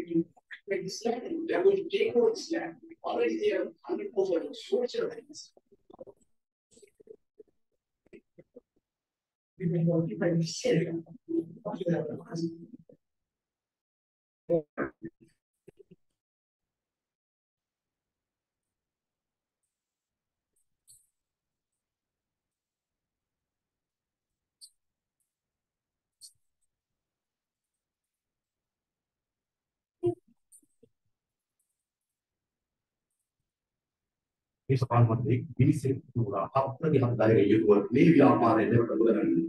between exactly that will take stand, already there under over social things. We've ವಿಶ್ವಾಮಲ್ಲಿ ಬಿಡಿಸಿ ಕೂಡ ಹತ್ತಗೆ ಹತ್ತಾರಿಗೆ ಇರುವ ನೀವು ವ್ಯಾಪಾರ ಇದೆ ಉದಾಹರಣೆ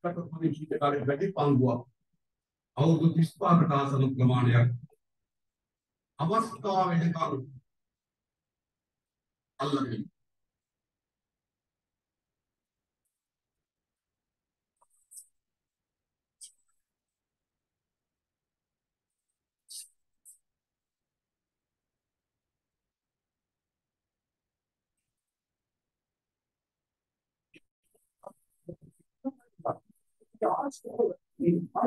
Как вы помните, как это пангуа? ಹೌದು ನಿಷ್ಪಾಟದಾಸನು ಪ್ರಮಾಣಿಯ ಅವಸ್ಥಾವೆಡೆಕಾರು ಅಲ್ಲವೇ God's Lord, in my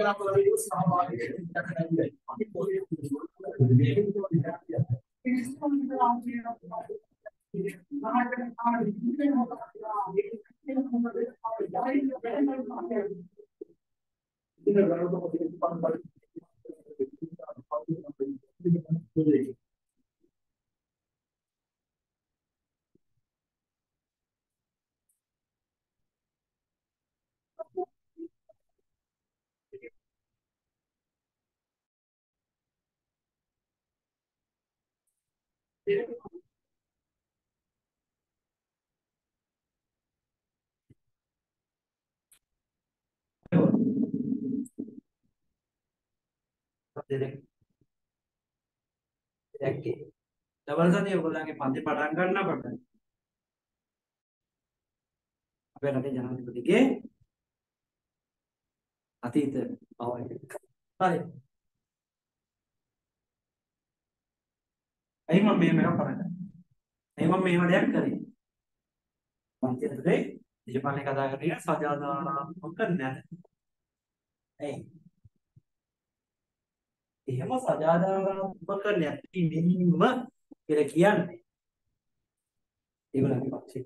been working very serious. මේ සපාන මතේ මිනිස්සු පුරා අප්‍රගේ හදාගෙන යුතුව මේ ව්‍යාපාරය දෙවට උදරන්නේ. කටපාඩම් ජීවිත කාලේ වැඩි පංගුවක් අවුරුදු 35කට ආසන ප්‍රමාණයක් අවස්ථාව වෙනකම් අල්ලගෙන දෙනෙක් දැක්කේ දවල් සතිය ඔයගොල්ලන්ගේ පන්ති පටන් ගන්නකොට අපේ රටේ ජනාධිපතිගේ අතීත පවයි හරි. ඇයි මම මෙහෙම එකක් කරන්නේ ඇයි මම මෙහෙම දෙයක් කරේ පන්ති ඇතුලේ දේශපාලනේ කතා කරගෙන සජාදානාත්මක නැත ඇයි? එහෙම සදාචාරාත්මක නැති වීම කියලා කියන්නේ ඒගොල්ලන්ගේ පක්ෂේ.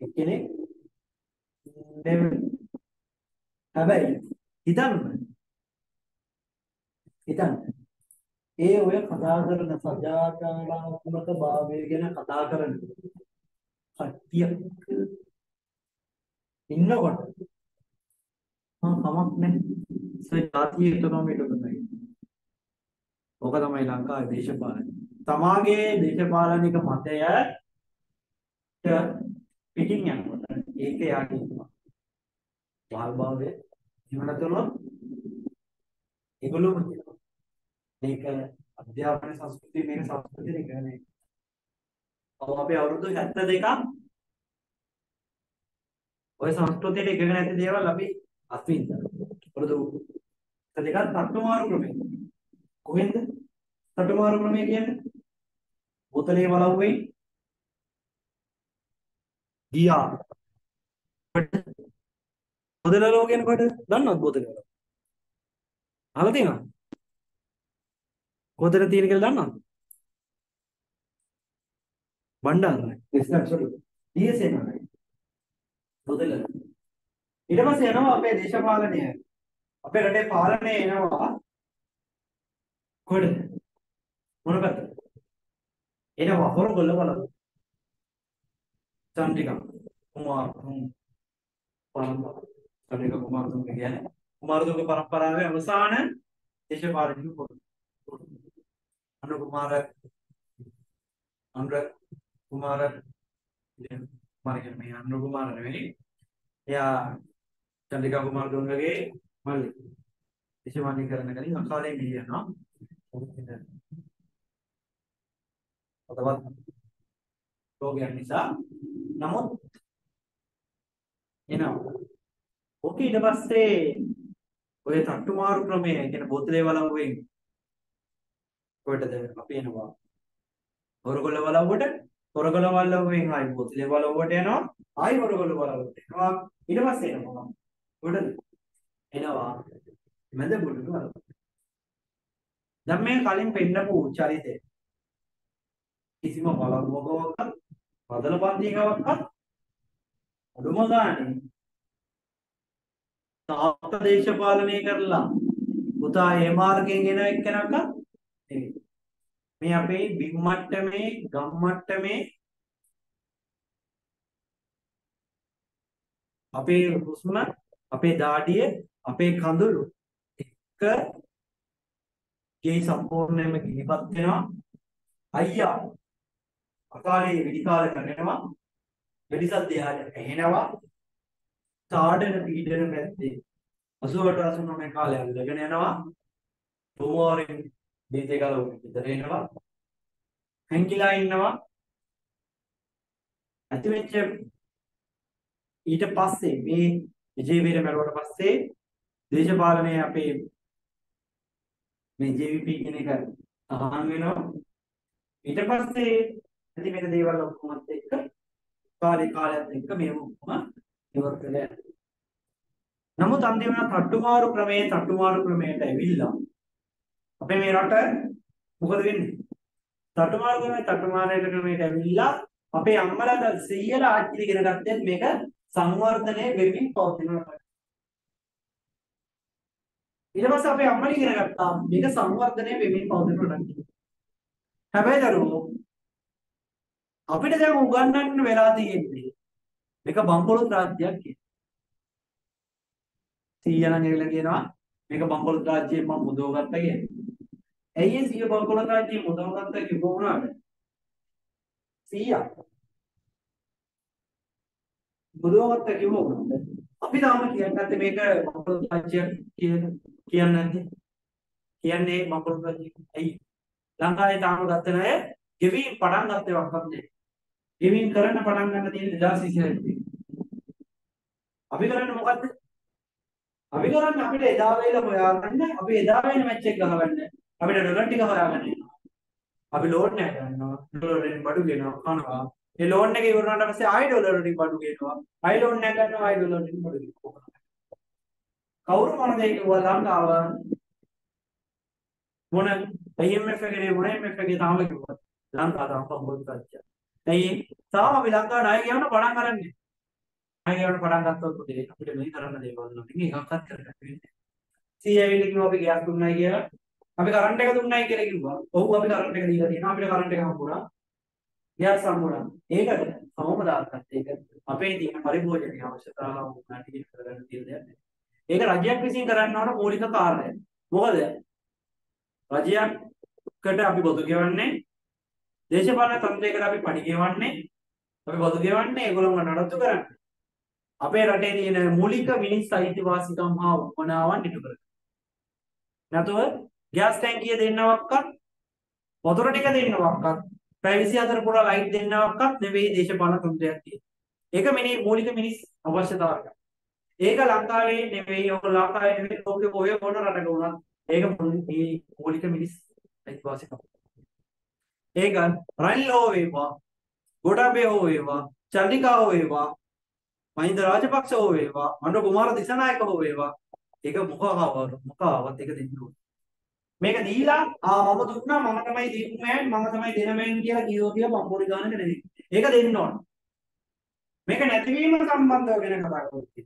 එක්කෙනෙක් නෙවෙයි. හැබැයි හිතන්න හිතන්න ඒ ඔය කතා කරන සදාචාරාත්මක භාවය ගැන කතා කරන කට්ටිය ඉන්නකොට මම කමක් නැහැ. ඒ ජාතිය ඉකනොමියට උදේ. ඕක තමයි ලංකාවේ දේශපාලනය. තමාගේ දේශපාලනික මතය පිටින් යනකොට ඒක යාගේ වාල්භාවය ජීවනතුනොත් ඒගොල්ලෝම කියනවා. මේක අධ්‍යාපන සංස්කෘතිය මේක සංස්කෘතිය කියන්නේ. ඔව් අපේ අවුරුදු 72ක් ඔය සංස්කෘතියට ඉගෙන නැති දේවල් අපි අත්විඳිනවා. අවුරුදු 72ක් තට්ටුමාරු ක්‍රමය. කොහෙන්ද? තට්ටුමාරු ක්‍රමය කියන්නේ බෝතලේ වලව්වේ ගියා. බෝතල වලව කියන්නේ කොහෙද? දන්නවද බෝතලේ වලව? අහලා තියෙනවද? කොතන තියෙන කියලා දන්නවද? ඉස්සර සොරි. DSNRයි. බෝතල. ඊට පස්සේ යනවා අපේ දේශපාලනය. අපේ රටේ පාලනය එනවා කොහෙද? මොන පැත්තට? එනවා හොරගොල්ල බලන්න. චන්ද්‍රිකා කුමාර පරම්පරාව. චන්ද්‍රිකා කුමාරතුංග කියන්නේ කුමාරතුංග පරම්පරාවේ අවසාන දේශපාලනික පොත. අනුර කුමාර අනුර කුමාර කුමාර කියන්නේ මේ අනුර කුමාර නෙවෙයි. එයා චන්ද්‍රිකා කුමාරතුංගගේ මල්ලි. දේශපාලනීකරණ කලින් අකාලේ මිය යනවා. අතවත් රෝගයක් නිසා නමුත් එනවා ඕක ඊට පස්සේ ඔය තට්ටුමාරු ක්‍රමය කියන බෝතලේ වලව්වෙන් කොහෙටද අපි එනවා? හොරගොල්ල වලව්වට හොරගොල්ල වලව්වෙන් ආයි බෝතලේ වලව්වට යනවා ආයි හොරගොල්ල වලව්වට එනවා. ඊට පස්සේ එනවා. කොහෙටද? එනවා. මැද බුදුන වලව්වට දැන් මේ කලින් පෙන්නපු චරිතය. කිසිම බලමුවකවත් පදල පන්තියකවත් අඩුම ගානේ තාත්තා දේශපාලනය කරලා පුතා ඒ මාර්ගයෙන් එන එක්කෙනෙක්වත් නෙවෙයි. මේ අපේ බිම් මට්ටමේ ගම් මට්ටමේ අපේ හුස්ම අපේ දාඩිය අපේ කඳුළු එක ගේ සම්පූර්ණයෙන්ම ගිනිපත් වෙනවා. අයියා අකාලේ වෙඩි කාල කරනවා වෙඩි සද්දය ඇහෙනවා. තාඩන පීඩන පැත්තේ. 88 89 කාලය අල්ලගෙන යනවා. රෝමෝරෙන් දීතේ කාල විතර එනවා. හැංගිලා ඉන්නවා. ඇති වෙච්ච ඊට පස්සේ මේ විජේ වීර මරුවට පස්සේ දේශපාලනයේ අපේ මේ JVP කියන එක අහන් වෙනවා. ඊට පස්සේ ඇති වෙන දේවල් ඔක්කොමත් එක්ක කාලේ කාලයත් එක්ක මේ ඔක්කොම ඉවර වෙලා නමුත් අන්තිමට තට්ටුමාරු ක්‍රමයේ තට්ටුමාරු ක්‍රමයට ඇවිල්ලා අපේ මේ රට මොකද වෙන්නේ තට්ටුමාරු ක්‍රමයේ තට්ටුමාරු ක්‍රමයට ඇවිල්ලා අපේ අම්මලා 100ලා ආච්චි ඉගෙන ගත්තෙත් මේක සංවර්ධනය වෙමින් පවතිනවා ඊට පස්සේ අපේ අම්මලා ඉගෙන ගත්තා මේක සංවර්ධනය වෙමින් පවතිනවා හැබැයි දරුවෝ අපිට දැන් උගන්වන්න වෙලා තියෙන්නේ මේක බම්පොලොත් රාජ්‍යයක් කියලා. සීයනම් ඇවිල්ලා කියනවා මේක බම්පොලොත් රාජ්‍යයෙන් මම මුදවගත්තා කියලා. ඇයි ඒ සීය බම්පොලොත් රාජ්‍යයෙන් මුදවගත්තා කිව්ව වුණාද? සීයා. මුදවගත්තා කිව්ව වුණාද? අපි තාම කියන්නේ මේක බම්පොලොත් රාජ්‍යයක් කියලා කියන්නේ නැද්ද? කියන්නේ බම්පොලොත් රාජ්‍යය. ඇයි? ලංකාවේ තාම ගත්ත නැහැ. ගෙවීම් පටන් ගත්තේ වක්වත් නැහැ. ගෙවීම් කරන්න පටන් ගන්න තියෙන 2026 අපි කරන්නේ මොකද්ද? අපි කරන්නේ අපිට එදා වේල හොයාගන්න අපි එදා වේල මැච් එක ගහගන්න අපිට ඩොලර් ටික හොයාගන්න අපි ලෝන් එක ගන්නවා ඩොලර් වලින් බඩු ගෙනවා කනවා ඒ ලෝන් එක ඉවර වුණාට පස්සේ ආයි ඩොලර් වලින් බඩු ගෙනවා ආයි ලෝන් එක ගන්නවා ආයි ඩොලර් වලින් බඩු ගෙනවා කවුරු මොන දේ කිව්වා ලංකාව මොන IMF එකේ මොන IMF එකේ තාම කිව්වා ලංකාව තාම පොත් කච්චා. ඇයි තාම අපි ලංකාව ණය කියවන්න පටන් ගන්නන්නේ. ණය කියවන්න පටන් ගත්තොත් පුතේ අපිට මේ කරන්න දේවල් නම් ඉතින් එකක්වත් කරන්න බැහැ. සීඇවිලි කිව්වා අපි ගෑස් දුන්නයි කියලා. අපි කරන්ට් එක දුන්නයි කියලා කිව්වා. ඔව් අපි කරන්ට් එක දීලා තියෙනවා. අපිට කරන්ට් එක හම්බුණා. ගෑස් හම්බුණා. ඒකට කොහොමද ආත්තත් ඒක අපේ තියෙන පරිභෝජනීය අවශ්‍යතාවව නැති කරගන්න තියෙන දෙයක්. ඒක රජයක් විසින් කරන්න ඕන මූලික කාර්යය. මොකද රජයකට අපි බොදු ගෙවන්නේ දේශපාලන තන්ත්‍රයකට අපි පඩි ගෙවන්නේ අපි බොදු ගෙවන්නේ ඒගොල්ලන්ව නඩත්තු කරන්නේ. අපේ රටේ තියෙන මූලික මිනිස් අයිතිවාසිකම් හා උපනාවන් ඉටු කරගන්න. නැතුව ගෑස් ටැංකිය දෙන්නවක්වත් වතුර ටික දෙන්නවක්වත් පැය 24 පුරා ලයිට් දෙන්නවක්වත් නෙවෙයි දේශපාලන තන්ත්‍රයක් තියෙන්නේ. ඒක මිනි මූලික මිනිස් අවශ්‍යතාවයක්. ඒක ලංකාවේ නෙවෙයි ඔක ලංකාවේ නෙවෙයි ලෝකේ ඔය මොන රටක වුණත් ඒක මේ මූලික මිනිස් අයිතිවාසිකම්. ඒක රනිල් හෝ වේවා ගොඩාබේ හෝ වේවා චන්දිකා හෝ වේවා මහින්ද රාජපක්ෂ හෝ වේවා මණ්ඩ කුමාර දිසානායක හෝ වේවා ඒක මොකවාව මොකවාවත් ඒක දෙන්න ඕනේ. මේක දීලා ආ මම දුන්නා මම තමයි දීපු මෑන් මම තමයි දෙන මෑන් කියලා කියෝ කියලා පම්පොරි ගානක නෙවෙයි. ඒක දෙන්න ඕන. මේක නැතිවීම සම්බන්ධව ගැන කතා කරන්නේ.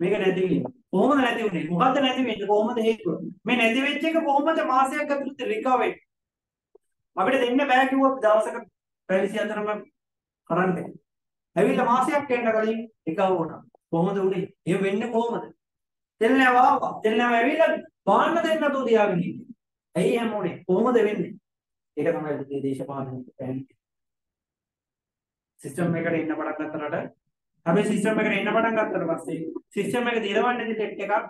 මේක නැතිවීම. කොහොමද නැති වුනේ? මොකද්ද නැති වෙන්නේ? කොහොමද හේතුව? මේ නැති වෙච්ච එක කොහොමද මාසයක් ඇතුළත රිකවර් වෙන්නේ? අපිට දෙන්න බෑ කිව්වොත් දවසක පැය 24ම කරන්ට් එක. ඇවිල්ලා මාසයක් එන්න කලින් රිකවර් වුණා. කොහොමද උනේ? එහෙම වෙන්නේ කොහොමද? තෙල් නැව ආවා. තෙල් නැව ඇවිල්ලා බාන්න දෙන්න නතු තියාගෙන ඉන්නේ. ඇයි එහෙම උනේ? කොහොමද වෙන්නේ? ඒක තමයි මේ දේශපාලන පැහැදිලි. සිස්ටම් එකට ඉන්න පටන් ගන්නකොට හැබැයි සිස්ටම් එකට එන්න පටන් ගත්තට පස්සේ සිස්ටම් එක දිරවන්නේ ටෙට් එකක්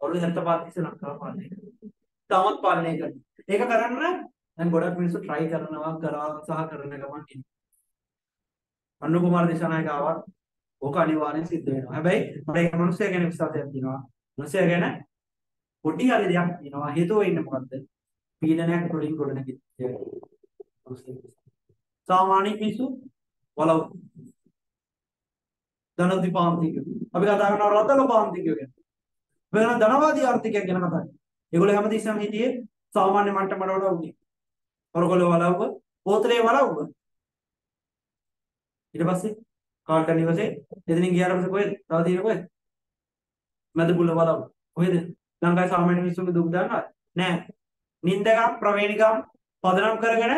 ඔළුව හැත්ත පාතිස්ස ලංකාව පාලනය කරනවා. තාමත් පාලනය කරනවා. ඒක කරන්න දැන් ගොඩක් මිනිස්සු try කරනවා කරා සහ කරන ගමන් ඉන්නේ. අන්න කුමාර දිසානායක ආවත් ඕක අනිවාර්යෙන් සිද්ධ වෙනවා. හැබැයි මට ඒක මිනිස්සයා ගැන විශ්වාසයක් තියෙනවා. මිනිස්සයා ගැන පොඩි හරි දෙයක් තියෙනවා. හේතුව ඉන්නේ මොකද්ද? පීඩනයක් වලින් ගොඩනැගිච්ච සාමාන්‍ය මිනිස්සු වලව් ධනදීපාන්තික. අපි කතා කරනවා රතල පාන්තික ගැන. වෙන ධනවාදී ආර්ථිකයක් ගැන කතා කරනවා. ඒගොල්ලෝ හැමතිස්සෙම හිටියේ සාමාන්‍ය මට්ටමට වඩා උනේ. ඔරගොල්ලෝ වලව්ව, පෝතලේ වලව්ව. ඊට පස්සේ කාල්ටන් ඉවසේ එතනින් ගියාට පස්සේ කොහෙද? තව තියෙන්නේ කොහෙද? මැදපුල්ල වලව්ව. කොහෙද? ලංකාවේ සාමාන්‍ය මිනිස්සුන්ගේ දුක් දන්නවද? නෑ. නින්දකම් ප්‍රවේණිකම් පදනම් කරගෙන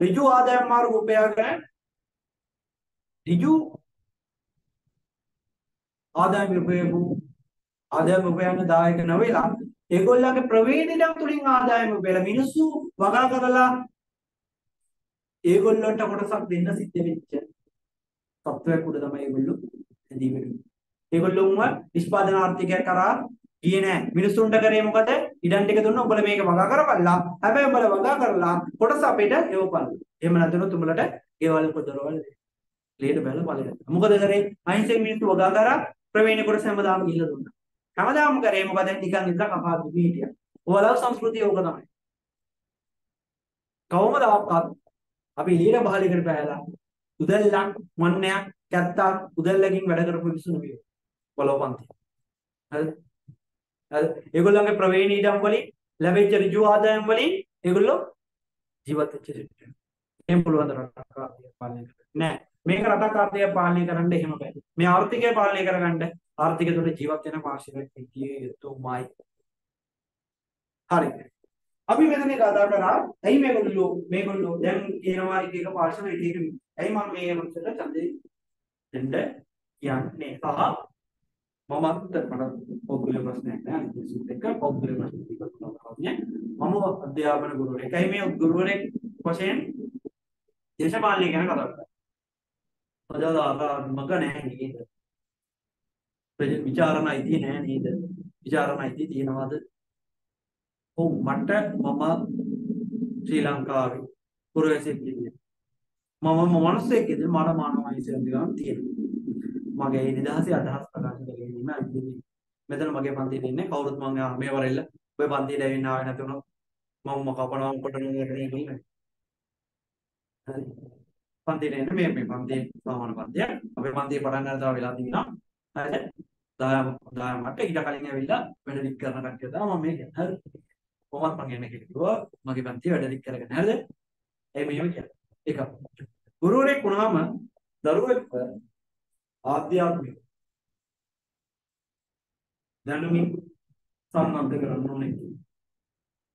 ඍජු ආදායම් මාර්ග උපයාගෙන ඍජු ආදායම් උපයපු ආදායම් උපයන්න දායක නොවෙලා ඒගොල්ලන්ගේ ප්‍රවේණිකම් තුලින් ආදායම උපයලා මිනිස්සු වගා කරලා ඒගොල්ලන්ට කොටසක් දෙන්න සිද්ධ වෙච්ච තත්ත්වයක් උඩ තමයි ඒගොල්ලෝ ඇදී වෙන්නේ. ඒගොල්ලෝම නිෂ්පාදන ආර්ථිකයක් කරා ගියේ නෑ. මිනිස්සුන්ට කරේ මොකද? ඉඩම් ටික දුන්න උඹලා මේක වගා කරපල්ලා. හැබැයි උඹලා වගා කරලා කොටස අපිට එවපල්ලා. එහෙම නැත්නම් උඹලට ගෙවල් පොදරවල් ලේට බැල බලන්න. මොකද කරේ? අහිංසක මිනිස්සු වගා කරා ප්‍රවේණ කොටස හැමදාම ගිහිල්ලා දුන්නා. හැමදාම කරේ මොකද? නිකන් ඉඳලා කපා දුන්නේ හිටියා. ඔයාලව සංස්කෘතිය ඕක තමයි. කවමද අපි ඊට බහලයකට පෑලා උදැල්ලක් මන්නයක් කැත්තක් උදැල්ලකින් වැඩ කරපු මිනිස්සු නෙවෙයි. පොළොපන්ති. හරිද? හරිද? ඒගොල්ලන්ගේ ප්‍රවේණ ඊඩම් වලින් ලැබෙච්ච ඍජු ආදායම් වලින් ඒගොල්ලෝ ජීවත් වෙච්ච සිටිනවා. එහෙම පුළුවන් රටක් ආර්ථිකය පාලනය කරන්න. නෑ. මේක රටක් ආර්ථිකය පාලනය කරන්න එහෙම බෑ. මේ ආර්ථිකය පාලනය කරගන්න ආර්ථිකය තුළ ජීවත් වෙන මාර්ෂයක් හිටියේ යුතුමයි. හරි. අපි මෙතන කතා කරා ඇයි මේගොල්ලෝ මේගොල්ලෝ දැන් කියනවා එක එක පාර්ශව එක එක ඇයි මම මේ මනසට ඡන්දේ දෙන්න කියන්නේ සහ මම මට පොදුල ප්‍රශ්නයක් නෑ අනිත් එක පොදුල ප්‍රශ්න ටිකක් නෝන්නේ මම අධ්‍යාපන ගුරුවරයෙක්. ඇයි මේ ගුරුවරයෙක් වශයෙන් දේශපාලනය ගැන කතා කරන්නේ? ප්‍රජාදාකාත්මක නෑ නේද? විචාරණ අයිතිය නෑ නේද? විචාරණ අයිතිය තියනවාද? ඔව් මට මම ශ්‍රී ලංකාවේ පුරවැසියෙක් විදියට මම මිනිස්සෙක් විදියට මට මානව අයිතිවාසිකම් තියෙනවා. මගේ නිදහසේ අදහස් ප්‍රකාශ කරගෙන ඉන්න අයිතිය. මෙතන මගේ පන්තියේ ඉන්නේ කවුරුත් මම මේ වරෙල්ල ඔය පන්තියට ඇවිත් ආවේ නැතුණොත් මම කපනවා කොටනවා කරන්නේ නැහැ. හරි. පන්තියට එන්න මේ මේ පන්තියේ සාමාන්‍ය පන්තිය. අපේ පන්තියේ පටන් ගන්න තව වෙලා තියෙනවා. හරිද? 10 10 මට ඊට කලින් ඇවිල්ලා වැඩ ලික් කරන කට්ටිය තමයි මම මේ කියන්නේ. හරි. කොහොමද මම එන්නේ කියලා කිව්වා. මගේ පන්තිය වැඩ ලික් කරගෙන හරිද? ඒ මෙහෙම කියන්නේ. ඒක. ගුරුවරයෙක් වුණාම දරුවෙක් ආධ්‍යාත්මික දැනුමින් සම්බන්ධ කරන්න ඕනේ.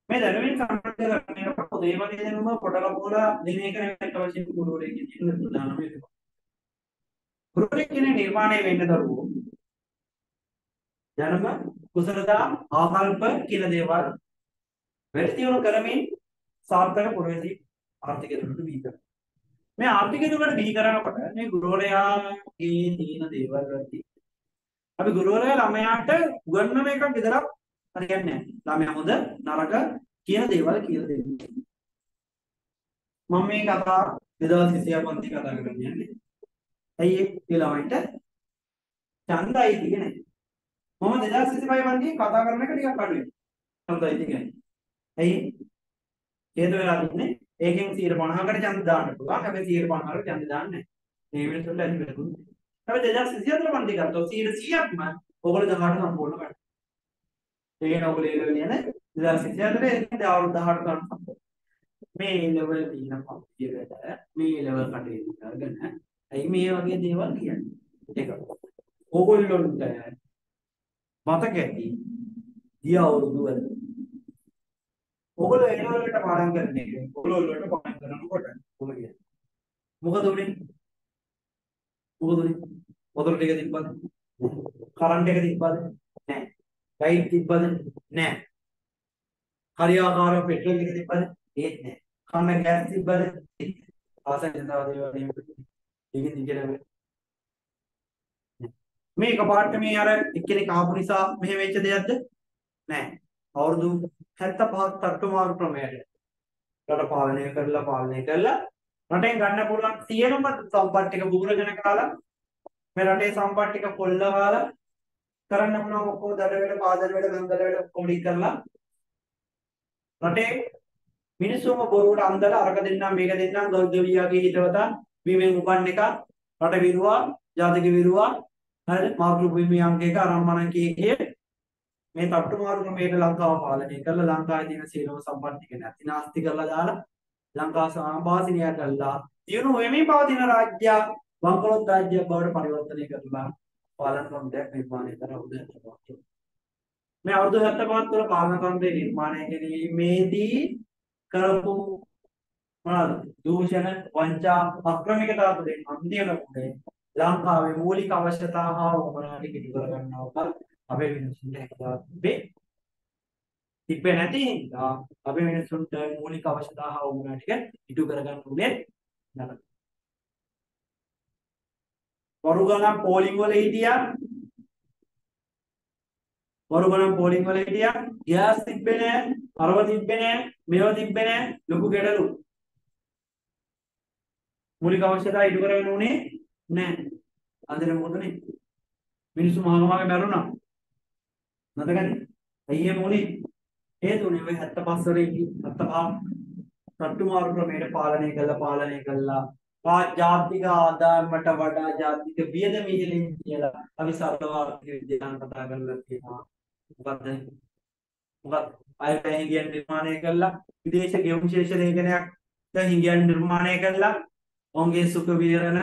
මේ දැනුමින් සම්බන්ධ කරන්නේ පොතේ වගේ දැනුම පොඩ ලපෝලා දෙන එක නෙවෙයි අවශ්‍ය ගුරුවරයෙක් කියන ප්‍රධානම එක. ගුරුවරයෙක් කියන්නේ නිර්මාණය වෙන්න දරුවෝ දැනුම කුසලතා ආකල්ප කියන දේවල් වැඩි දියුණු කරමින් සාර්ථක පුරවැසි ආර්ථික දියුණුවට බිහි කරනවා. මේ ආර්ථික දියුණුවට බිහි කරනකොට මේ ගුරුවරයාගේ තියෙන දේවල් වලදී අපි ගුරුවරයා ළමයාට උගන්වන එකක් විතරක් හරියන්නේ නැහැ. ළමයා හොඳ නරක කියන දේවල් කියලා දෙන්නේ. මම මේ කතා 2020 පන්ති කතා කරන්නේ. ඇයි ඒ ළමයින්ට ඡන්දයි කියන්නේ. මම 2025 පන්තියේ කතා කරන එක ටිකක් අඩුයි. ඡන්දයි කියන්නේ. ඇයි? හේතුව වෙලා තින්නේ ඒකෙන් 150කට ඡන්ද දාන්න පුළුවන්. හැබැයි 150කට ඡන්ද දාන්නේ නැහැ. මේ වෙනසට ඇති වෙනවා. හැබැයි 2024 පන්ති ගත්තොත් 100%ක්ම ඔයගොල්ලෝ 18 සම්පූර්ණ කරනවා. ඒකන ඔයගොල්ලෝ ඒ ලෙවල් යන 2024 අවුරුදු 18 ගන්න සම්පූර්ණ. මේ ලෙවල් තියෙන පන්තියට මේ ලෙවල් කටයුතු කරගෙන ඇයි මේ වගේ දේවල් කියන්නේ? ඒක. ඕගොල්ලොන්ට මතක ඇති ගිය අවුරුදු වල ඔයගොල්ලෝ එන වලට පාඩම් කරන්නේ ඔයගොල්ලෝ වලට පාඩම් කරනකොට කොහොමද කියන්නේ? මොකද උනේ? මොකද උනේ? වතුර ටික තිබ්බද? කරන්ට් එක තිබ්බද? නැහැ. ලයිට් තිබ්බද? නැහැ. හරියාකාරව පෙට්‍රල් ටික තිබ්බද? ඒත් නැහැ. කන්න ගෑස් තිබ්බද? ආසන්න තව දේවල් නෙමෙයි. ඒකෙන් ඉගෙන මේ එකපාරට මේ අර එක්කෙනෙක් ආපු නිසා මෙහෙම වෙච්ච දෙයක්ද? නෑ. අවුරුදු 75ක් තට්ටුමාරු ක්‍රමයට රට පාලනය කරලා පාලනය කරලා රටෙන් ගන්න පුළුවන් සියලුම සම්පත් ටික බුදුරජන කාලා මේ රටේ සම්පත් ටික කොල්ල කාලා කරන්න පුළුවන් ඔක්කොම දඩ වල පාදල වල ගංගල වල ඔක්කොම ඩී කරලා රටේ මිනිස්සුම බොරුවට අන්දලා අරක දෙන්නම් මේක දෙන්නම් ගොඩවියාගේ හිතවතා බිමෙන් උපන් එක රට විරුවා ජාතික විරුවා හරිද මාතෘ භූමි අංකයක ආරම්භණන් කීකේ මේ තට්ටු මාරු ක්‍රමයට ලංකාව පාලනය කරලා ලංකාවේ තියෙන සියලුම සම්පත් ටික නැති නාස්ති කරලා දාලා ලංකාව සාභාසිනිය කරලා දිනු වෙමින් පවතින රාජ්‍ය වංකොලොත් රාජ්‍යයක් බවට පරිවර්තනය කරලා පාලන ක්‍රමයක් නිර්මාණය කර උදේ මේ අවුරුදු 75 තුළ පාලන ක්‍රමය නිර්මාණය කිරීමේදී කරපු මොනවාද? දූෂණ වංචා අක්‍රමිකතා තුළින් අන්තිමට ලංකාවේ මූලික අවශ්‍යතා හා වමනාට ඉටු කර ගන්නවා අපේ මිනිසුන්ට හැකියාව තිබේ තිබ්බේ නැති හින්දා අපේ මිනිසුන්ට මූලික අවශ්‍යතා හා වමනා ටික ඉටු කරගන්න උනේ නැහැ වරු ගණන් පෝලිං වල හිටියා. වරු ගණන් පෝලිං වල හිටියා. ගෑස් තිබ්බේ නැහැ අරව තිබ්බේ නැහැ මේව තිබ්බේ නැහැ ලොකු ගැටලු. මූලික අවශ්‍යතා ඉටු කරගෙන උනේ නැහැ. අන්තිමට මොකදනේ මිනිස්සු මහාමාගේ මැරුණා. මතකද ඇයි ඒ මොලේ හේතුනේ ඔය 75 වල 75 තට්ටු මාරු ක්‍රමයට පාලනය කළා පාලනය කළා. පා ජාතික ආදායමට වඩා ජාතික වියදම ඉහළින් කියලා අපි සරල ආර්ථික විද්‍යාවන් කතා කරලා තියෙනවා. මොකද්ද? මොකක්ද අය හිඟියන් නිර්මාණය කළා විදේශ ගෙවුම් ශේෂ ලේඛනයක් හිඟියන් නිර්මාණය කළා. ඔවුන්ගේ සුඛ විහරණ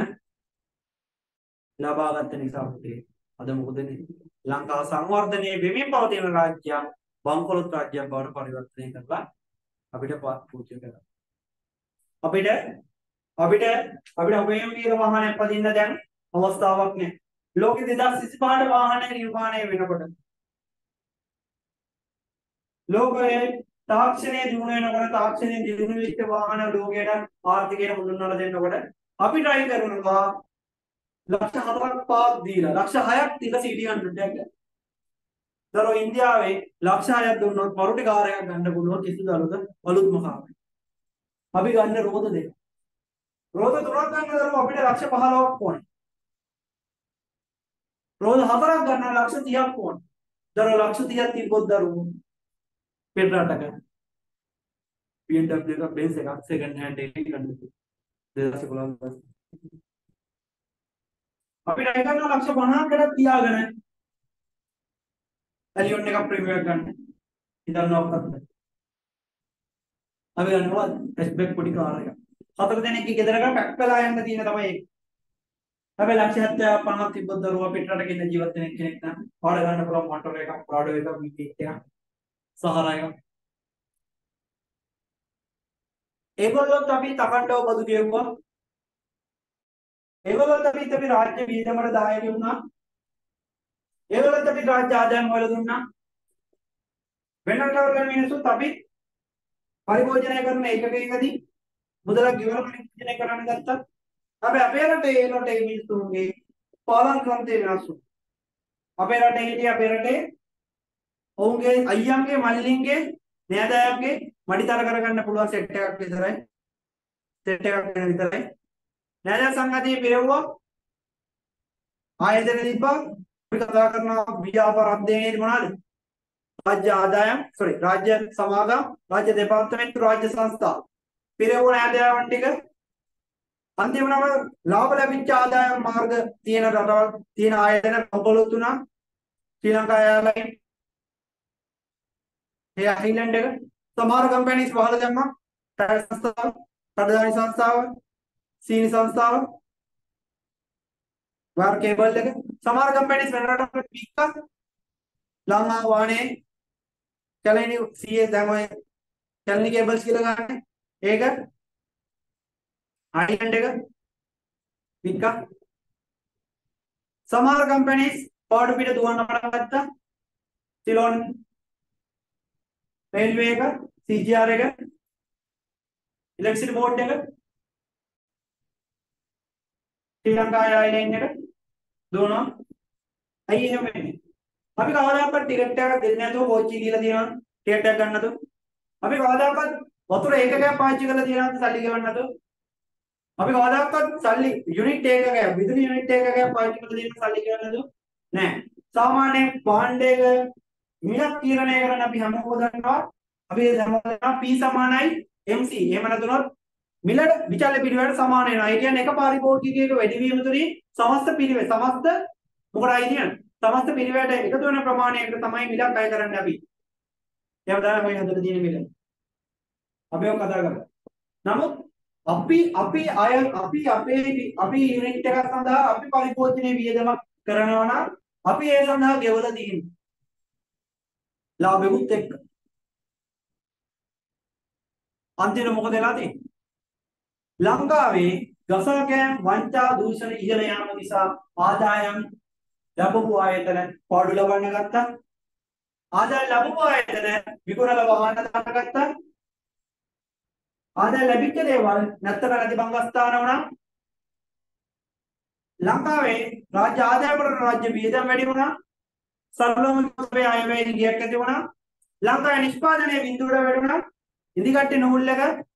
ලබා ගන්න නිසා පුතේ අද මොකද? ලංකාව සංවර්ධනයේ වෙමින් පවතින රාජ්‍යයක් බංකොලොත් රාජ්‍යයක් බවට පරිවර්තනය කරලා අපිට පූජ්‍ය කරා අපිට අපිට අපිට අපේම වීර වාහනයක් පදින්න දැන් අවස්ථාවක් නෑ. ලෝකෙ 2025 වාහන නිර්මාණය වෙනකොට. ලෝකයේ තාක්ෂණයේ දිනු වෙනකොට තාක්ෂණයේ දිනු වෙච්ච වාහන ලෝකයට ආර්ථිකයට මුදුන්වලා දෙන්නකොට අපි try කරනවා ලක්ෂ 4ක් පාක් දීලා ලක්ෂ 6ක් දීලා CT100 එකක් දරෝ ඉන්දියාවේ ලක්ෂ 6ක් දුන්නොත් පරුටි කාර් එකක් ගන්න පුළුවන් කිසිදු අලුත අලුත්ම කාර් අපි ගන්න රෝද දෙක. රෝද තුනක් ගන්න දරෝ අපිට ලක්ෂ 15ක් ඕනේ. රෝද හතරක් ගන්න ලක්ෂ 30ක් ඕනේ. දරෝ ලක්ෂ 30ක් තිබ්බොත් දරෝ පෙර රටක BMW එකක් Benz එකක් සෙකන්ඩ් හෑන්ඩ් එකක් ගන්න 2015 අපිට එකන ලක්ෂ 50කට තියාගෙන ඇලියොන් එකක් ප්‍රීමියම් එකක් ගන්න. හිතන්නවක්වත්. අපි ගන්නවා ඇස්බෙක් පොඩි කාර් එකක්. හතර දෙනෙක්ගේ ගෙදරක පැක් වෙලා යන්න තියෙන තමයි ඒක. හැබැයි ලක්ෂ 70 50 තිබ්බොත් දරුවා පිටරට ගෙන්න ජීවත් වෙන කෙනෙක් නම් පාඩ ගන්න පුළුවන් මොටර් එකක්, ප්‍රාඩෝ එකක්, වීට් එකක්, සහරා එකක්. ඒගොල්ලොත් අපි තකණ්ඩව බදු ගෙවුවා. ඒගොල්ලොත් අපි අපි රාජ්‍ය වියදමට දායක වුණා. ඒගොල්ලොත් අපි රාජ්‍ය ආදායම් වල දුන්නා. වෙන රටවල මිනිස්සුත් අපි පරිභෝජනය කරන ඒකකයකදී මුදලක් ගෙවලා පරිභෝජනය කරන්න ගත්තා. හැබැයි අපේ රටේ ඒ රටේ මිනිස්සුන්ගේ පාලන ක්‍රමය වෙනස් වුණා. අපේ රටේ හිටිය අපේ රටේ ඔවුන්ගේ අයියන්ගේ මල්ලින්ගේ නෑදෑයන්ගේ මඩිතර කරගන්න පුළුවන් සෙට් එකක් විතරයි. සෙට් එකක් වෙන විතරයි. නෑදෑ සංගතිය පිරෙව්වා. ආයතන දීපා අපි කතා කරනවා ව්‍යාපාර අධ්‍යයනයේදී මොනවද? රාජ්‍ය ආදායම් sorry රාජ්‍ය සමාගම් රාජ්‍ය දෙපාර්තමේන්තු රාජ්‍ය සංස්ථා පිරෙවුණ ආදායම් ටික අන්තිමනම ලාභ ලැබිච්ච ආදායම් මාර්ග තියෙන රටවල් තියෙන ආයතන පොළොත් තුනක් ශ්‍රී ලංකා එයාර්ලයින් ඒ අයිලන්ඩ් එක සමහර කම්පැනිස් වහලා දැම්මා ටයර් සංස්ථාව කඩදාසි සංස්ථාව සීනි සංස්ථාව වාර් කේබල් එක. සමහර කම්පැනිස් වෙන රටවල් පික්කා ලංකා වාහනේ කැලණි CA දැන් ඔය කැලණි කේබල්ස් කියලා ගන්න. ඒක අයිලන්ඩ් එක වික්කා සමහර කම්පැනිස් පාඩු පිට දුවන්න පටන් ගත්තා. සිලෝන් රේල්වේ එක CGR එක ඉලෙක්ට්‍රිසිටි බෝඩ් එක. ශ්‍රී ලංකා එයාර්ලයින් එක. දුවනවා. ඇයි එහෙම වෙන්නේ? අපි කවදාකවත් ටිකට් එකක් දෙන්නේ නැතුව කෝච්චිය කියලා තියෙනවා ටිකට් එකක් ගන්න නැතුව? අපි කවදාකවත් වතුර ඒකකයක් පාවිච්චි කරලා තියෙනවද සල්ලි ගෙවන්න නැතුව? අපි කවදාකවත් සල්ලි යුනිට් ඒකකයක් විදුලි යුනිට් ඒකකයක් පාවිච්චි කරලා තියෙන සල්ලි ගෙවන්න නැතුව? නෑ. සාමාන්‍ය භාණ්ඩයක මිලක් තීරණය කරන්න අපි හැමෝම දන්නවා අපි හැමෝම දන්නවා P සමානයි MC එහෙම නැතුනොත් මිලට විචල්්‍ය පිරිවෙලට සමාන වෙනවා ඒ කියන්නේ එක පාරිභෝගිකයක වැඩිවීම තුලින් සමස්ත පිරිවෙල සමස්ත මොකටයි කියන්නේ සමස්ත පිරිවැයට එකතු වෙන ප්‍රමාණයකට තමයි මිලක් අය කරන්නේ අපි. එහෙම තමයි මේ හදලා තියෙන මිල. අපි ඔය කතා කරමු. නමුත් අපි අපි අය අපි අපේ අපි යුනිට් එකක් සඳහා අපි පරිභෝජනයේ වියදමක් කරනවා නම් අපි ඒ සඳහා ගෙවලා තියෙන්නේ. ලාභෙකුත් එක්ක. අන්තිමට මොකද වෙලා තියෙන්නේ? ලංකාවේ ගසකෑම් වංචා දූෂණ ඉහළ යාම නිසා ආදායම් ලැබපු ආයතන පාඩු ලබන්න ගත්තා. ආදාය ලැබපු ආයතන විකුණලා වහන්න දාන්න ගත්තා. ආදාය ලැබිච්ච දේවල් නැත්තර නැති බංගස්ථාන වුණා. ලංකාවේ රාජ්‍ය ආදාය වල රාජ්‍ය වියදම් වැඩි වුණා. සරලවම අපේ අයවැය නිගයක් ඇති වුණා. ලංකාවේ නිෂ්පාදනයේ බිඳුවට වැඩි වුණා. ඉදිකට්ටි නූල් එක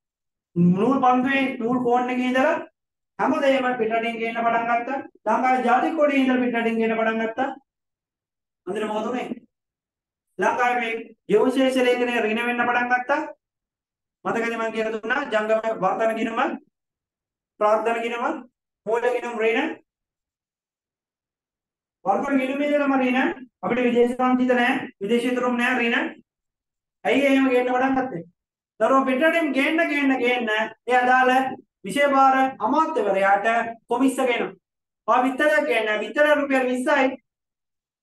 නූල් පන්දුවේ නූල් කෝන් එකේ ඉඳලා හැමදේම පිටරටින් ගේන්න පටන් ගත්තා. ලංකාවේ ජාතික කොටේ ඉඳලා පිටරටින් ගේන්න පටන් ගත්තා. අන්තිම මොකද උනේ? ලංකාවේ මේ ජීවශේෂ ලේඛනය ඍණ වෙන්න පටන් ගත්තා. මතකද මම කියලා දුන්නා ජංගම වර්තන ගිණුම ප්‍රාර්ථන ගිණුම මූල ගිණුම ඍණ වර්තන ගිණුමේ ඉඳලාම ඍණ අපිට විදේශ සම්පිත නැහැ විදේශී තුරුම් නැහැ ඍණ ඇයි එහෙම ගේන්න පටන් ගත්තේ? දරුවෝ පිටරටින් ගේන්න ගේන්න ගේන්න ඒ අදාළ විෂය භාර අමාත්‍යවරයාට කොමිස්ස ගෙනවා. ආ විත්තරයක් ගේන්න විතර රුපියල් 20යි.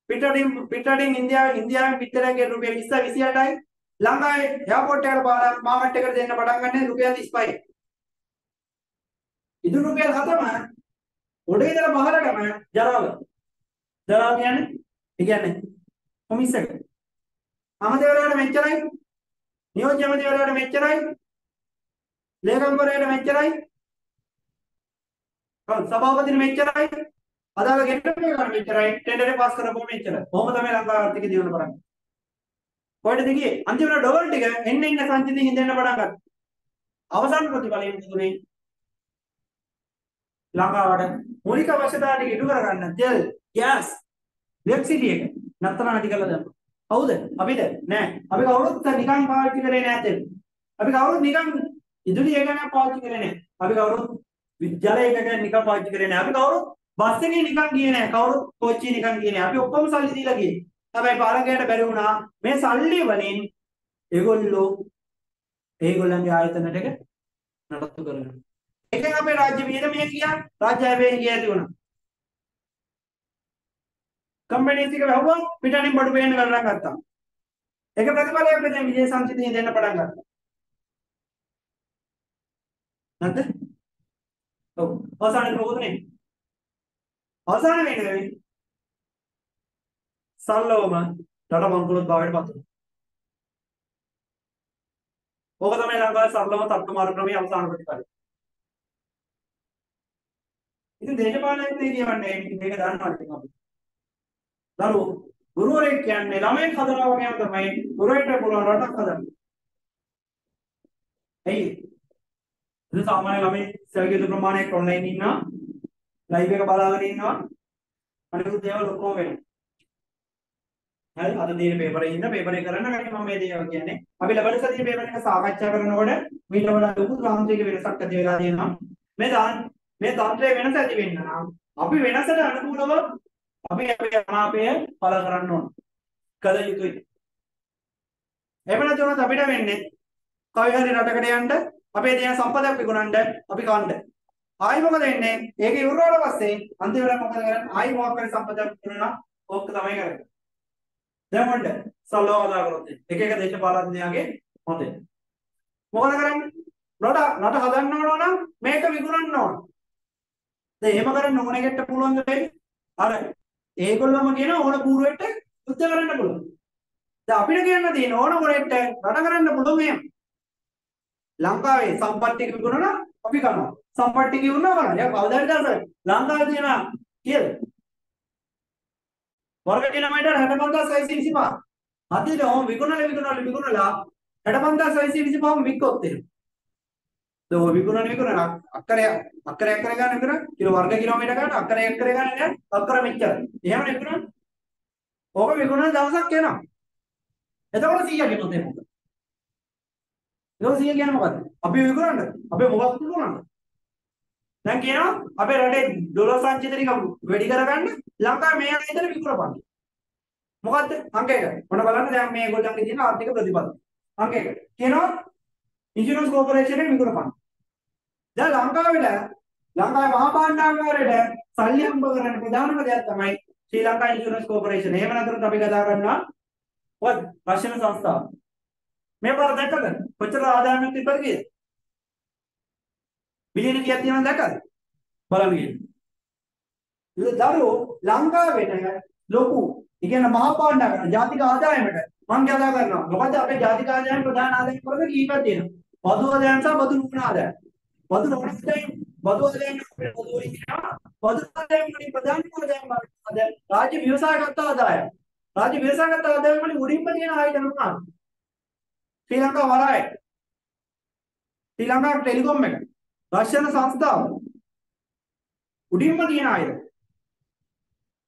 පිටරටින් පිටරටින් ඉන්දියාවෙන් ඉන්දියාවෙන් පිටරටේ රුපියල් 20 28යි. ලංකාවේ එයාපෝට් එකට පාඩම් මාමට් එකට දෙන්න පටන් ගන්න රුපියල් 35යි. ඉතුරු රුපියල් 7ම උඩ ඉඳලා පහළටම ජරාව. ජරාව කියන්නේ ඒ කියන්නේ කොමිස් එක. අමාත්‍යවරයාට මෙච්චරයි. නියෝජ්‍ය අමාත්‍යවරයාට මෙච්චරයි. ලේකම්වරයාට මෙච්චරයි. ඔව් සභාපතිට මෙච්චරයි. අදාළ ගෙන්නට මෙච්චරයි. ටෙන්ඩරේ පාස් කරපුවම මෙච්චරයි. කොහොම තමයි ලංකාව ආර්ථිකය දියුණු කරන්නේ. කොහෙටද ගියේ? අන්තිමට ඩොලර් ටික එන්න එන්න සංචිතයෙන් හින්දෙන්න පටන් ගත්තා. අවසාන ප්‍රතිඵලය මොකදුනේ? ලංකාවට මූලික අවශ්‍යතා ටික ඉටු කරගන්න තෙල්, ගෑස්, ඉලෙක්ට්‍රිසිටි එක නත්තර නැති කරලා දැම්මා. හවුද? අපිට නෑ. අපි කවුරුත් නිකන් පාවිච්චි කරේ නෑ තෙල්. අපි කවුරුත් නිකන් ඉදුලි එකක් පාවිච්චි කරේ නෑ. අපි කවුරුත් ජල එකක නිකන් පාවිච්චි කරේ නෑ. අපි කවුරුත් බස් එකේ නිකන් ගියේ නෑ. කවුරුත් කෝච්චියේ නිකන් ගියේ නෑ. අපි ඔක්කොම සල්ලි දීලා ගියේ. හැබැයි පාලකයට බැරි වුණා මේ සල්ලි වලින් ඒගොල්ලෝ ඒගොල්ලන්ගේ ආයතන ටික නඩත්තු කරගන්න. ඒකෙන් අපේ රාජ්‍ය වියදම කියන්නේ රාජ්‍ය ආයතනය කිය ඇති වුණා. කම්පැනිස් එක වැහුවා පිටනින් බඩු පේන්න ගන්න ගත්තා. ඒක ප්‍රතිඵලයක් දැන් විජේ සංසිතිය දෙන්න පටන් ගත්තා. නැද්ද? ඔව්. අවසානයේ මොකද වෙන්නේ? අවසාන වෙන්නේ සල්ලෝම රට මංකුලොත් භාවයට පත් වෙනවා. ඕක තමයි ලංකාවේ සරලම තත්ත්ව මාර්ග ක්‍රමයේ අවසාන ප්‍රතිඵලය. ඉතින් දේශපාලනඥයෙක් කියවන්නේ මේක දන්නවා ඉතින් අපි. දරුවෝ ගුරුවරයෙක් කියන්නේ ළමයෙක් හදනවා වගේම තමයි ගුරුවරයෙක්ට පුළුවන් රටක් හදන්න. ඇයි? ඉතින් සාමාන්‍ය ළමයි සර්ගිත ප්‍රමාණයක් ඔන්ලයින් ඉන්නවා. ලයිව් එක බලාගෙන ඉන්නවා. අනිකුත් දේවල් ඔක්කොම වෙනවා. හරි අද තියෙන පේපර් එකේ ඉන්න පේපර් එක කරන්න කලින් මම මේ දේවල් කියන්නේ අපි ලබන සතියේ පේපර් එක සාකච්ඡා කරනකොට මීට වඩා ලොකු තාන්ත්‍රික වෙනසක් ඇති වෙලා තියෙනවා මේ දාන මේ තන්ත්‍රයේ වෙනස ඇති වෙන්න නම් අපි වෙනසට අනුකූලව අපි අපේ අනාපය පළ කරන්න ඕන. කල යුතුයි. එහෙම නැතුනොත් අපිට වෙන්නේ කවි හරි රටකට යන්න අපේ තියෙන සම්පතක් විකුණන්න අපි කන්න ආයි මොකද වෙන්නේ? ඒක ඉවරවට පස්සේ අන්තිමට මොකද කරන්නේ? ආයි මොකක් හරි සම්පතක් විකුණනවා ඕක තමයි කරන්නේ. දැන් මොකද? සල්ලව කතා කරොත් එක එක දේශපාලඥයාගේ මතය මොකද කරන්නේ? රට රට හදන්න ඕන නම් මේක විකුණන්න ඕන. දැන් එහෙම කරන්න ඕන එකට පුළුවන් දෙයි අර ඒගොල්ලෝම කියන ඕන කූරුවෙට යුද්ධ කරන්න පුළුවන්. දැන් අපිට කියන්න තියෙන ඕන කොරෙට රට කරන්න පුළුවන් එහෙම. ලංකාවේ සම්පත් ටික විකුණනවා අපි කරනවා. සම්පත් ටික විකුණනවා කරනවා. යා කවදාද කරන්නේ ලංකාවේ තියෙන කියලා. වර්ග කිලෝමීටර් 65625. අදිට ඕම් විකුණලා විකුණලා විකුණලා 65625 වික්කොත් එහෙම. දැන් ඔය විකුණන විකුණන අක්කරය අක්කරය අක්කරය ගන්න විතර කිලෝ වර්ග කිලෝමීටර ගන්න අක්කරය අක්කරය ගන්න නෑ අක්කර මෙච්චර. එහෙම විකුණන. ඕක විකුණන දවසක් එනවා. එතකොට 100 කිලෝත් එහෙම. එතකොට 100 කියන්නේ මොකද්ද? අපි විකුණන්න. අපි මොකක්ද විකුණන්න? දැන් කියනවා අපේ රටේ ඩොලර් සංචිත ටික වැඩි කරගන්න ලංකාවේ මේ ආයතන විකුණපන්. මොකද්ද? අංක 1. මොන බලන්න දැන් මේ ගොඩක් තියෙන ආර්ථික ප්‍රතිපද. අංක 1. කියනවා ඉන්ෂුරන්ස් කෝපරේෂන් එක විකුණපන්. දැන් ලංකාවේ ලංකාවේ මහා භාණ්ඩාගාරයට සල්ලි හම්බ කරන්න ප්‍රධානම දෙයක් තමයි ශ්‍රී ලංකා ඉන්ෂුරන්ස් කෝපරේෂන්. එහෙම නැත්නම් අපි කතා කරනවා what රෂ්‍යන සංස්ථාව. මේ පාර දැක්කද? කොච්චර ආදායමක් තිබ්බද කියලා? බිලියන කීයක් තියෙනවද දැක්කද? බලන්න ගිහින්. ඒක දරුවෝ ලංකාවට ලොකු ඉගෙන මහා පාණ්ඩාගම ජාතික ආදායමට මම කතා කරනවා. මොකද අපේ ජාතික ආදායම ප්‍රධාන ආදායම වර්ග කීපයක් තියෙනවා. බදු ආදායම සහ බදු නුන ආදායම. බදු නුන ආදායම බදු ආදායම බදු වලින් කියනවා. බදු ආදායම වලින් ප්‍රධාන ආදායම වර්ග රාජ්‍ය ව්‍යවසායගත ආදායම. රාජ්‍ය ව්‍යවසායගත ආදායම වලින් උඩින්ම තියෙන ආයතන මොනවාද? ශ්‍රී ලංකා වරාය. ශ්‍රී ලංකා ටෙලිකොම් එක. රෂ්‍යන සංස්ථාව උඩින්ම තියෙන අය.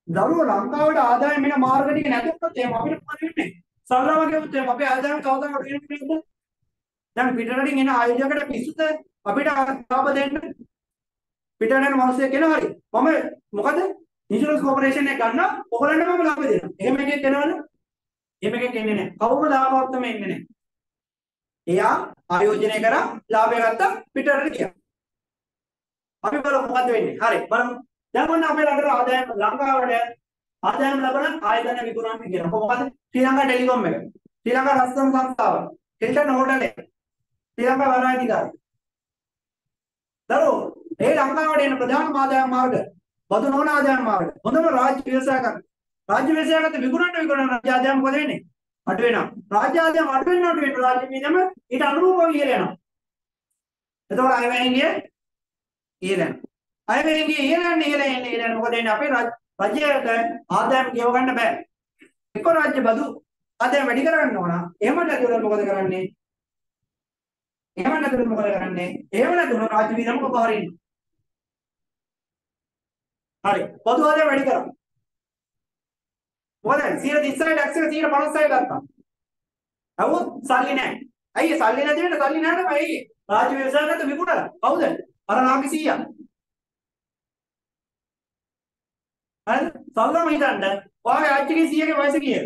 දරුවෝ ලංකාවට ආදායම් වෙන මාර්ග ටික නැතුනොත් එහෙම අපිට මොකද වෙන්නේ? සරලව කියවුත් එහෙම අපේ ආදායම් කවදාවත් අඩු වෙන්නේ නැද්ද? දැන් පිටරටින් එන ආයෝජකයට පිස්සුද අපිට ලාභ දෙන්න? පිටරට යන මිනිස්සු කියන හරි. මම මොකද? ඉන්ෂුරන්ස් කෝපරේෂන් එක ගන්න ඔයගොල්ලන්ට මම ලාභ දෙනවා. එහෙම එකක් එනවද? එහෙම එකක් එන්නේ නැහැ. කවුරුම ලාභවත්ම එන්නේ නැහැ. එයා ආයෝජනය කරා ලාභය ගත්තා පිටරට ගියා. අපි බලමු මොකද වෙන්නේ. හරි බලමු. දැන් මොන අපේ රටේ ආදායම ලංකාවට ආදායම ලබන ආයතන විකුණන්න කියන කොහොමද? ශ්‍රී ලංකා ටෙලිකොම් එක. ශ්‍රී ලංකා රස්තම් සංස්ථාව. හිල්ටන් හෝටල් එක. ශ්‍රී ලංකා වරායනිකාරය. දරුවෝ ඒ ලංකාවට එන ප්‍රධාන ආදායම මාර්ග බදු නොවන ආදායම මාර්ග. හොඳම රාජ්‍ය ව්‍යවසායකත්. රාජ්‍ය ව්‍යවසායකත් විකුණන්න විකුණන රාජ්‍ය ආදායම මොකද වෙන්නේ? අඩු වෙනවා. රාජ්‍ය ආදායම අඩු වෙනවා අඩු වෙනවා රාජ්‍ය වියදම ඊට අනුරූපව ඉහළ යනවා. එතකොට අයවැයන්ගේ ඉහළ යනවා. අයවැයන්ගේ ඉහළ යන ඉහළ යන ඉහළ යන මොකද වෙන්නේ අපේ රජයට ආදායම ගෙව ගන්න බෑ. එක්ක රාජ්‍ය බදු ආදායම වැඩි කරගන්න ඕන. එහෙම නැතිව මොකද කරන්නේ? එහෙම නැතිව මොකද කරන්නේ? එහෙම නැතිව රාජ්‍ය වියදම කොහරින්. හරි. බදු ආදායම වැඩි කරමු. මොකද 130යි ටැක්ස් එක 150යි ගත්තා. නමුත් සල්ලි නැහැ. අයියේ සල්ලි නැති වෙන්න සල්ලි නැහැ නේද අයියේ? රාජ්‍ය ව්‍යවසායකට විකුණලා. කවුද? අර නාකි 100ක්. හරිද? සල්ලම හිතන්න. ඔයාගේ ආච්චිගේ සීයාගේ වයස කීයද?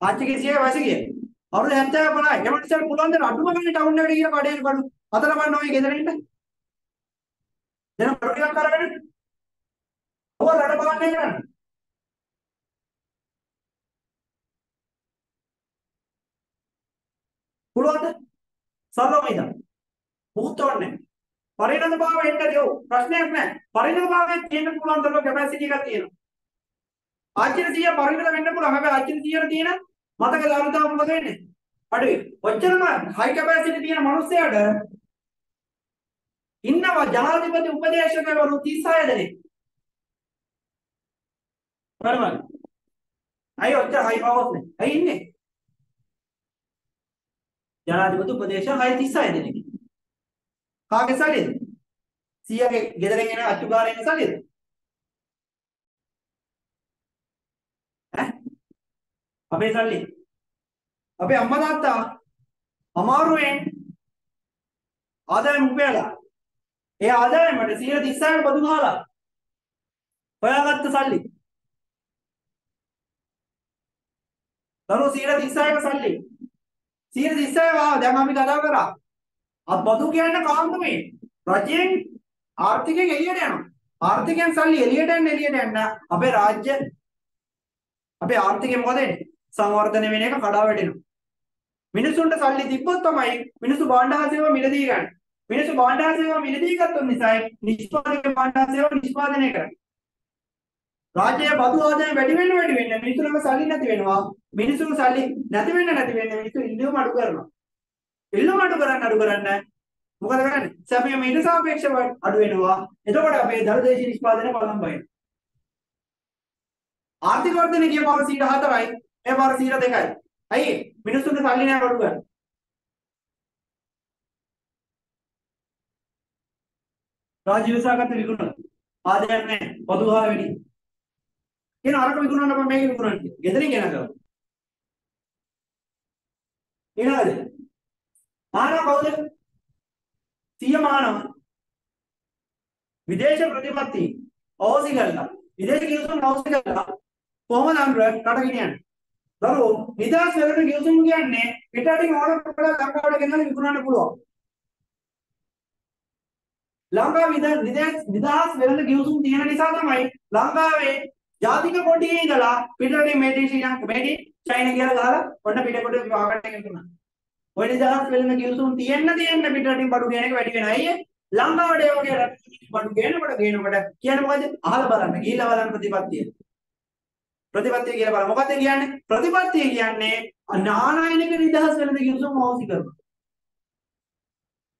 ආච්චිගේ සීයාගේ වයස කීයද? අවුරුදු 70 50යි. එමන් ඉතින් පුළුවන් ද අඩුම ගානේ ටවුන් එකට ගිහින් කඩේ බඩු අතර බලන්න ඔය ගෙදර ඉන්න. දැන් බඩු ටිකක් කරගෙන. ඔය රට බලන්නේ කරන්නේ. පුළුවන්ද? සල්ලම හිතන්න. මුකුත් ඕනේ නැහැ. පරිණත භාවය එන්න දෙව ප්‍රශ්නයක් නැහැ. පරිණත භාවයේ තියෙන්න පුළුවන් තරම කැපැසිටි එකක් තියෙනවා. ආච්චිට 100 පරිණත වෙන්න පුළුවන්. හැබැයි ආච්චිට 100 තියෙන මතක දාරුතාව මොකද වෙන්නේ? අඩුයි. ඔච්චරම හයි කැපැසිටි තියෙන මිනිස්සයාට ඉන්නවා ජනාධිපති උපදේශකවරු 36 දෙනෙක්. බරමල්. අය ඔච්චර හයි පවර්ස් නේ. ඇයි ඉන්නේ? ජනාධිපති උපදේශක 36 දෙනෙක්. කාගේ සල්ලිද? 100ගේ ගෙදරින් එන අච්චු ගාන එන සල්ලිද? ඈ? අපේ සල්ලි. අපේ අම්මා තාත්තා අමාරුවෙන් ආදායම උපයලා ඒ ආදායමට 136ක් බදු ගහලා හොයාගත්ත සල්ලි. දරුවෝ 136ක සල්ලි. 136 වා දැන් අපි කතා කරා. අත් බදු කියන්නේ කාන්දමේ. රජයෙන් ආර්ථිකයෙන් එළියට යනවා. ආර්ථිකයෙන් සල්ලි එළියට යන්න එළියට යන්න අපේ රාජ්‍ය අපේ ආර්ථිකය මොකද වෙන්නේ? සංවර්ධනය වෙන එක කඩා වැටෙනවා. මිනිසුන්ට සල්ලි තිබ්බොත් තමයි මිනිස්සු භාණ්ඩ සේවා මිලදී ගන්න. මිනිස්සු භාණ්ඩ සේවා මිලදී ගත්තොත් නිසායි නිෂ්පාදක භාණ්ඩ සේවා නිෂ්පාදනය කරන්නේ. රාජ්‍යයේ බදු ආදායම වැඩි වෙන්න වැඩි වෙන්න මිනිසුන්ගේ සල්ලි නැති වෙනවා. මිනිසුන් සල්ලි නැති වෙන්න නැති වෙන්න මිනිස්සු ඉල්ලුම අඩු කරනවා. ඉල්ලුම අඩු කරන්න අඩු කරන්න මොකද කරන්නේ? සැපිය මීට සාපේක්ෂව අඩු වෙනවා. එතකොට අපේ දරදේශී නිෂ්පාදනය බලම්බයි. ආර්ථික වර්ධනය ගිය පාර 4යි, මේ පාර 2යි. ඇයි? මිනිස්සුන්ගේ සල්ලි නෑ අඩු කරන්නේ. රාජ්‍ය විසාගත විකුණන ආදායම් නැහැ පොදු හා වැඩි කියන අරක විකුණන්න මම මේක විකුණන්න කියලා. ගෙදරින් ගෙනගමු. ඊළඟට මානව කවුද? සිය මානව විදේශ ප්‍රතිපත්ති අවසි කරලා විදේශ ගිවිසුම් අවසි කරලා කොහොමද අම්ර රට ගෙනියන්නේ? දරුවෝ නිදාස් වලට ගිවිසුම් කියන්නේ පිටරටින් ඕනර කරලා ලංකාවට ගෙනල්ලා විකුණන්න පුළුවන්. ලංකාව නිදහස් නිදහස් වෙළඳ ගිවිසුම් තියෙන නිසා තමයි ලංකාවේ ජාතික කොටියේ ඉඳලා පිටරටින් මේටි ශ්‍රී ලංකා මේටි චයිනා කියලා ගහලා ඔන්න පිටකොට විවාහකට ගෙනුනා. ඔය නිදහස් වෙළඳ ගිවිසුම් තියෙන්න තියෙන්න පිටරටින් බඩු ගේන එක වැඩි වෙනවා. අයියේ ලංකාවට ඒ වගේ රට බඩු ගේනකොට ගේනකොට කියන්නේ මොකද? අහලා බලන්න ගිහිල්ලා බලන්න ප්‍රතිපත්තිය. ප්‍රතිපත්තිය කියලා බලන්න. මොකද්ද කියන්නේ? ප්‍රතිපත්තිය කියන්නේ නානායනික නිදහස් වෙළඳ ගිවිසුම් අවශ්‍ය කරනවා.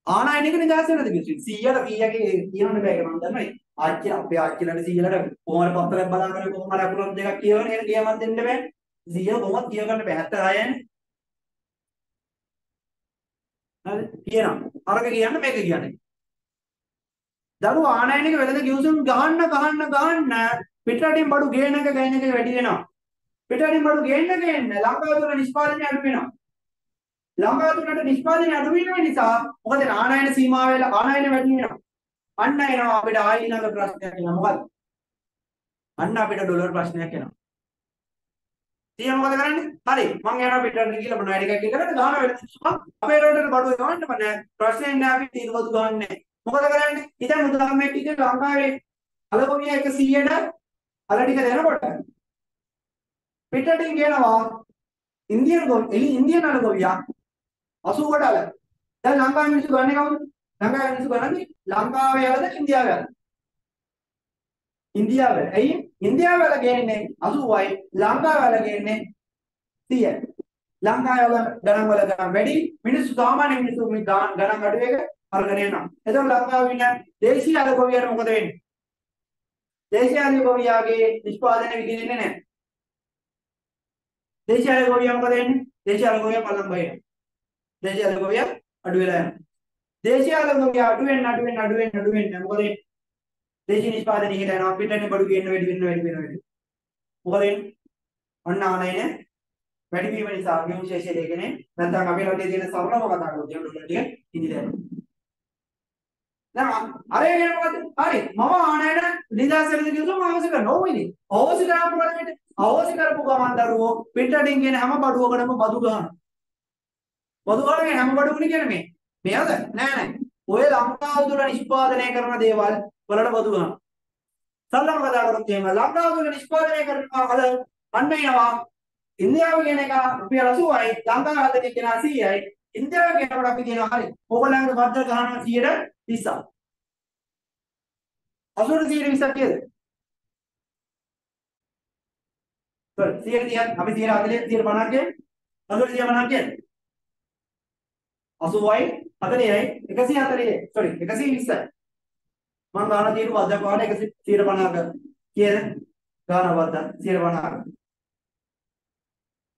ආනායනික නිදහස් වෙනද කිව්වේ 100ට 100ක කියන්න බෑ මම දන්නයි ආච්චි අපේ ආච්චිලට 100ට කොහොමද පත්තරයක් බලාගෙන කොහොමද අකුරු දෙකක් කියවන එක කියමක් දෙන්න බෑ. 100 කොහොමද කිය ගන්න බෑ. 76 හරි කියනවා. අරක කියන්න මේක කියන්නේ. දරුවෝ ආනායනික වෙළඳ කිව්සුම් ගහන්න ගහන්න ගහන්න පිටරටින් බඩු ගේන එක ගේන එක වැඩි වෙනවා පිටරටින් බඩු ගේන්න ගේන්න ලංකාව තුළ නිෂ්පාදනය අඩු වෙනවා ලංකාව තුළට නිෂ්පාදනය අඩු වීම නිසා මොකද ආනයන සීමාව වෙලා ආනයන වැඩි වෙනවා. අන්න එනවා අපිට ආයි ඊළඟ ප්‍රශ්නයක් එනවා මොකද? අන්න අපිට ඩොලර් ප්‍රශ්නයක් එනවා. තිය මොකද කරන්නේ? හරි මං යනවා පිටරට ගිහලා මොනවා ටිකක් කරලා ගහන වෙලාවට අපේ රටට බඩුව ගවන්න බෑ. ප්‍රශ්නේ නෑ අපි තීරවදු ගහන්නේ. මොකද කරන්නේ? ඉතින් උදාහරණයක් ටික ලංකාවේ අලගොවිය 100ට අල ටික දෙනකොට පිටරටින් ගෙනවා ඉන්දියන් ගොවි එලි ඉන්දියන් අලගොවියා 80කට අල. දැන් ලංකාවේ මිනිස්සු ගන්නේ කවුද? ලංකාවේ මිනිස්සු ගන්නේ ලංකාවේ අලද ඉන්දියාවේ අලද? ඉන්දියාවේ. ඇයි? ඉන්දියාවේ අල ගේන්නේ 80යි ලංකාවේ අල ගේන්නේ 100යි. ලංකාවේ අල ගණන් වල ගණන් වැඩි මිනිස්සු සාමාන්‍ය මිනිස්සු මේ ගණන් අඩු එක අරගෙන යනවා. එතකොට ලංකාවේ ඉන්න දේශීය අල ගොවියන්ට මොකද වෙන්නේ? දේශීය අල ගොවියාගේ නිෂ්පාදනය විදින්නේ නැහැ. දේශීය අල ගොවියා මොකද වෙන්නේ? දේශීය අල ගොවියා පල්ලම් බහිනවා. දේශීය අලගොවිය අඩු වෙලා යනවා. දේශීය අලගොවිය අඩු වෙන්න අඩු වෙන්න අඩු වෙන්න අඩු වෙන්න මොකද දේශීය නිෂ්පාදනය ඉහළ යනවා පිටරටින් බඩු ගේන්න වැඩි වෙන්න වැඩි වෙන්න වැඩි. මොකද ඔන්න ආනයන වැඩි වීම නිසා විශේෂය දෙකනේ නැත්නම් අපේ රටේ තියෙන සරලම කතා කරොත් ඒ ටික ඉදිරියට යනවා. දැන් අරේ කියන මොකද? හරි. මම ආනයන නිදාසෙලද කිව්වම අවශ්‍ය කරනවා. ඕම ඉතින්. අවශ්‍ය කරපු ගමන් අවශ්‍ය කරපු ගමන් දරුවෝ පිටටින් කියන හැම බඩුවකටම බදු ගන්නවා. බදු ගන්න හැම බඩුවකම කියන්නේ මේ. මේවද? නෑ නෑ. ඔය ලංකාව තුළ නිෂ්පාදනය කරන දේවල් වලට බදු ගන්නවා. සල්ලම කතා කරොත් එහෙම ලංකාව තුළ නිෂ්පාදනය කරන අද අන්න එනවා ඉන්දියාව කියන එක රුපියල් 80යි ලංකාව හදන්නේ කියන 100යි ඉන්දියාව කියනකොට අපි කියනවා හරි ඕගොල්ලන්ගේ බද්ද ගහනවා 130ක් 80 120ක් කියද? sorry 130ක් අපි 140 150ක් කියන්නේ 80 150ක් කියන්නේ 80යි 40යි 140යි sorry 120යි මම ගාන තියෙන වද්දක් වාට 150ක කියන ගාන වද්දක් 150ක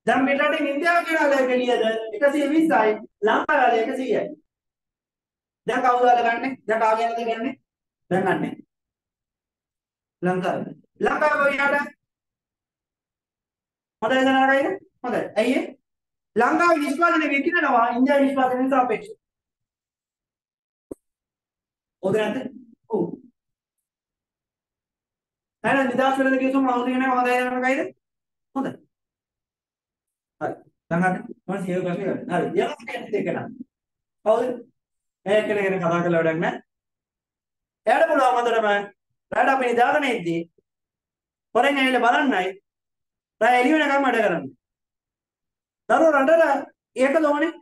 දැන් මෙතනට ඉන්දියාව කියන අලය එළියද 120යි ලංකාවේ 100යි දැන් කවුද අලගන්නේ දැන් කාගෙන්ද ගන්නේ? දැන් ගන්නේ. ලංකාවේ. ලංකාවේ යාට? හොඳයි දනාරයිද හොඳයි ඇයි ඒ? ලංකාවේ නිෂ්පාදනය විකිනනවා ඉන්දියාවේ නිෂ්පාදනයට සාපේක්ෂව හොඳ නැද්ද ඔව්. එහෙනම් නිදාස් වෙනද කිව්වම මම කියන්නේ හොඳයි දනාරයිද හොඳයි හරි දැන් අද මම සියලු ප්‍රශ්න කරනවා හරි යමක් කියන්නේ දෙක නම් හවුද ඒ කෙනෙක් ගැන කතා කරලා වැඩක් නැහැ එයාට පුළුවන් හොඳටම රාඩ අපි නිදාගෙන ඉද්දී පොරෙන් ඇවිල්ලා බලන්නයි රෑ එළි වෙනකම් වැඩ කරන්න. දරුවෝ රටලා ඒක දෝනේ.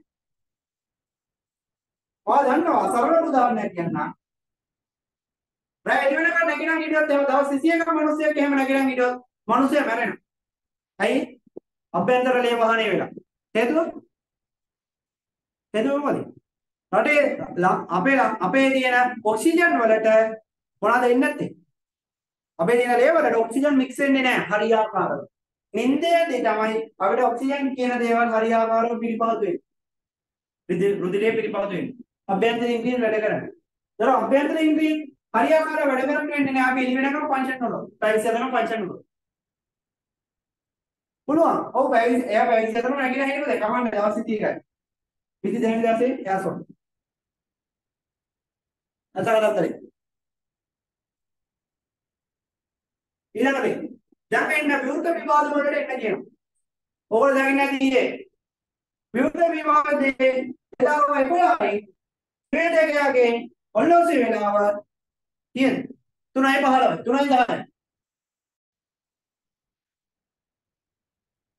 ඔයා දන්නවා සරල උදාහරණයක් කියන්නම්. රෑ එළි වෙනකම් නැගිටින්න හිටියොත් එහෙම දවස් 21ක මිනිස්සෙක් එහෙම නැගිටින්න හිටියොත් මිනිස්සයා මැරෙනවා. ඇයි? අභ්‍යන්තර ලේ වහනේ වෙලා. හේතුව? හේතුව මොකද? රටේ අපේ අපේ තියෙන ඔක්සිජන් වලට මොනවද එන්නේ නැත්තේ? අපේ තියෙන ලේ වලට ඔක්සිජන් මික්ස් වෙන්නේ නැහැ හරියාකාරව. නින්දේදී තමයි අපිට ඔක්සිජන් කියන දේවල් හරියාකාරව පිළිපහතු වෙන්නේ. රුධිරයේ පිළිපහතු වෙන්නේ. අභ්‍යන්තර ඉන්ද්‍රියන් වැඩ කරන්නේ. ඒතර අභ්‍යන්තර ඉන්ද්‍රියන් හරියාකාරව වැඩ කරන්නේ වෙන්නේ නැහැ අපි එළි වෙනකම් පංචන් වල. පැවිදි සදම පංචන් වල. පුළුවන්. ඔව් පැවිදි එයා පැවිදි සදම නැගිලා හිටියද කමන්නේ දවස් 30යි. විදි දෙවෙනි දවසේ එයා සොන්න. අතකටතරේ. ඊළඟට දැන් එන්න විවෘත විවාද වලට එන්න කියනවා. ඕගොල්ලෝ දකින්න නැති ඊයේ. විවෘත විවාදයේ එදාව 11යි ක්‍රීඩකයාගේ ඔල්ලෝසි වෙලාව තියෙන 3යි 15 3යි 10යි.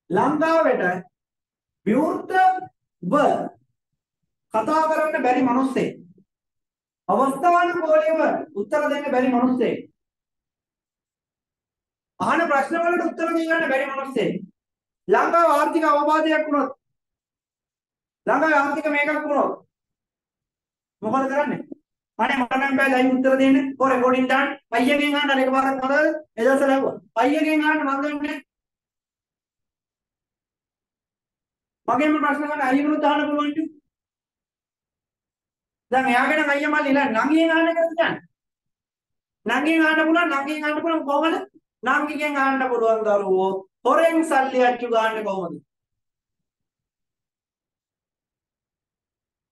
ලංකාවට විවෘතව කතා කරන්න බැරි මිනිස්සේ අවස්ථානුකූලව උත්තර දෙන්න බැරි මිනිස්සේ අහන ප්‍රශ්න වලට උත්තර දෙන්න බැරි මිනිස්සේ ලංකාව ආර්ථික අවබෝධයක් වුණොත් ලංකාවේ ආර්ථික මේකක් වුණොත් මොකද කරන්නේ? අනේ මට නම් බෑ ලයිව් උත්තර දෙන්න. කො රෙකෝඩින් දාන්න අයියගෙන් අහන්න එකපාරක් මොනවද එදවස ලැබුවා. අයියගෙන් අහන්න මම දන්නේ මගේම ප්‍රශ්න ගන්න අයියගෙනුත් අහන්න පුළුවන් නේ. දැන් එයාගෙන අයියා මල්ලි ඉලා නංගියෙන් අහන්න කියලා කියන්නේ? නංගියෙන් අහන්න පුළුවන් නංගියෙන් අහන්න පුළුවන් කොහමද? නංගිගෙන් අහන්න පුළුවන් දරුවෝ හොරෙන් සල්ලි අච්චු ගන්න කොහොමද?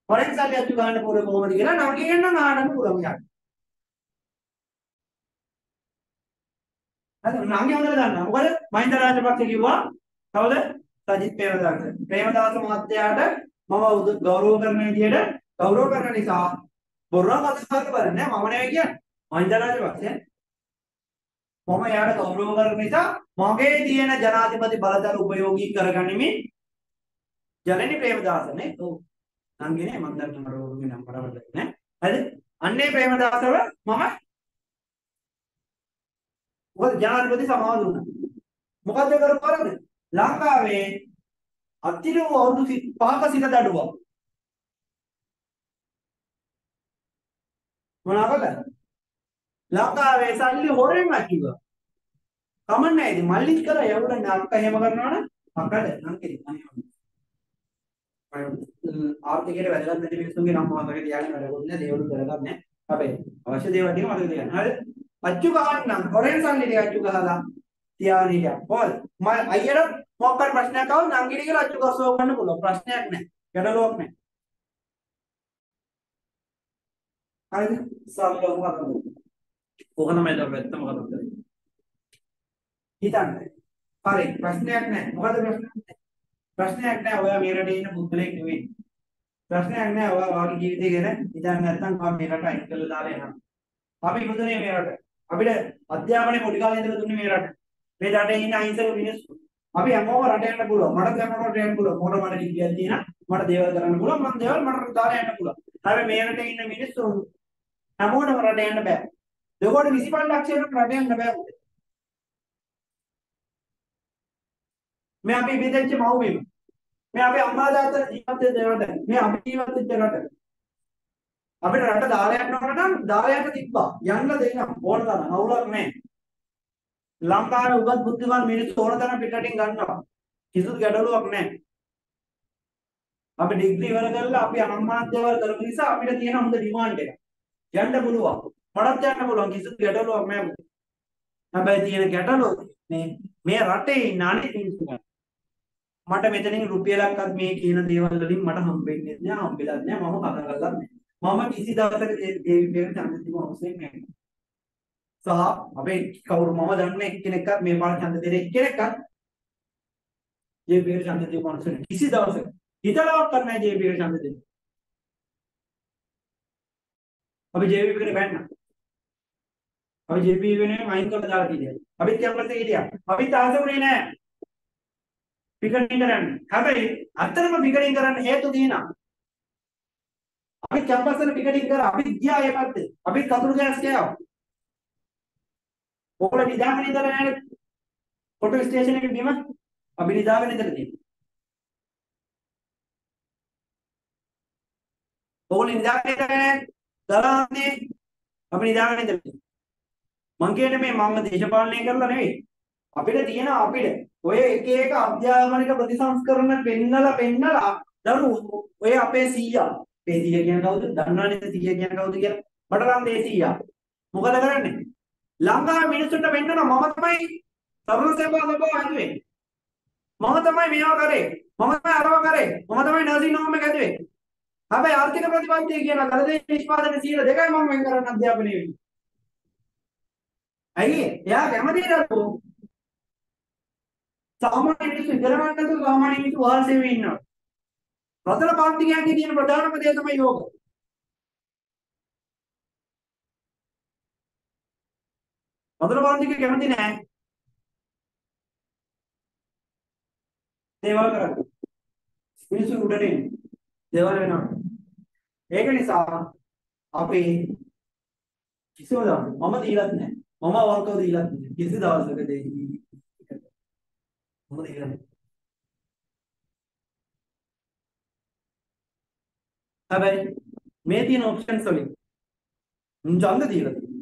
හොරෙන් සල්ලි අච්චු ගන්න පුළුවන් කොහොමද කියලා නංගිගෙන් නම් අහන්න පුළුවන් යාට. හරි නංගි හොඳට දන්නවා. මොකද මහින්ද රාජපක්ෂ කිව්වා කවුද? සජිත් ප්‍රේමදාස. ප්‍රේමදාස මහත්තයාට මම ගෞරව කරන විදියට ගෞරව කරන නිසා බොරුවක් අදහස් කරන්නේ මම නෙවෙයි කියන්නේ. මහින්ද රාජපක්ෂ මම එයාට ගෞරව කරන නිසා මගේ තියෙන ජනාධිපති බලතල උපයෝගී කරගනිමින් ජනනි ප්‍රේමදාසනේ ඔව්. නංගිනේ මම දන්න මට ඕරුගේ නම් මට නෑ හරිද අන්නේ ප්‍රේමදාසව මම මොකද ජනාධිපති සමාව දුන්නා. මොකද්ද කරපරද ලංකාවේ අතිරව අවුරුදු 5ක සිට දඩුවක් මොනවාද ලංකාවේ සල්ලි හොරෙන් අච්චුවා කමන්නේ ඉතින් මල්ලිත් කර යවුඩ අක්ක එහෙම කරනවනම් අක්කද නම් කෙනෙක් ආර්ථිකයට වැදගත් නැති මිනිස්සුන්ගේ නම් මොනවද තියාගෙන වැඩකුත් නෑ දේවලු කරගන්න නෑ අපේ අවශ්‍ය දේවල් ටික මතක තියාගන්න. හරිද අච්චු ගහන්න හොරෙන් සල්ලි ටික අච්චු ගහලා තියාගෙන හිටියා කොහොමද මම අයියට මොකක් හරි ප්‍රශ්නයක් ආවොත් නංගිට කියලා අච්චු ගස්සව ගන්න පුළුවන් ප්‍රශ්නයක් නෑ ගැටලුවක් නෑ හරිද? සරලව කතා ඕක තමයි දැන් ඇත්තම කතා කරන්නේ. හිතන්න. හරි ප්‍රශ්නයක් නැහැ. මොකද ප්‍රශ්නයක්? ප්‍රශ්නයක් නැහැ. ඔයා මේ රටේ ඉන්න පුද්ගලයෙක් නෙවෙයි. ප්‍රශ්නයක් නැහැ. ඔයා වාගේ ජීවිතය ගැන හිතන්න නැත්නම් මම මේ රට අයින් කරලා දාලා යනවා. අපි ඉපදුනේ මේ රට. අපිට අධ්‍යාපනය පොඩි කාලේ ඉඳලා දුන්නේ මේ රට. මේ රටේ ඉන්න අහිංසක මිනිස්සු. අපි හැමෝම රට යන්න පුළුවන්. මට දැන් රට යන්න පුළුවන්. මොකට මට කිව්වක් තියෙනවා. මට දේවල් කරන්න පුළුවන්. මම දේවල් මට දාලා යන්න පුළුවන්. හැබැයි මේ රටේ ඉන්න මිනිස්සු හැමෝටම රට යන්න බෑ. දෙගොඩ 25 ලක්ෂයකට රට යන්න බෑ. මේ අපි ඉපදෙච්ච මව්බිම. මේ අපේ අම්මා තාත්තා ජීවත් වෙච්ච රට. මේ අපි ජීවත් වෙච්ච රට. අපිට රට දාලා යන්න ඕන නම් දාලා යන්න තිබ්බා. යන්න දෙන්න ඕන තරම් අවුලක් නැහැ. ලංකාවේ උගත් බුද්ධිමත් මිනිස්සු ඕන තරම් පිටරටින් ගන්නවා. කිසිදු ගැටලුවක් නැහැ. අපි ඩිග්‍රී ඉවර කරලා අපි අනම්මනත් දේවල් කරපු නිසා අපිට තියෙන හොඳ ඩිමාන්ඩ් එක. යන්න පුළුවන්. මටත් යන්න පුළුවන් කිසිදු ගැටලුවක් නැහැ. හැබැයි තියෙන ගැටලුව මේ මේ රටේ ඉන්න අනිත් මිනිස්සු ගැන. මට මෙතනින් රුපියලක්වත් මේ කියන දේවල් වලින් මට හම්බෙන්නේ නැහැ හම්බෙලත් නැහැ මම කතා කරලත් නැහැ මම කිසි දවසක දේවිපේට ඡන්ද තිබුණ අවශ්‍යයක් නැහැ සහ අපේ කවුරු මම දන්නේ එක්කෙනෙක්වත් මේ පාර ඡන්ද දෙන එක්කෙනෙක්වත් දේවිපේට ඡන්ද තිබුණ අවශ්‍යයක් කිසි දවසක හිතලවත් කරන්නේ දේවිපේට ඡන්ද දෙන්න අපි දේවිපේට බැන්න අපි ජේපී වෙනුවෙන් අයින් කරලා දාලා තියෙනවා අපිත් කැම්පස් එකේ හිටියා අපිත් ආසුනේ නැහැ පිකටින් කරන්න. හැබැයි අත්‍තරම පිකටින් කරන්න හේතු තියෙනවා. අපි කැම්පස් වල පිකටින් කරා අපි ගියා ඒ පැත්තේ. අපි කතුරු ගෑස් ගෑවා. ඕගොල්ලෝ නිදාගෙන ඉඳලා නෑනේ. ෆොටෝ ස්ටේෂන් එකේ බිම අපි නිදාගෙන ඉඳලා තියෙනවා. ඕගොල්ලෝ නිදාගෙන ඉඳලා නෑ. දරාන්නේ අපි නිදාගෙන ඉඳලා තියෙනවා. මං කියන්නේ මේ මම දේශපාලනය කරලා නෙවෙයි. අපිට තියෙන අපිට ඔය එක එක අධ්‍යාපනික ප්‍රතිසංස්කරණ පෙන්නලා පෙන්නලා දරු ඔය අපේ සීයා අපේ සීයා කියන කවුද දන්නවනේ සීයා කියන කවුද කියලා මට නම් මේ සීයා මොකද කරන්නේ ලංකාවේ මිනිස්සුන්ට පෙන්නන මම තමයි තරුණ සේවා සභාව හදුවේ මම තමයි මේවා කරේ. මම තමයි අරව කරේ. මම තමයි නර්සින් හෝම් එක හදුවේ හැබැයි ආර්ථික ප්‍රතිපත්තිය කියන කලදේ නිෂ්පාදන 102යි මම වෙන් කරන්න අධ්‍යාපනයේ ඇයි? එයා කැමති නේද සාමාන්‍ය මිනිස්සු ඉගෙන ගන්න නැතුව සාමාන්‍ය මිනිස්සු වහල් සෙවි ඉන්නවා. රතන පාන්තිකයන්ගේ තියෙන ප්‍රධානම දේ තමයි යෝග. රතන පාන්තික කැමති නැහැ. දේවල් කරන්න. මිනිස්සු උඩට එන්නේ. දේවල් වෙනවා. ඒක නිසා අපි කිසිම දවසක මම දීලත් නැහැ. මම අවංකව දීලත් නැහැ. කිසි දවසක දෙන්නේ මොකද කියලා හැබැයි මේ තියෙන ඔප්ෂන්ස් වලින් මම ඡන්ද දීලා තියෙනවා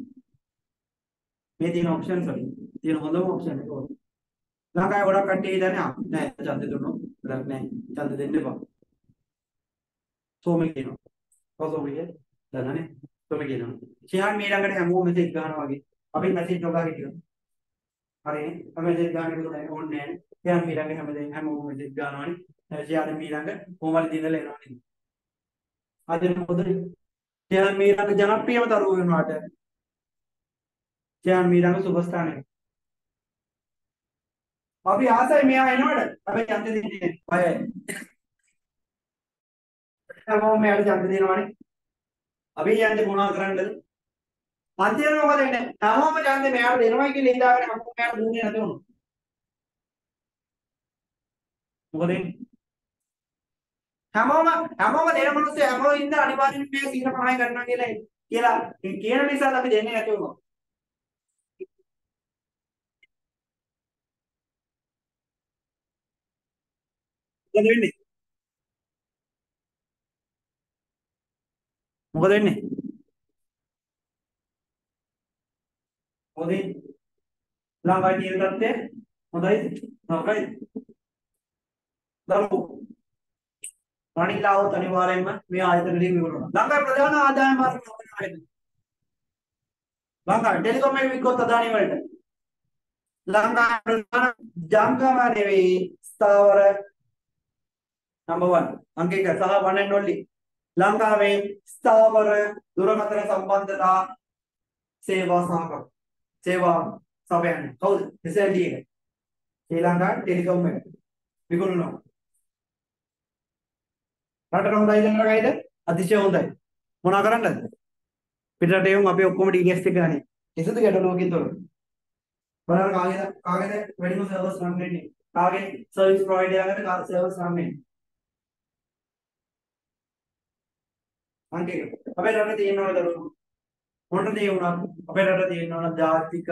මේ තියෙන ඔප්ෂන්ස් වලින් තියෙන හොඳම ඔප්ෂන් එක ඕක ලංකාවේ ගොඩක් කට්ටිය හිතන්නේ ආ නෑ ඡන්ද දුන්නොත් වැඩක් නෑ ඡන්ද දෙන්න එපා. සෝමේ කියනවා. කොහොමද දන්නනේ සෝමේ කියනවා. ෂියාන් මේ ළඟට හැමෝම මෙසේජ් ගන්නවා වගේ. අපි මෙසේජ් නොගා හිටියොත්. හරිනේ අපි මෙසේජ් ගන්න ඕනේ නෑ. එයා මීළඟ හැමදේම හැමෝම මෙසේජ් ගන්නවානේ. එයාට මීළඟ කොහොමද දිනලා එනවනේ. අද මොකද? එයා මීළඟ ජනප්‍රියම දරුවෝ වෙනවාට. එයා මීළඟ සුබස්ථානයේ. අපි ආසයි මෙයා එනවට. හැබැයි යන්න දෙන්නේ බයයි. හැමෝම මෙයාට යන්න දෙනවනේ. අපි යන්නේ මොනවා කරන්නද? අන්තිමට මොකද වෙන්නේ? හැමෝම යන්නේ මෙයාට දෙනවයි කියලා හිතාගෙන හැමෝම මෙයාට දුන්නේ නැති වුණා. මොකද හැමෝම හැමෝම දෙන මිනිස්සු හැමෝම ඉන්න අනිවාර්යෙන්ම මේ 150 ගන්නවා කියලා කියලා කියන නිසා අපි දෙන්නේ නැති වුණා. මොකද වෙන්නේ? මොකද වෙන්නේ? මොකද ළඟයි තියෙන තත්ත්වය හොඳයි නරකයි දරුවෝ රණිලාවොත් අනිවාර්යයෙන්ම මේ ආයතන වලින් විවරනවා. ලංකාවේ ප්‍රධාන ආදායම මාර්ග මොකක්ද ආයතන? ලංකාවේ ටෙලිකොම් එක වික්කොත් අදානි වලට. ලංකාවේ ප්‍රධාන ජංගම නෙවෙයි ස්ථාවර number 1 අංක එක සහ 1 and only ලංකාවේ ස්ථාවර දුරකථන සම්බන්ධතා සේවා සහක සේවා සපයන්නේ. කවුද? SLD එක. ශ්‍රී ලංකා ටෙලිකොම් එක. විකුණනවා. රටට හොඳයි ජනරගයිද අතිශය හොඳයි. මොනා කරන්නද? පිටරට එවුන් අපි ඔක්කොම ඩීඑස් එක ගන්නේ. කිසිදු ගැටලුවකින් තොරව බලන්න කාගේද කාගේද වැඩිම සර්වර්ස් රන් වෙන්නේ කාගේ සර්විස් ප්‍රොවයිඩර් එකකට සර්වර්ස් රන් වෙන්නේ අන්තික අපේ රටේ තියෙනවද දරුවෝ මොනට දේ වුණත් අපේ රටේ තියෙනවා ජාතික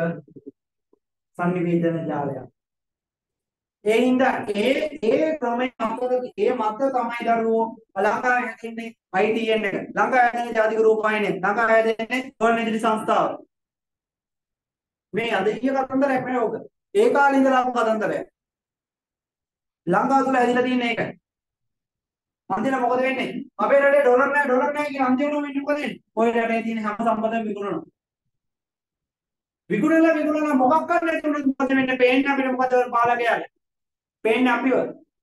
සංනිවේදන ජාලයක්. ඒ හින්දා ඒ ඒ ක්‍රමයේ අතර ඒ මත තමයි දරුවෝ ලංකාවේ හැදෙන්නේ ITN එක. ලංකාවේ හැදෙන්නේ ජාතික රූපවාහිනිය. ලංකාවේ හැදෙන්නේ ගුවන් විදුලි සංස්ථාව. මේ අද ඊය කතන්දරයක් නෙවෙයි ඕක. ඒ කාලේ ඉඳලා ආපු කතන්දරයක්. ලංකාව තුල හැදිලා තියෙන එක. අන්තිම මොකද වෙන්නේ? අපේ රටේ ඩොලර් නැහැ ඩොලර් නැහැ කියන අන්තිමට වෙන්නේ මොකද වෙන්නේ? ඔය රටේ තියෙන හැම සම්පතම විකුණනවා. විකුණලා විකුණලා මොකක් කරන්න එතකොට මොකද වෙන්නේ? පේන්නේ අපිට මොකද පාලකයාට පේන්නේ අපිව.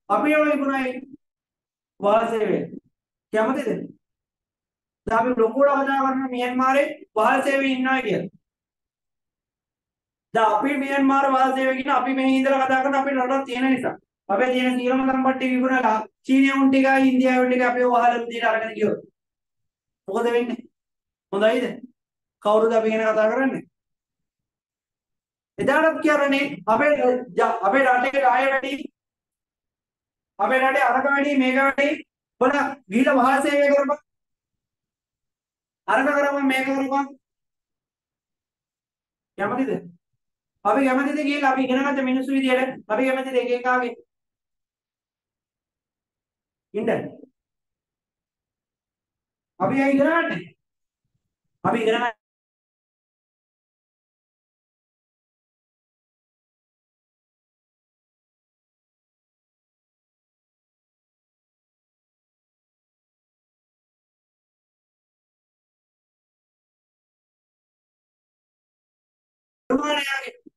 අපිව විකුණයි වාසේවේ කැමතිද? දැන් අපි ලොකුවට කතා කරන මියන්මාරේ වාසේවේ ඉන්නවා කියලා. දැන් අපි මියන්මාර වාසේවේ කියන අපි මෙහි ඉඳලා කතා කරන අපේ රටක් තියෙන නිසා. අපේ තියෙන සීලම සම්පත්තිය විකුණලා චීනියුන් ටික ඉන්දියාවුන් ටික අපේ වහලා විදියට අරගෙන ගියොත් මොකද වෙන්නේ? හොඳයිද? කවුරුද අපි ගැන කතා කරන්නේ? එදාටත් කියන්නේ අපේ අපේ රටේ ආය වැඩි අපේ රටේ අරක වැඩි මේක වැඩි බල ගිහිලා වහල් සේවය කරපන්. අරක කරපන් මේක කරපන්. කැමතිද? අපි කැමතිද කියලා අපි ඉගෙන ගත්ත මිනිස්සු විදියට අපි කැමතිද එක එකාගේ ඉන්න. අපි ඇයි ඉගෙන ගන්නේ අපි ඉගෙන ගන්න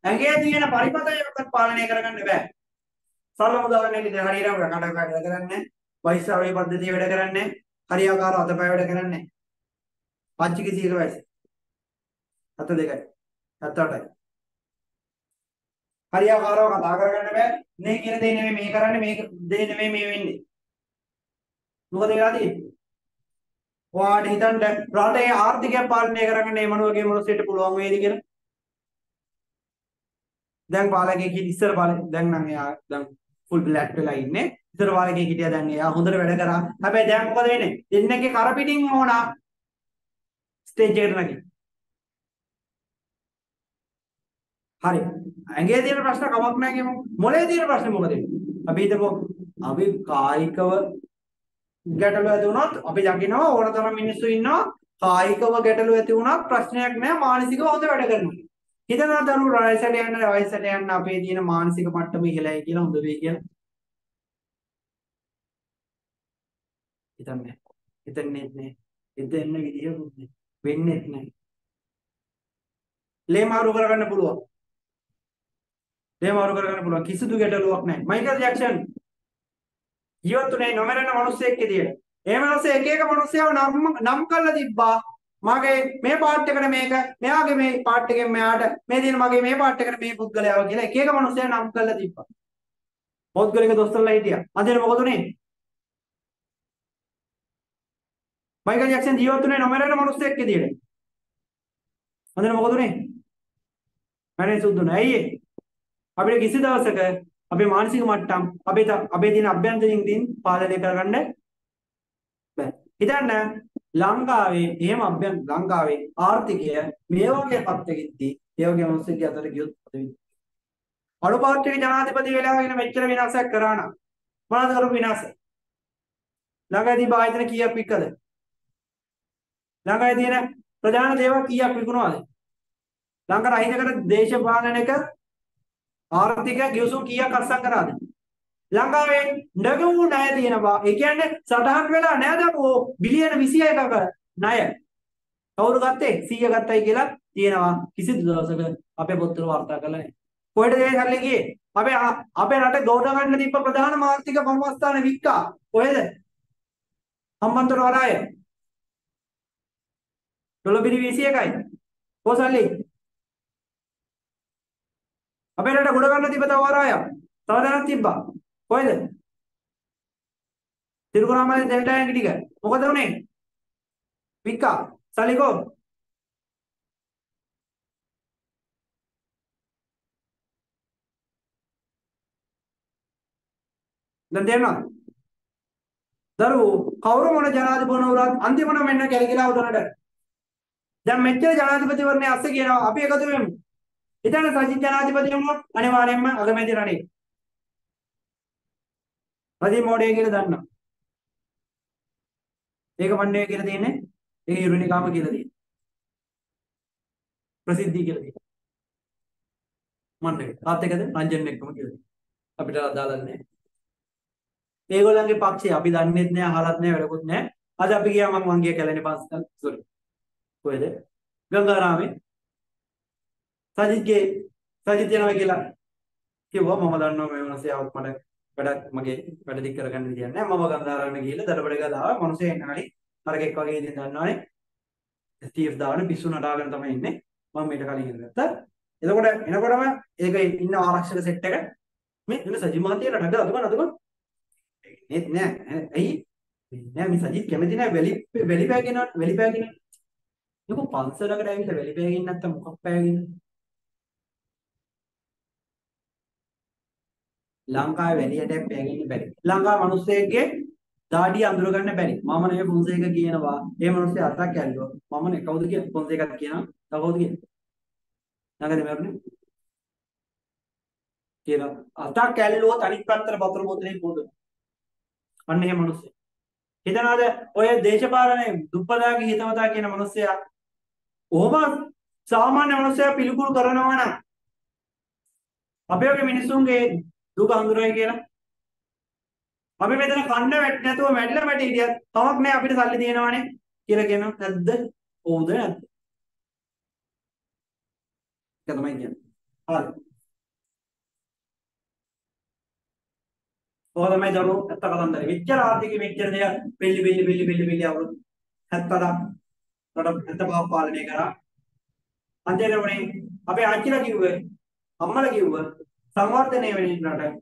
ඇගේ තියෙන පරිපතයකට පාලනය කරගන්න බෑ. සරලම උදාහරණයක් විදිහට හරියට කඩ වැඩ කරන්නේ වෛශ්‍රාවී පද්ධතිය වැඩ කරන්නේ හරියාකාර අතපය වැඩ කරන්නේ පංචික සීල වයස. අත දෙකයි. 78යි. හරියාකාරව කතා කරගන්න බෑ. මේ කියන දේ නෙමෙයි මේ කරන්නේ මේක දේ නෙමෙයි මේ වෙන්නේ. මොකද වෙලා තියෙන්නේ? ඔයාට හිතන්න රටේ ආර්ථිකය පාලනය කරගන්න මේ මනුවගේ මොනසෙට පුළුවන් වේද කියලා? දැන් පාලකයෙක් හිටිය ඉස්සර පාලක දැන් නම් එයා දැන් ෆුල් බ්ලැක් වෙලා ඉන්නේ. ඉස්සර පාලකයෙක් හිටියා දැන් එයා හොඳට වැඩ කරා. හැබැයි දැන් මොකද වෙන්නේ? දෙන්නගේ කර පිටින් ඕනා ස්ටේජ් එකට නැගි හරි. ඇඟේ තියෙන ප්‍රශ්න කමක් නැහැ කියමු. මොලේ තියෙන ප්‍රශ්නේ මොකද අපි හිතමු අපි කායිකව ගැටලු ඇති වුණොත් අපි දකිනවා ඕන තරම් මිනිස්සු ඉන්නවා. කායිකව ගැටලු ඇති වුණත් ප්‍රශ්නයක් නැහැ. මානසිකව හොඳ වැඩ කරනවා. හිතනවා දරුවෝ වයසට යන වයසට යන අපේ තියෙන මානසික මට්ටම ඉහළයි කියලා හොඳ වෙයි කියලා. හිතන්නේ. හිතන්නේ නැහැ. හිතෙන්න විදියකුත් නැහැ. වෙන්නේත් නැහැ. ලේ මාරු කරගන්න පුළුවන්. ලේ මාරු කරගන්න පුළුවන්. කිසිදු ගැටලුවක් නැහැ. මයිකල් ජැක්සන් ජීවතුනේ නොමරන මිනිස්සෙක් විදියට. ඒ මිනිස්සේ එක එක මිනිස්සයව නම් නම් කරලා තිබ්බා. මගේ මේ පාට් එකට මේක මෙයාගේ මේ පාට් එකෙන් මෙයාට මේ දින මගේ මේ පාට් එකට මේ පුද්ගලයාව කියලා එක එක මිනිස්සයා නම් කරලා තිබ්බා. පොත්ගලක දොස්තරලා හිටියා. අන්තිමට මොකද උනේ? මයිකල් ජැක්සන් ජීවත් වුණේ නොමරන මිනිස්සෙක් විදියට. අන්තිමට මොකද උනේ? මරණය සුදුනේ. ඇයි ඒ? අපිට කිසි දවසක අපේ මානසික මට්ටම් අපේ අපේ තියෙන අභ්‍යන්තරින් දින් පාලනය කරගන්න බෑ. හිතන්න ලංකාවේ එහෙම අභ්‍යන් ලංකාවේ ආර්ථිකය මේ වගේ පත්‍රකින්දී ඒ වගේ මොහොතකදී අතර ගියොත් අනුපාත්‍රික ජනාධිපති වෙලා ඉන්න මෙච්චර විනාශයක් කරා නම් මොනවද කරපු විනාශය? ළඟදී බාහිර කීයක් විකද? ළඟයි තියෙන ප්‍රධාන දේවල් කීයක් විකුණනවද? ලංකාවේ අහිතකට දේශපාලනයක ආර්ථික ගිවිසුම් කීයක් අත්සන් කරාද? ලංකාවේ නැගවු ණය තියෙනවා. ඒ කියන්නේ සටහන් වෙලා නෑ දකෝ බිලියන 26ක ණය. කවුරු ගත්තේ 100 ගත්තයි කියලා තියෙනවා. කිසිදු දවසක අපේ පොත්වල වාර්තා කරලා නෑ. කොහෙද ඒ සල්ලි ගියේ? අපේ අපේ රට ගොඩ ගන්න තිබ්බ ප්‍රධාන ආර්ථික කර්මස්ථාන වික්කා. කොහෙද? හම්බන්තොට වරාය ඩොලර් බිලි 21යි කොසල්ලි අපේ රට ගොඩ ගන්න තිබ්බ තව වරාය තව දැනක් තිබ්බා කොහෙද? තිරුකුරාමලේ දෙල්ට ටැංක් ටික. මොකද උනේ? වික්කා සල්ලිකෝ දැන් තේරෙනවද දරුවෝ කවුරු මොන ජනාධිපතිවරණ වුණත් අන්තිමට මෙන්න කැලකිලා උදනට දැන් මෙච්චර ජනාධිපතිවරණේ අස්සේ කියනවා අපි එකතු වෙමු. හිතන්න සජිත් ජනාධිපති වුණොත් අනිවාර්යයෙන්ම අගමැති රණේ. රජි මොඩේ කියලා දන්නවා. ඒක මණ්ඩේ කියලා තියෙන්නේ ඒක යුරේනිකාම කියලා තියෙන්නේ. ප්‍රසිද්ධිය කියලා තියෙන්නේ. මණ්ඩේ. තාත් එකද රංජන් එක්කම කියලා තියෙන්නේ. අපිට අදාළ නැහැ. ඒගොල්ලන්ගේ පක්ෂය අපි දන්නෙත් නෑ අහලත් නෑ වැඩකුත් නෑ. අද අපි ගියා මම මං ගිය කැලණි පන්සල් සෝරි. කොහෙද? ගංගාරාමේ. සජිත්ගේ සජිත් යනවා කියලා කිව්වා මම දන්නවා මේ මිනිස්සයාවත් මට වැඩක් මගේ වැඩ දික් කරගන්න විදියක් නෑ. මම ගංගාරාමේ ගිහිල්ලා දඩබඩ ගාලා මිනිස්සෙ එන්න කලින් අරගෙක් වගේ ඉතින් දන්නවනේ. ස්ටීව් දාගෙන පිස්සු නටාගෙන තමයි ඉන්නේ. මම මීට කලින් ඉඳගත්තා. එතකොට එනකොටම ඒක ඉන්න ආරක්ෂක සෙට් එක මේ ඉන්න සජි මහත්තයාට නඩ අදුගන අදුගන ඒත් නෑ ඇයි නෑ මේ සජිත් කැමති නෑ වැලි වැලි පෑගෙන වැලි පෑගෙන යකෝ පන්සලකට ඇවිල්ලා වැලි පෑගෙන නැත්තම් මොකක් පෑගෙන ලංකාවේ වැලියට පෑගෙන බැරි. ලංකාවේ මිනිස්සෙක්ගේ දාඩිය අඳුර ගන්න බැරි. මම නේ ෆොන්සේක කියනවා. ඒ මිනිස්සේ අතක් ඇල්ලුවා. මම නේ කවුද කියන්නේ ෆොන්සේකත් කියනවා. තව කවුද කියන්නේ නැගද මරුනේ? කියලා. අතක් ඇල්ලුවොත් අනිත් පැත්තට වතුර බෝතලේ පොදන අන්න එහෙම මිනිස්සු. හිතනවාද? ඔය දේශපාලනේ දුප්පතාගේ හිතවතා කියන මිනිස්සයා ඔහොම සාමාන්‍ය මිනිස්සයා පිළිකුල් කරනවා නම් අපේ වගේ මිනිස්සුන්ගේ දුක හඳුනයි කියලා අපි මෙතන කණ්ඩ වැට නැතුව මැරිලා මැටි හිටියත් කමක් නැහැ අපිට සල්ලි තියෙනවානේ කියලා කියනවා නැද්ද? ඔව්ද නැද්ද? ඒක තමයි කියන්නේ. හරි. ඔය තමයි දරුවෝ ඇත්ත කතන්දරේ. මෙච්චර ආර්ථිකෙ මෙච්චර දෙයක් පිළි පිළි පිළි පිළි පිළි අවුරුදු 70ක් රට ඇත්ත බව පාලනය කරා. අන්තිමට උනේ අපේ ආච්චිලා කිව්වේ අම්මලා කිව්වා සංවර්ධනය වෙන රට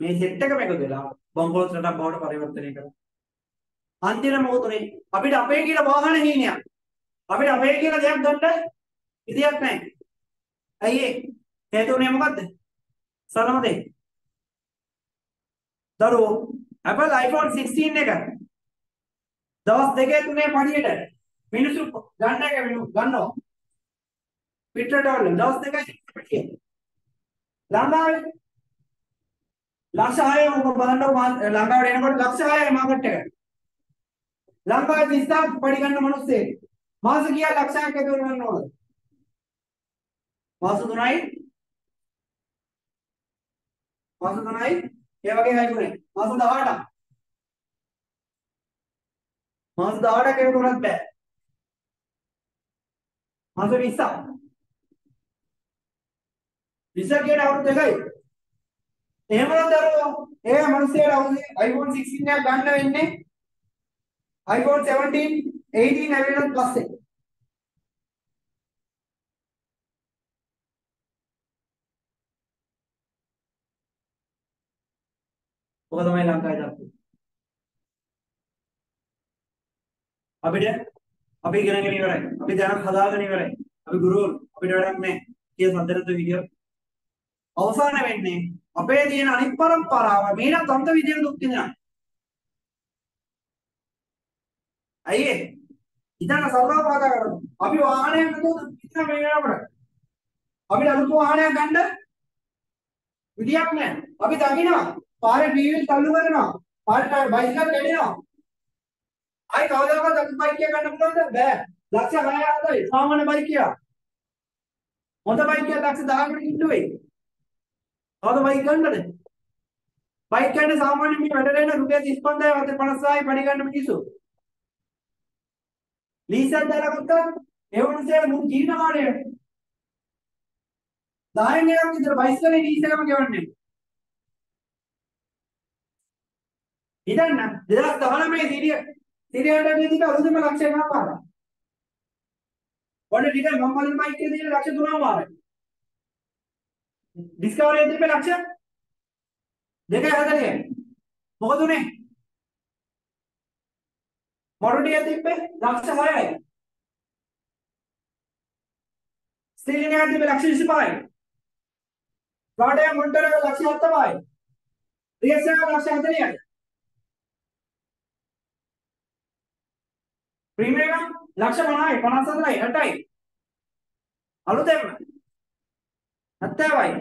මේ සෙට් එකම එකතු වෙලා බංගලෝස් රටක් බවට පරිවර්තනය කරා. අන්තිමට මොකද උනේ අපිට අපේ කියලා වාහන හීනයක්. අපිට අපේ කියලා දෙයක් ගන්න ඉතියක් නැහැ. ඇයි ඒ? හේතුව උනේ මොකද්ද? සරලම දෙයක්. දරුවෝ Apple iPhone 16 එක දවස් දෙකේ තුනේ පඩියට මිනිස්සු ගන්න එක ගන්නවා පිටරට වල දවස් දෙකයි පඩිය ලංකාවේ ලක්ෂ 6 ඔබ බලන්න ලංකාවට එනකොට ලක්ෂ 6යි මාකට් එක. ලංකාවේ 30000 පඩි ගන්න මිනිස්සේ මාස කීයක් ලක්ෂයක් එකතු කරනවද මාස 3යි මාස 3යි ඒ වගේ හැදුනේ මාස 18ක් මාස 18ක් ඒක උනත් බෑ. මාස 20ක් 20 කියන අවුරුදු දෙකයි එහෙම දරුවෝ ඒ මිනිස්සුන්ට අවුරුදු iPhone 16 එකක් ගන්න වෙන්නේ iPhone 17 18 ඇවිල්ලා පස්සේ ඔක තමයි ලංකාවේ තත්ත්වය. අපිට අපි ඉගෙනගෙන ඉවරයි. අපි දැනක් හදාගෙන ඉවරයි. අපි ගුරුවරු අපිට වැඩක් නැහැ. කිය සම්දරත විදිය. අවසාන වෙන්නේ අපේ තියෙන අනිත් પરම්පරාව මේන තන්ත විදියට දුක් විඳිනවා. අයියේ ඉතින් සරලව කතා කරමු. අපි වාහනයක් නතුව දුක් විඳින මේ වෙනකොට. අපිට අලුත් වාහනයක් ගන්න විදියක් නැහැ. අපි දකිනවා පාරේ වීල් තල්ලු කරනවා. පාරේ බයිසිකල් කැඩෙනවා. ආයි කවදාකවත් අපි බයික් එක ගන්න පුළුවන්ද? බෑ. ලක්ෂ 6යි සාමාන්‍ය බයික් එක. හොඳ බයික් එක ලක්ෂ 10කට කිට්ටුවේ. කවද බයික් ගන්නද? බයික් ගන්න සාමාන්‍ය මේ වැඩට එන රුපියල් 35000 5000යි පඩි ගන්න මිනිස්සු. ලීස් එකක් දාලා ගත්තා ඒ වුණසේ මුන් ජීවිත කාලය 10න් එකක් විතර බයිස්කලේ ලීස් එකම ගෙවන්නේ. හිතන්න 2019 දී තිරයට දීතික අලුතෙම ලක්ෂ එකමාරයි. ඔන්න ටික මම කලින් මයික් එකේ තියෙන ලක්ෂ තුනමාරයි. ඩිස්කවරි එකේ තිබ්බ ලක්ෂ දෙකයි හතරයි. මොකද උනේ? මොඩුටිය තිබ්බේ ලක්ෂ 6යි. ස්ටීලින් එකේ තිබ්බේ ලක්ෂ 25යි. රෝඩේ මොන්ටර් එක ලක්ෂ 70යි. රියස් එක ලක්ෂ 40යි. ප්‍රීමියම් එක ලක්ෂ 50යි 54යි 8යි. අලුතෙන්ම 70යි.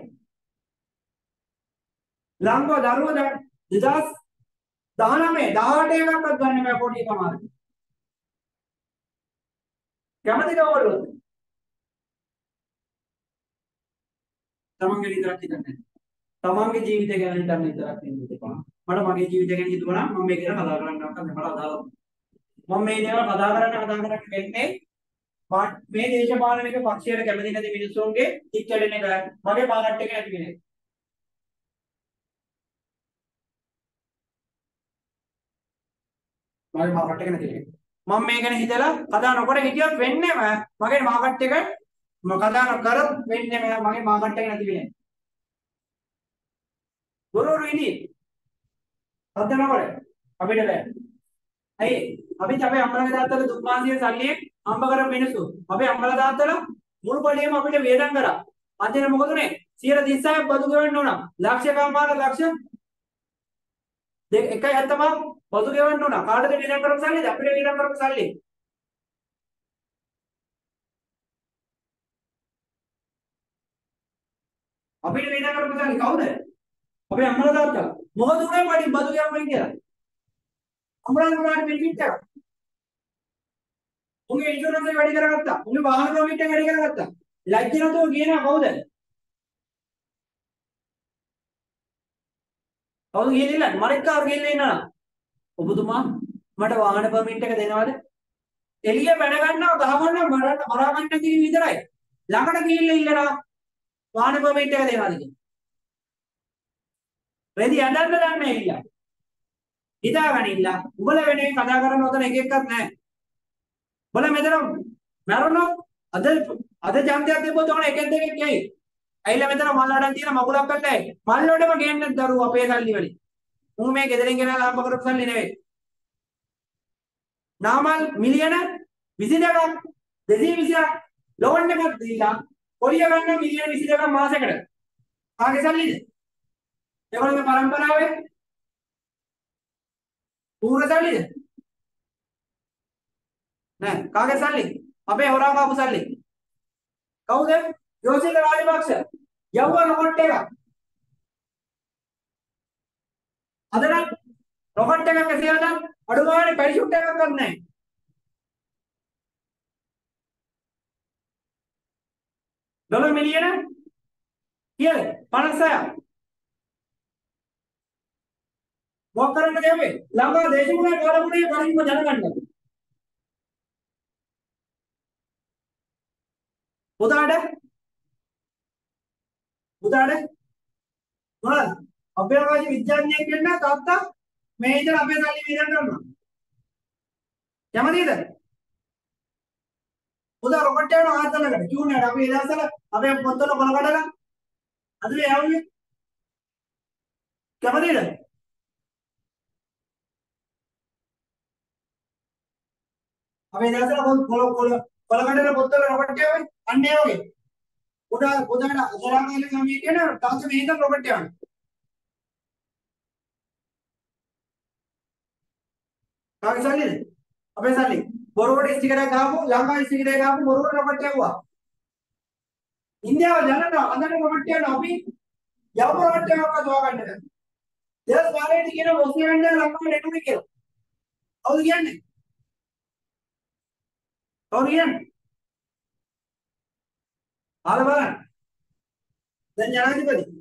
ලංගෝ දරුවෝ දැන් 2019 18 එකක්වත් ගන්න බෑ පොඩි කමාරේ. කැමතිද ඔයගොල්ලෝ? තමන්ගේ විතරක් හිතන්නේ. තමන්ගේ ජීවිතය ගැන හිතන්න විතරක් ඉන්න එපා. මට මගේ ජීවිතය ගැන හිතුවා නම් මම මේක ගැන කතා කරන්න නැත්නම් මට අදාළ මම මේ දේවල් කතා කරන්න කතා කරන්න වෙන්නේ මේ දේශපාලනික පක්ෂයට කැමති නැති මිනිස්සුන්ගේ තිත් වැඩෙන එක මගේ පාරට් එක නැති කෙනෙක්. මගේ මාකට් එක නැති කෙනෙක්. මම මේ ගැන හිතලා කතා නොකර හිටියොත් වෙන්නේම මගේ මාකට් එක කතා නොකරත් වෙන්නේ මගේ මාකට් එක නැති වෙන්නේ. ගුරුවරු ඉනි. අද නොකර අපිට බෑ. ඇයි අපිත් අපේ අම්මලාගේ තාත්තලා දුක් මාසියේ සල්ලියෙන් හම්බ කරපු මිනිස්සු. අපේ අම්මලා තාත්තලා මුළු පඩියම අපිට වේදම් කරා. අන්තිමට මොකද උනේ? 136ක් බදු ගෙවන්න උනා. ලක්ෂ කමාර ලක්ෂ දෙක 1.75 බදු ගෙවන්න උනා. කාටද වේදම් කරපු සල්ලිද? අපිට වේදම් කරපු සල්ලි. අපිට වේදම් කරපු සල්ලි කවුද? අපේ අම්මලා තාත්තලා. මොකද උනේ පඩි බදු ගෙවන්න කියලා? අම්මලා මොනවද බෙනිෆිට් එක? උන්ගේ ඉන්ෂුරන්ස් එක වැඩි කරගත්තා. උන්ගේ වාහන ප්‍රොෆිට් එක වැඩි කරගත්තා. ලැජ්ජ නැතුව කියනවා කවුද? කවුද ගිහිල්ලා මරෙක්කාව ගිහිල්ලා ඉන්නවා. ඔබතුමා මට වාහන පර්මිට් එක දෙනවද? එළිය වැඩ ගන්නවා ගහගන්නවා මරන්න මරා ගන්න නැති විතරයි. ළඟට ගිහිල්ලා ඉල්ලනවා වාහන පර්මිට් එක දෙනවද කියලා. රෙදි ඇඳන්න දන්නේ ඉල්ලා. හිතාගනින්න උඹලා වෙනුවෙන් කතා කරන්න උතන එක එකක් නැහැ. උඹලා මෙතන මැරුණොත් අද අද ජාන්තියක් තිබ්බොත් උන එකෙන් දෙකෙක් යයි. ඇයිලා මෙතන මල් අඩන් තියෙන මගුලක් කට්ටයි. මල් වලටම ගේන්න දරුවෝ අපේ සල්ලි වලින්. මූ මේ ගෙදරින් ගෙනලා ලාභ කරපු සල්ලි නෙවෙයි. නාමල් මිලියන 22ක් 220ක් ලෝන් එකක් දීලා පොලිය ගන්න මිලියන 22ක් මාසෙකට. කාගේ සල්ලිද? ඒගොල්ලෝගේ පරම්පරාවේ පූර්ණ සල්ලිද? නෑ කාගේ සල්ලි? අපේ හොරා කාපු සල්ලි. කවුද? යෝසිත රාජපක්ෂ. යවුවා රොකට් එක. අද නම් රොකට් එකක් ඇසියා නම් අඩු ගානේ පැරිෂුට් එකක් ගන්න නැහැ. ඩොලර් මිලියන කීයද? 56ක්. මොකක් කරන්නද යන්නේ? ලංකා දේශගුණ කාලගුණයේ කලින්ම දැනගන්න. පුතාට පුතාට මොනවද? අභ්‍යවකාශ විද්‍යාඥයෙක් වෙන්න තාත්තා මේ ඉඳලා අපේ සල්ලි වියදම් කරනවා. කැමතිද? පුතා රොකට් යන ආතලකට කියුණාට අපි ඒ දවස්වල අපේ පොත්වල කොල කඩලා අදලේ යවුනේ. කැමතිද? අපේ දවසල කොල් කොල කොල කොල කඩන පොත්වල රොකට් යවන්නේ අන්න ඒ වගේ. පුතා පුතාට අදලා කියලා ගමිය කියන තාත්තා මේ ඉඳන් රොකට් යවන්නේ. කාගේ සල්ලිද? අපේ සල්ලි. බොරුවට ස්ටිකර් එක ගහපු ලංකාවේ ස්ටිකර් එක ගහපු බොරුවට රොකට් යවුවා. ඉන්දියාව දැනනවා අදට රොකට් යන අපි යවපු රොකට් එකක් හොයාගන්න බැහැ. දෙස් ගාලේට කියන මොස්ලිම් ලංකාවට එන්නේ කියලා. කවුද කියන්නේ? කවුද කියන්නේ? ආල බලන්න. දැන් ජනාධිපති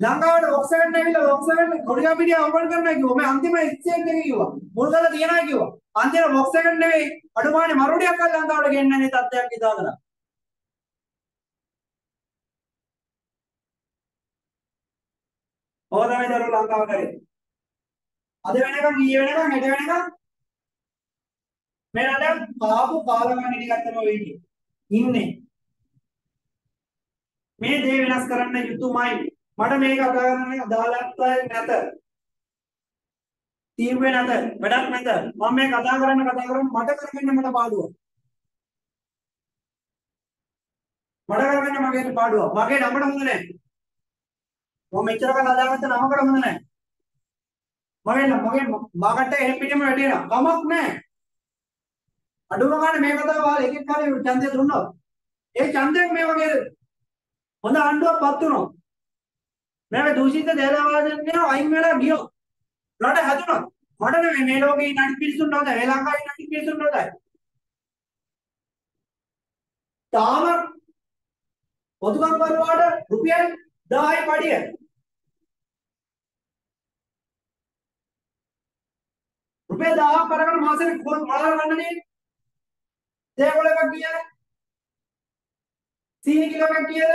ලංකාවට ඔක්සලන්ට් ඇවිල්ලා ඔක්සලන්ට් කොඩියා පිටිය ඕපන් කරනවා කිව්වා. මේ අන්තිම එක්ස්චේන්ජ් එක කිව්වා. මුල් කරලා තියනවා කිව්වා. අන්තිම ඔක්සලන්ට් නෙවෙයි අඩුමානේ මරුඩියක් අල්ල ලංකාවට ගෙන්නන්නේ තත්ත්වයක් ඉදාගලා. ඕනමයි දරුවෝ ලංකාව කරේ. අද වෙනකන් ඊයේ වෙනකන් හෙට වෙනකන් මේ රට කාපු කාලගණන ටිකක් තමයි වෙන්නේ. ඉන්නේ. මේ දේ වෙනස් කරන්න යුතුමයි. මට මේක කතා කරන්න අදාළත්වයක් නැත. තීරුවේ නැත. වැඩක් නැත. මම මේ කතා කරන්න කතා කරන්න මට කරගන්න මට පාඩුවක්. මට කරගන්න මගේ පාඩුවක්. මගේ නමට හොඳ නැහැ. මම මෙච්චර කල් හදාගත්ත නමකට හොඳ නැහැ. මගේ මගේ මාකට එහෙම පිටින්ම වැටෙනවා. කමක් නැහැ. අඩුම ගන්න මේ කතාව වහලා එකෙක් කාලේ ඡන්දය දුන්නොත්. ඒ ඡන්දයෙන් මේ වගේ හොඳ ආණ්ඩුවක් පත් වුණොත්. මේක දූෂිත දේශපාලනඥයෝ අයින් වෙලා ගියෝ රට හැදුනොත්. මට නෙමෙයි මේ ලෝකේ ඉන්න අනිත් පිරිසුන්ට හොඳයි ශ්‍රී ලංකාවේ ඉන්න අනිත් පිරිසුන්ට හොඳයි තාම පොදුකම් කරුවාට රුපියල් 10යි පඩිය. රුපියල් 1000 කරගෙන මාසෙට මොනවද ගන්නනේ දේවල් එකක් ගියද සීනි කිලෝ එකක් ගියද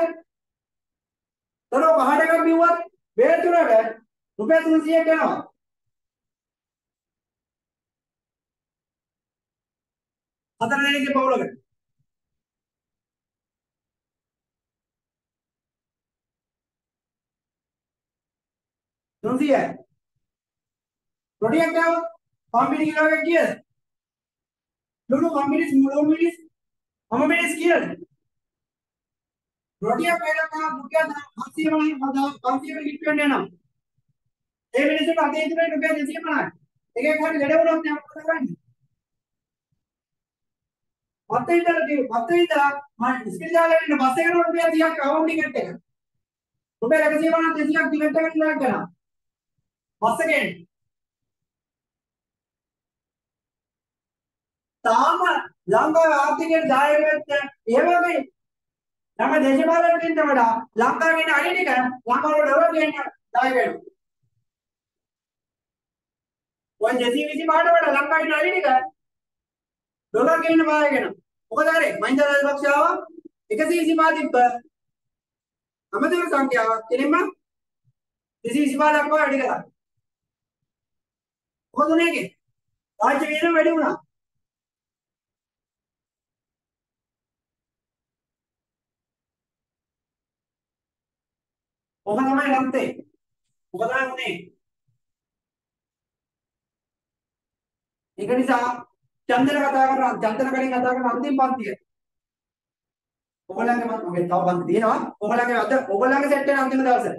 තනෝ පහඩ එකක් බිව්වත් වේතුරට රුපියල් 300ක් යනවා හතර දෙනෙක්ගේ පවුලකට තුන්සියයි රොටියක් ගාව කම්පිනි කිලෝ එකක් කීයද ලුණු කම්පිනිස් මුළු මිනිස් මම මිනිස් කීයද රොටියක් වේලක් ගාව රුපියල් 700 වලින් 500 කට කිට්ටු වෙන්න යනවා ඒ මිනිස්සුන්ට අතේ ඉතුරු රුපියල් 250යි එකෙක් හරි ලෙඩ වුණොත් දැන් මොකද කරන්නේ මත්තේ ඉඳලා දී මත්තේ ඉඳලා මම ඉස්පිරිතාලේ ඉන්න බස් එකකට රුපියල් 30ක් අවුන් ටිකට් එක රුපියල් 150 200ක් ටිකට් එකට ලා ගන්නවා බස් එකෙන් තාම ලංකාවේ ආර්ථිකයට දායක වෙච්ච ඒ වගේ තම දේශපාලනකින්ට වඩා ලංකාවේ ඉන්න අනිත් එක ලංකාවේ ඩොලර් ගේන්න දායක වෙනවා. ඔය 220 පාට වඩා ලංකාවේ ඉන්න අනිත් එක ඩොලර් ගේන්න දායක වෙනවා. මොකද හරි මහින්ද රාජපක්ෂ ආවා 125 තිබ්බ අමතර සංඛ්‍යාවක් කෙනෙක්ම 225 දක්වා වැඩි කරා. මොකද උනේ ඒකේ? රාජ්‍ය වියදම වැඩි වුණා. ඔබ තමයි ගත්තේ. ඔබ තමයි උනේ. ඒක නිසා චන්දන කතා කරන චන්දන කලින් කතා කරන අන්තිම පන්තිය. ඔයගොල්ලන්ගේ මම ඔගේ තව පන්ති තියෙනවා. ඔයගොල්ලන්ගේ අද ඔයගොල්ලන්ගේ සෙට් එක අන්තිම දවසේ.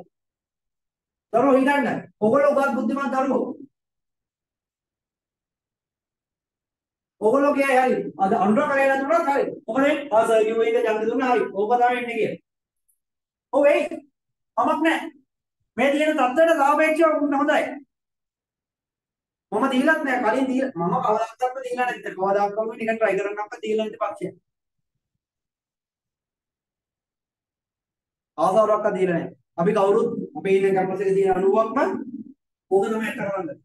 දරුවෝ හිතන්න. ඔයගොල්ලෝ උගත් බුද්ධිමත් දරුවෝ. ඔයගොල්ලෝ කියයි හරි. අද අනුර කරේ නැතුණත් හරි. මොකද ආ සර් කිව්ව එක ඡන්ද දුන්නා හරි. ඕක තමයි ඉන්නේ කියලා. ඔව් එයි. කමක් නැහැ. මේ තියෙන තත්ත්වයට සාපේක්ෂව වුණ හොඳයි. මම දීලත් නෑ කලින් දීලා මම කවදාකවත් දීලා නැද්ද කවදාකවත් නිකන් try කරන්නක්වත් දීලා නැති පක්ෂයක්. ආසාවරක්ක දීලා නෑ. අපි කවුරුත් අපේ ඉන්න කැම්පස් එකේ තියෙන 90ක්ම ඕක තමයි කරවන්නේ.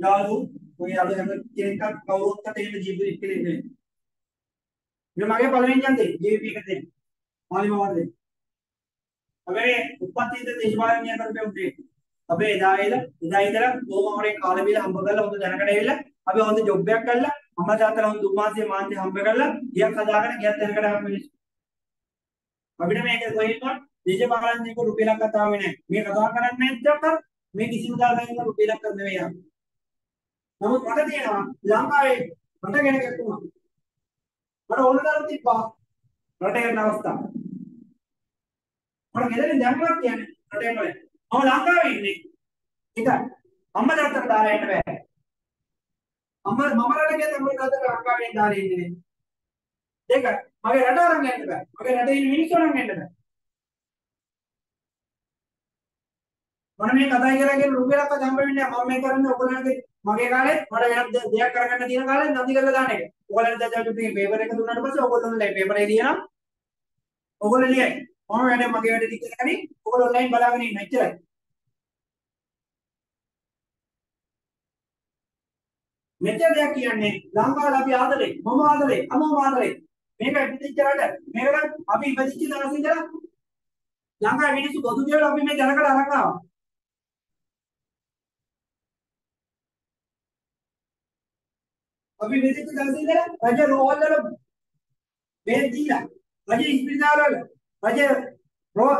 යාළු ඔය අද හැම කෙනෙක්ට කවුරුත් අතේ ඉන්න ජීවිත කෙනෙක් නෙවෙයි. මේ මගේ පළවෙනි ඡන්දේ ජීවිපී එක දෙන්න. මාලිම වර්ධේ. අපේ උපත්ිත දේශපාලනය කරපේ උදේ. අපේ එදා ඉඳලා එදා ඉඳලා කොහොම හරි කාලෙ බිල හම්බ කරලා හොඳ දැනකට ඇවිල්ලා අපි හොඳ ජොබ් එකක් කරලා අම්මා තාත්තලා හොඳ දුමාසිය මාන්ති හම්බ කරලා ගියක් හදාගෙන ගියක් දැනකට හම්බ වෙන්නේ අපිට මේක කොහෙන්වත් දේශපාලනයක රුපියලක් කතාව වෙන්නේ මේ කතා කරන්නේ නැත්නම් මේ කිසිම දායකයෙක් රුපියලක් කර නෙවෙයි යන්නේ නමුත් මට තියෙනවා ලංකාවේ මට ගැන ගැටුමක් මට ඕන තරම් තිබ්බා. රටේ යන අවස්ථාව මට ගෙදරින් දැම්මත් කියන්නේ රටේ වල. මම ලංකාවේ ඉන්නේ. ඒක අම්මා තාත්තට දාලා එන්න බෑ. අම්මා මම රට ගියත් අම්මා තාත්තට ලංකාවේ දාලා ඉන්නේ. ඒක මගේ රට අරන් යන්න බෑ. මගේ රටේ ඉන්න මිනිස්සු අරන් යන්න බෑ. මම මේ කතා කරලා කියන රුපියලක් හම්බ වෙන්නේ මම මේ කරන්නේ ඔයගොල්ලන්ගේ මගේ කාලේ මට වෙනත් දෙයක් කරගන්න තියෙන කාලේ නන්දි කරලා දාන එක. ඔයගොල්ලන්ට දැන් අපි පේපර් එක දුන්නාට පස්සේ ඔයගොල්ලෝ ලයි පේපර් එක ලියනවා. ඔයගොල්ලෝ ලියයි. මම වැඩේ මගේ වැඩේ ටික කරගෙන ඔයගොල්ලෝ ඔන්ලයින් බලාගෙන ඉන්න. එච්චරයි. මෙච්චර දෙයක් කියන්නේ ලංකාවේ අපි ආදරේ. මම ආදරේ. අමම ආදරේ. මේක ඉපදිච්ච රට. මේකට අපි ඉපදිච්ච දවසේ ඉඳලා ලංකාවේ මිනිස්සු බොදු කියලා අපි මේ ජනකට අරන් ආවා. අපි මෙතෙක් දවසේ ඉඳලා රජ රෝහල් වල බෙහෙත් දීලා රජ ඉස්පිරිතාල වල රජ රෝ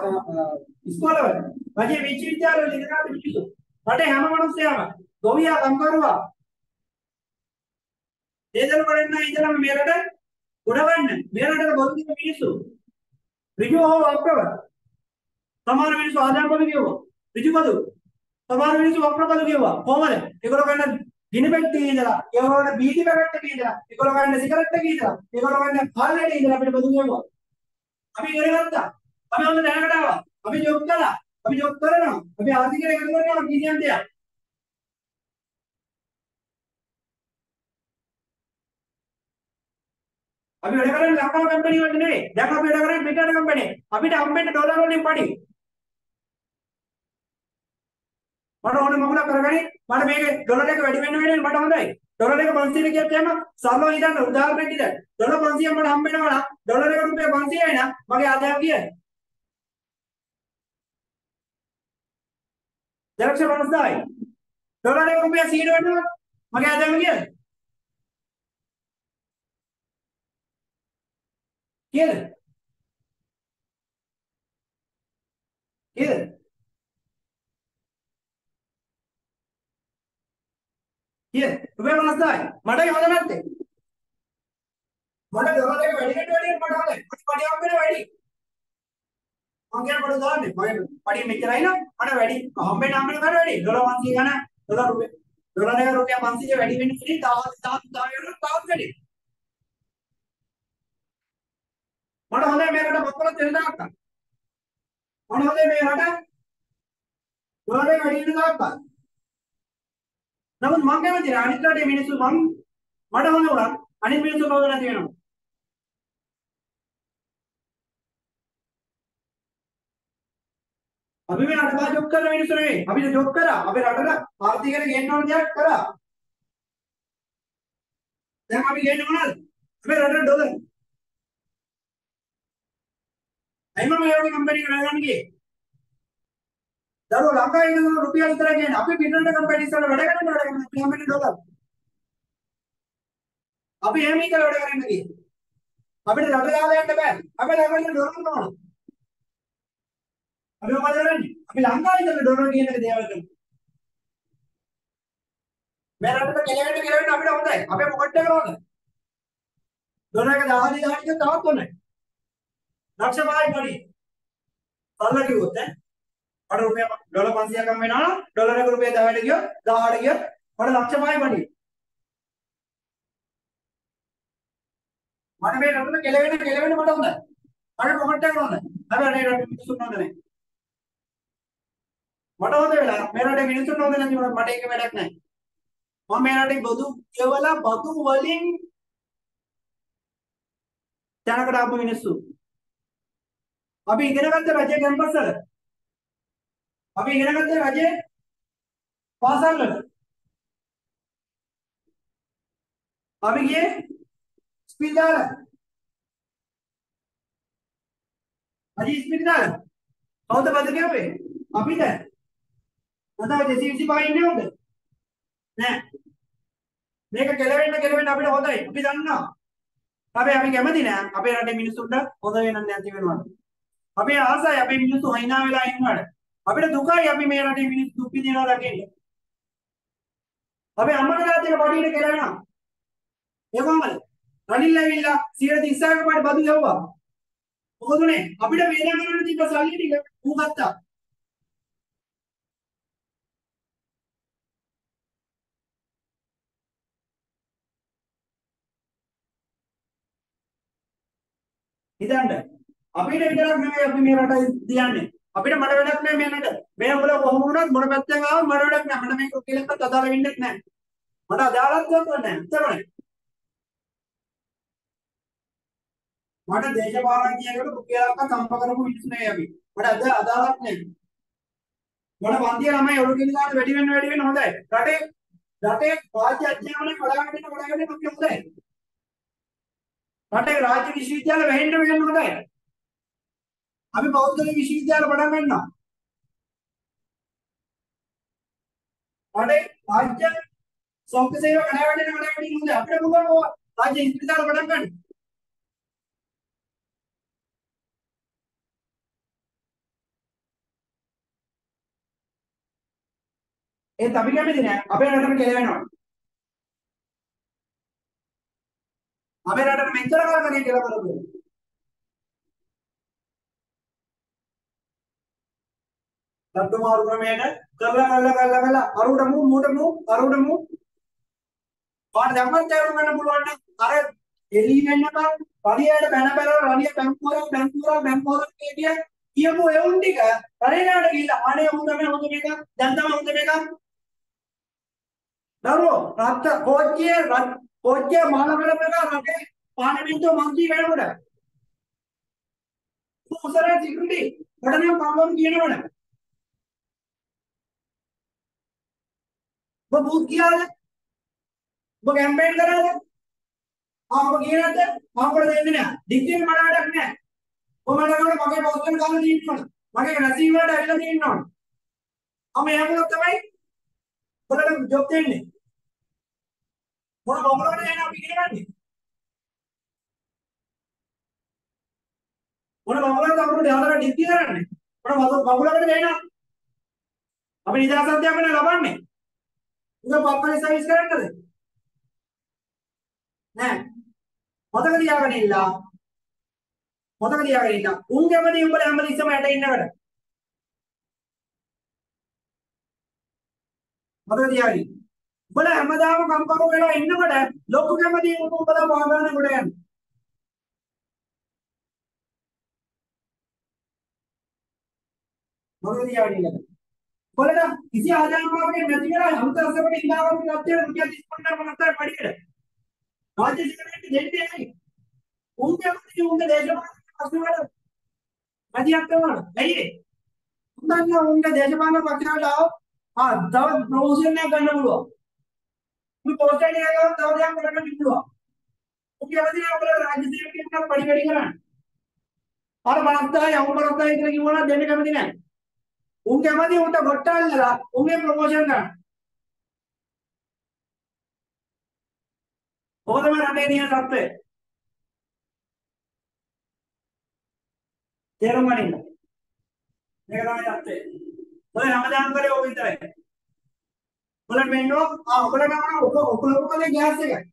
ඉස්කෝල වල රජ විශ්වවිද්‍යාල වල ඉගෙන ගන්න මිනිස්සු රටේ හැම මිනිස්සයාම ගොවියා කම්කරුවා. ඒදල වලින් ඉඳලා මේ රට ගොඩවන්න මේ රටට බොරු දෙන මිනිස්සු ඍජුව හෝ වක්‍රව සමහර මිනිස්සු ආදායම් බදු කියවුවා ඍජුපදු සමහර මිනිස්සු වක්‍රපදු කියවුවා කොහමද? ඒගොල්ලෝ ගන්න ගිනි පෙට්ටියේ ඉඳලා ඒගොල්ලෝ ගන්න බීඩි පැකට් එකේ ඉඳලා ඒගොල්ලෝ ගන්න සිගරට් එකේ ඉඳලා ඒගොල්ලෝ ගන්න කාලෙට ඉඳලා අපිට බදු කියවුවා අපි ඉගෙන ගත්තා අපි හොඳ දැනකට ආවා අපි ජොබ් කළා අපි ජොබ් කරනවා අපි ආර්ථිකය එකතු කරනවා කිසියම් දෙයක් අපි වැඩ කරන්නේ ලංකාව කම්පැනි වලට නෙවෙයි. දැන් අපි වැඩ කරන්නේ පිටරට කම්පැනි. අපිට හම්බෙන්නේ ඩොලර් වලින් පඩි. මට ඕනේ මොකද කරගනි? මට මේක ඩොලර් එක වැඩි වෙන්න වෙන්නේ මට හොඳයි. ඩොලර් එක 500 කියත් යම සල්ලෝ හිතන්න උදාහරණයක් විදිහට. ඩොලර් 500 මට හම්බෙනවා නම් ඩොලර් එක රුපියල් 500යි නම් මගේ ආදායම කීයද? දරක්ෂ 50යි. ඩොලර් එක රුපියල් 100 වෙනවා මගේ ආදායම කීයද? කීයද? කීයද? කීයද? රුපියල් 50යි. මටයි හොඳ නැත්තේ. මට ඩොලර් එක වැඩි වෙන්න වැඩි මට හොඳයි. මට පඩි හම්බෙන වැඩි. මම කියන කොට දාන්නේ. මගේ පඩි මෙච්චරයි නම් මට වැඩි හම්බෙන්න හම්බෙන්න කර වැඩි. ඩොලර් 500 ගන්න ඩොලර් රුපියල් ඩොලර් එක රුපියල් 500 වැඩි වෙන්න ඉතින් 1000 1000 1000 තවත් වැඩි. මට හොඳයි මේ රට මොකක්ද දෙන්න දාන්න. මට හොඳයි මේ රට ඩොලර් එක වැඩි වෙන්න දාන්න. නමුත් මම කැමති නෑ අනිත් රටේ මිනිස්සු මම මට හොඳ වුණා අනිත් මිනිස්සු කවුද නැති වෙනවා. අපි මේ රට බා ජොබ් කරන මිනිස්සු නෙවෙයි. අපි ජොබ් කරා. අපේ රටට ආර්ථිකයට ගේන්න ඕන දේවල් කරා. දැන් අපි ගේන්නේ මොනවද? අපේ රටට ඩොලර්. ඇයි මම ඒ වගේ කම්පැනි එකට ගන්න ගියේ? දරුවෝ ලංකාවේ ඉඳන් රුපියල් විතරයි ගේන්නේ. අපි පිටරට කම්පැනිස් වල වැඩ කරන වැඩ කරන අපි හැමෝටම ඩොලර්. අපි එහෙම ඉතල වැඩ කරන්න ගියේ. අපිට රට දාලා යන්න බෑ. අපේ ළඟට ඩොලර් ඕන. අපි මොකද කරන්නේ? අපි ලංකාවේ ඉඳන් ඩොලර් කියන එක දේවල් කරනවා. මේ රටට කෙලවෙන්න කෙලවෙන්න අපිට හොඳයි. අපේ පොකට් එක හොඳයි. ඩොලර් එක 10 10 ටික තවත් හොඳයි. ලක්ෂ පහයි පඩි. සල්ල කිව්වොත් ඈ මට රුපියල් ඩොලර් 500ක් හම් වෙනවා නම් ඩොලර් එක රුපියල් 10ට ගියොත් 18ට ගියොත් මට ලක්ෂ පහයි පඩි. මට මේ රටට කෙලවෙන්න කෙලවෙන්න මට හොඳයි. මට පොකට් එක හොඳයි. හැබැයි රටේ මිනිස්සුන් හොඳ නැහැ. මට හොඳ වෙලා මේ රටේ මිනිස්සුන් හොඳ නැති වුණාට මට ඒක වැඩක් නැහැ. මම මේ රටේ බදු කියවලා බදු වලින් තැනකට ආපු මිනිස්සු අපි ඉගෙන ගත්ත රජයේ කැම්පස් වල අපි ඉගෙන ගත්ත රජයේ පාසල් වල. අපි ගියේ ස්පිරිතාල. අජි ස්පිරිතාල. කවුද බද කියවේ අපිද නැත්නම් 225 ඉන්නේ හොඳ. නෑ. මේක කෙලවෙන්න කෙලවෙන්න අපිට හොඳයි. අපි දන්නවා. හැබැයි අපි කැමති නෑ. අපේ රටේ මිනිස්සුන්ට හොඳ වෙනන්නේ නැති වෙනවා. අපේ ආසයි අපේ මිනිස්සු හයිනා වෙලා ඉන්නවට. අපිට දුකයි අපි මේ රටේ මිනිස්සු දුක් විඳිනවා දකින්නේ. අපේ අම්මට තාත්තට පඩියට කරනවා ඒ කොහමද රනිල් ඇවිල්ලා 130ක පාට බදු යවුවා මොකදුනේ අපිට වේදන් කරන්න තිබ්බ සල්ලි ටික ඌ ගත්තා. හිතන්න. අපිට විතරක් නෙමෙයි අපි මේ රට තියන්නේ. අපිට මඩ වැඩක් නෑ මේ රට මේ උඹලා කොහොම වුණත් මොන පැත්තෙන් ආව මඩ වැඩක් නෑ. මට මේක කියලාත් අදාළ වෙන්නේ නෑ. මට අදාළත්වයක් නෑ තමයි මට දේශපාලනඥයෙකුට රුපියලක් සම්ප කරපු මිනිස්සු නෙවෙයි අපි. මට අද අදාළක් නෑ. මොන පන්තිය ළමයි ඔලු කිලිදාට වැඩි වෙන්න වැඩි වෙන්න හොඳයි. රටේ රටේ රාජ්‍ය අධ්‍යාපනය වඩාගෙන යන වඩාගෙන යන අපි හොඳයි. රටේ රාජ්‍ය විශ්වවිද්‍යාල වෙහෙන්න වෙන්න හොඳයි. අපි පෞද්ගලික විශ්වවිද්‍යාල පටන් ගන්නවා. රටේ රාජ්‍ය සෞඛ්‍ය සේවා කඩාවැටෙන කඩාවැටෙන හොඳ අපිට පුළුවන් ඕවා රාජ්‍ය ඉස්පිරිතාල පටන් ගන්න. ඒත් අපි කැමති නෑ අපේ රටට කෙලවෙනවා. අපේ රටට මෙච්චර කාලකදී කියලා බලන්න. ලබ්ධ මාරු ක්‍රමයට කරලා කරලා කරලා කරලා අරුඩ මු මුඩ මු අරුඩ මු පාට දැම්මත් තේරුම් ගන්න පුළුවන් නම් අර එළි වෙන්නකම් පරියට බැන බැන රණිය බැංකුවරක් බැංකුවරක් බැංකුවරක් කිය කියපු එවුන් ටික පරිණාමයට ගිහිල්ලා අනේ හොඳ මේ හොඳ මේක දැන් තමයි හොඳ මේක දරුවෝ රත් කෝච්චියේ කෝච්චියේ මානවල මේක රටේ පාර්ලිමේන්තුව මන්ත්‍රී වෙනකොට. උසරේ සිකියුරිටි කොටනම් කම්බම් කියනවනේ. ඔබ බූත් ගියාද? ඔබ කැම්පේන් කරාද? ආ ඔබ ගියේ නැද්ද? මම ඔබට දෙන්නේ නැහැ. ඩිග්‍රියෙන් මට වැඩක් නැහැ. ඔබ මට කරන මගේ පොත් එක ගන්න තියෙන්න මගේ රැසීම් වලට ඇවිල්ලා තියෙන්න ඕන. මම එහෙම තමයි ඔයාලට ජොබ් දෙන්නේ. මොන බඹලකට යන අපි ඉගෙනගන්නේ? මොන බඹලකට අපිට යාළුවා ඩිග්‍රී කරන්නේ? මොන බඹලකට දෙනවා? අපි නිදහස් අධ්‍යාපනය ලබන්නේ උඹ පප්පලි සර්විස් කරන්නද? නෑ. මතක තියාගෙන ඉන්න. මතක තියාගෙන ඉන්න. උන් කැමති උඹලා හැමදෙස්සම යට ඉන්නවට. මතක තියාගෙන. උඹලා හැමදාම කම්කරු වෙලා ඉන්නකොට ලොකු කැමති උඹ උඹලා වාගාන කොට යන්න. මතක තියාගෙන ඉන්න. උඹලට කිසි ආදායමක් නැති වෙලා අන්තර්සපට ඉඳාගෙන ලක්ෂය රුපියල් 35 50ක් පඩියට. රාජ්‍ය සිකරෙන්ට දෙන්නේ නැහැ. උන්ගේ අපිට උන්ගේ දේශපාලන පස්වල මැදිහත් කරනවා. ඇයි ඒ? උන්දන්න උන්ගේ දේශපාලන පක්ෂවල ආව ආ තව ප්‍රොමෝෂන් එකක් ගන්න පුළුවන්. උන් පෝස්ට් එකක් ගාව තව දෙයක් කරන්න පුළුවන්. උන්ගේ අවදින අපේ රාජ්‍ය සේවකයන්ට පඩි වැඩි කරන්න. අර 50000 යවුම් 50000 කියලා කිව්වනම් දෙන්න කැමති නැහැ. උන් කැමති උන්ට ගොට්ටල්ලා උන්ගේ ප්‍රොමෝෂන් ගන්න. ඔක තමයි රටේ තියෙන තත්ත්වය. තේරුම් ගනින්න. මේක තමයි තත්ත්වය. ඔය හැමදාම කරේ ඔක විතරයි. ඔයාලට මෙන්නෝ ආ ඔයාලට නම් ඔක ඔක ලොකුකේ ගෑස් එක.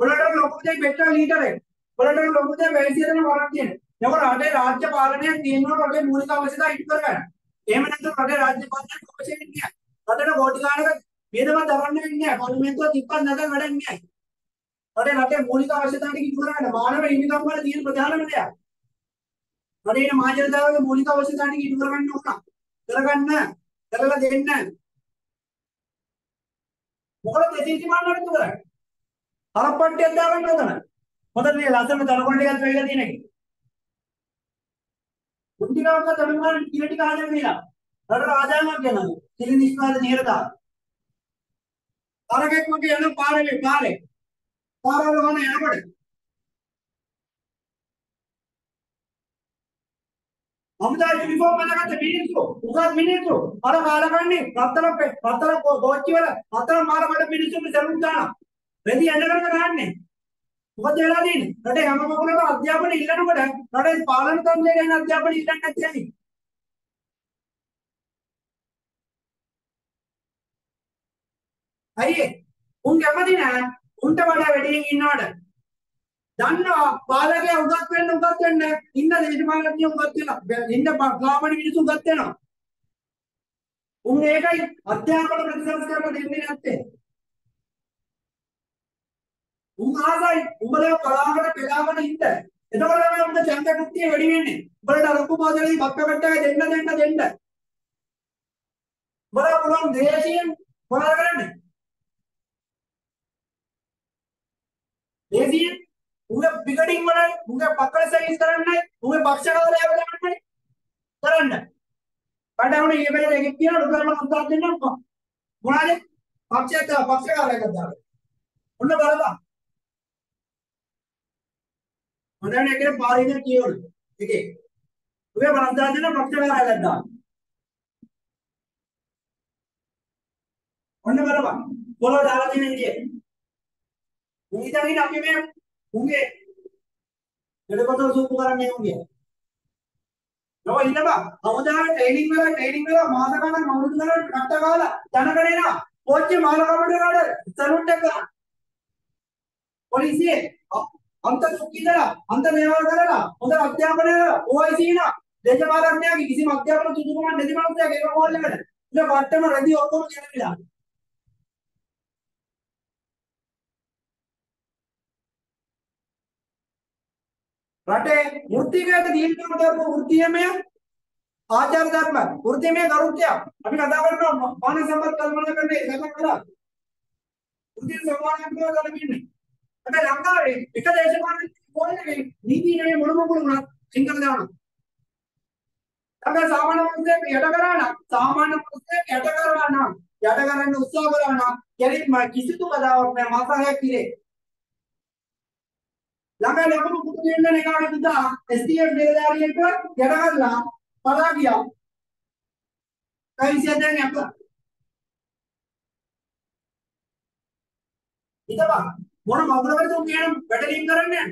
ඔයාලට ලොකුකේ පෙට්‍රල් ලීටර එක. ඔයාලට ලොකුකේ වැලිසියන වරක් තියෙන. ඒකෝ රටේ රාජ්‍ය පාලනය තියෙනවා රටේ මූලික අවශ්‍යතා ඉටු කරගන්න. එහෙම නැත්නම් රටේ රාජ්‍ය පාලනය අවශ්‍ය වෙන්නේ නැහැ. රටේට කෝටි ගාණක වේදම දරන්න වෙන්නේ නැහැ. පාර්ලිමේන්තුව තිබ්බත් නැත්නම් වැඩක් නැහැ. රටේ රටේ මූලික අවශ්‍යතා ටික ඉටු කරගන්න මානව හිමිකම් වල තියෙන ප්‍රධානම දෙයක්. රටේ ඉන්න මහජනතාවගේ මූලික අවශ්‍යතා ටික ඉටු කරගන්න ඕන. කරගන්න, කරලා දෙන්න. මොකද දෙසින්ති මාන නඩත්තු කරන්නේ? හරප්පට්ටියක් දාගන්න හදන. මොකද මේ ලස්සන දරකොණ ටිකක් වෙයිලා තියෙන එක. මුන්තිකාවක තනුමාන කිල ටික හදන්න වෙලා. රට ආදායමක් කියනවා. සිලි නිෂ්පාදන නිරතා. අරගෙක් මගේ යන පාරේ පාරේ. පාරවල ගන්න යනකොට අමුදා යුනිෆෝම් අඳගත්ත මිනිස්සු උගත් මිනිස්සු අර කාලකන්නේ රත්තල රත්තල කෝච්චි වල රත්තල මාර වල මිනිස්සු සරුම් දාන රෙදි ඇඳගෙන ගහන්නේ මොකද වෙලා තියෙන්නේ රටේ හැම මොකලක අධ්‍යාපන ඉල්ලනකොට රටේ පාලන තන්ත්‍රය ගැන අධ්‍යාපන ඉල්ලන්නේ නැති ඇයි උන් කැමති නෑ. උන්ට වඩා වැඩියෙන් ඉන්නවට දන්නවා පාලකයා උගත් වෙන්න උගත් වෙන්න ඉන්න දේශපාලනඥයෝ උගත් වෙනවා. ඉන්න ග්‍රාමීණ මිනිස්සු උගත් වෙනවා. උන් ඒකයි අධ්‍යාපන ප්‍රතිසංස්කරණ දෙන්නේ නැත්තේ. උන් ආසයි උඹලා පලාකට පෙලාගෙන ඉන්න. එතකොට තමයි උඹ ඡන්ද කෘත්‍ය වැඩි වෙන්නේ උඹලට අරපු පාදලේ බක්ක කට්ටක දෙන්න දෙන්න දෙන්න උඹලා පුළුවන් දේශීය මොනවද කරන්නේ දේශීය උගේ පිකටින් වල උගේ පක්කල සර්විස් කරන්නයි උගේ පක්ෂකාරය ගන්නයි කරන්න. කඩවුනේ මේ වෙලේ එකක් කියන උගරම උත්තර දෙන්න මොනවාද? පක්ෂයට පක්ෂකාරය ගත්තා. ඔන්න බලපන්. මොනවානේ එකේ පාරිදින කියවලු. එකේ. උගේ බලන්දා දෙන පක්ෂකාරය ගත්තා. ඔන්න බලපන්. පොළොව දාලා තියෙන විදිය. උන්විතගෙන අපි මේ උන්ගේ එඩකොතල සූපු කරන්නේ උන්ගේ. නෝ ඉන්නවා. හමුදාවේ ට්‍රේනින් වල ට්‍රේනින් වල මාස ගණන් අවුරුදු ගණන් කට්ට ගාලා ජනගණ එනවා. පොච්චි මාල කමඩේකට සලූට් එක කරා. පොලිසියේ අන්ත සුඛීදලා අන්ත මේවල් කරලා හොඳ අධ්‍යාපනය OIC නා දේශපාලඥයාගේ කිසිම අධ්‍යාපන සුදුසුකමක් නැති මනුස්සයෙක් ඒක කෝල් එකට. ඉතින් වට්ටම රෙදි ඔක්කොම ගෙනවිලා. රටේ වෘත්තිගත දීර්ඝම ධර්ම වෘත්තීයමය ආචාර ධර්ම වෘත්තීයමය ගරුත්‍ය අපි කතා කරනවා මාන සම්පත් කල්පනා කරන්නේ ඒක කරලා වෘත්තීය සමානයක් කියලා ගලපින්නේ හැබැයි ලංකාවේ එක දේශපාලන කෝලේ නීති නෙමෙයි මොන මොකද උනත් සිංහල දානවා හැබැයි සාමාන්‍ය මිනිස්සෙක් යට කරා නම් සාමාන්‍ය මිනිස්සෙක් යට කරා නම් යට කරන්න උත්සාහ කරා නම් කෙලින්ම කිසිදු බදාවක් නැහැ මාසයක් ඉරේ ළඟ ලකුණු පුතු දෙන්න එකාට පුතා STF නිලධාරියෙක් යට කරලා පලා ගියා. කයිසිය දැන් අප. ඉතපා මොන මගුලකටද උන් කියන බැටලින් කරන්නේ?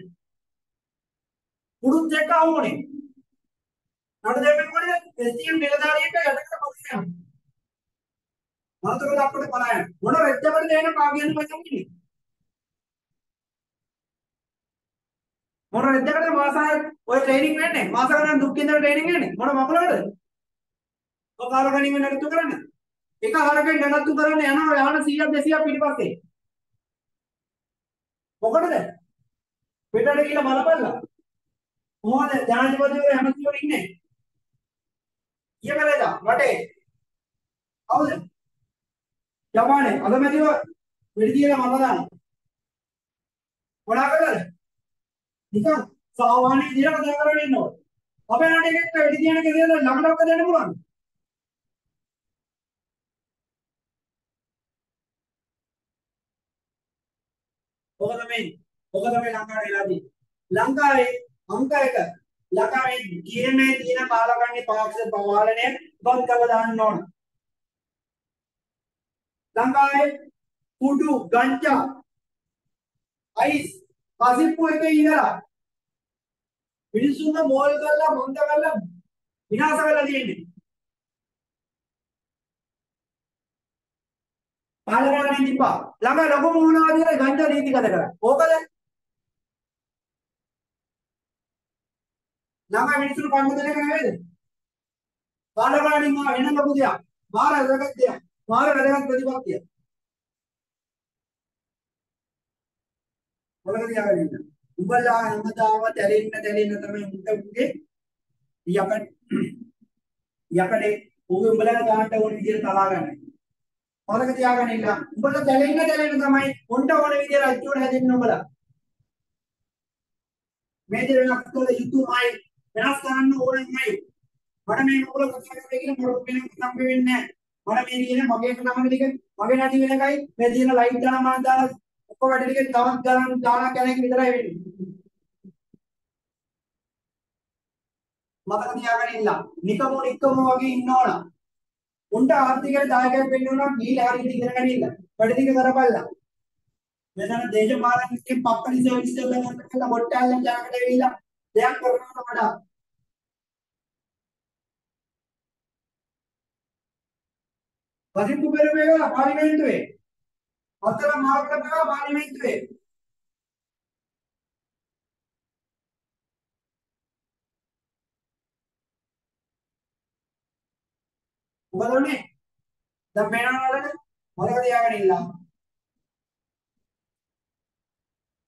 පුරුත් එක්ක આવෝනේ. නඩ දෙන්නකොට STF නිලධාරියෙක් යට කරලා පස්සේ යනවා. මාතෘකාවක් අපිට පලා යනවා. මොන රෙද්දකට දෙන කාගියන්න පස්සෙ ඉන්නේ? මොන රෙද්දකටද මාසයක් ඔය ට්‍රේනින් වෙන්නේ මාස ගණන් දුක් විඳලා ට්‍රේනින් වෙන්නේ මොන මකුලකටද ඔය කාලකණින් වෙන නඩත්තු කරන්න එක හරකෙන් නඩත්තු කරන්න යනවා යාන 100ක් 200ක් පිටිපස්සේ මොකටද? පිටට කියලා බලපල්ලා. මොහොත ජනාධිපතිවරු හැමතිවරු ඉන්නේ? ඊයකලද වටේ හවුද? යමානේ අගමැතිව වෙඩි තියලා මම දාන මොනා කරලාද නිකන් සාමාන්‍ය විදිහට කතා කරගෙන ඉන්නවා. අපේ රටේ එක්ක වෙඩි තියන කෙනෙක් ළඟටවත් දෙන්න පුළුවන්. ඔක තමයි ඔක තමයි ලංකාවේ වෙලාදී. ලංකාවේ අංක එක ලංකාවේ GMA තියෙන කාලකන්ණි පාක්ෂික පාලනය බත් කව දාන්න ඕන. ලංකාවේ කුඩු ගංජා අයිස් කසිප්පු එකේ ඉඳලා මිනිස්සුන්ව මෝල් කරලා මොන්ද කරලා විනාශ කරලා තියෙන්නේ. පාලකයන් ඉඳිපා ළඟ ලොකු මූලවාදීලා ගංජා නීතිගත කරා. ඕකද? ළඟ මිනිස්සුන්ව කන්න දෙන එක නෙවෙයිද? පාලකයන් මා වෙන ලොකු දෙයක්. මාර වැදගත් දෙයක්. මාර වැදගත් ප්‍රතිපත්තියක්. මොකද තියාගෙන ඉන්න. උඹලා හැමදාම තැලෙන්න තැලෙන්න තමයි මුට උගේ යකඩ යකඩේ උගේ උඹලා ගන්නට ඕන විදිහට තලා ගන්න. මොකද තියාගෙන ඉන්න. උඹලා තැලෙන්න තැලෙන්න තමයි උන්ට ඕන විදිහට අච්චුවට හැදෙන්න උඹලා. මේ දේ වෙනස් කළ යුතුමයි. වෙනස් කරන්න ඕනෙමයි. මට මේ මොකද කතා කරන්නේ කියලා මොකද වෙන කම් වෙන්නේ නැහැ. මට මේ කියන මගේ නම ටික මගේ නැති වෙන එකයි මේ තියෙන ලයිට් දාන මම දාලා ඔක්කොම වැඩ ටික තවත් ගණන් දාන කෙනෙක් විතරයි වෙන්නේ. මතක තියාගන්න ඉන්න. නිකමෝ නිකමෝ වගේ ඉන්න ඕන. උන්ට ආර්ථිකයට දායකයෙක් වෙන්න ඕන නම් ගිහිල්ලා හරියට ඉගෙනගෙන ඉන්න. වැඩ ටික කරපල්ලා. මෙතන දේශපාලනකින් පප්පලි සර්විස් එකක් ගන්න කියලා මොට්ටල්ලෙන් ජනකට වෙයිලා දෙයක් කරනවට වඩා පදිප්පු පෙරමේක පාර්ලිමේන්තුවේ අතර මාර්ග පෙරම පාර්ලිමේන්තුවේ මොකද උනේ? දැන් පේනවලද? මොනවද තියාගෙන ඉන්න?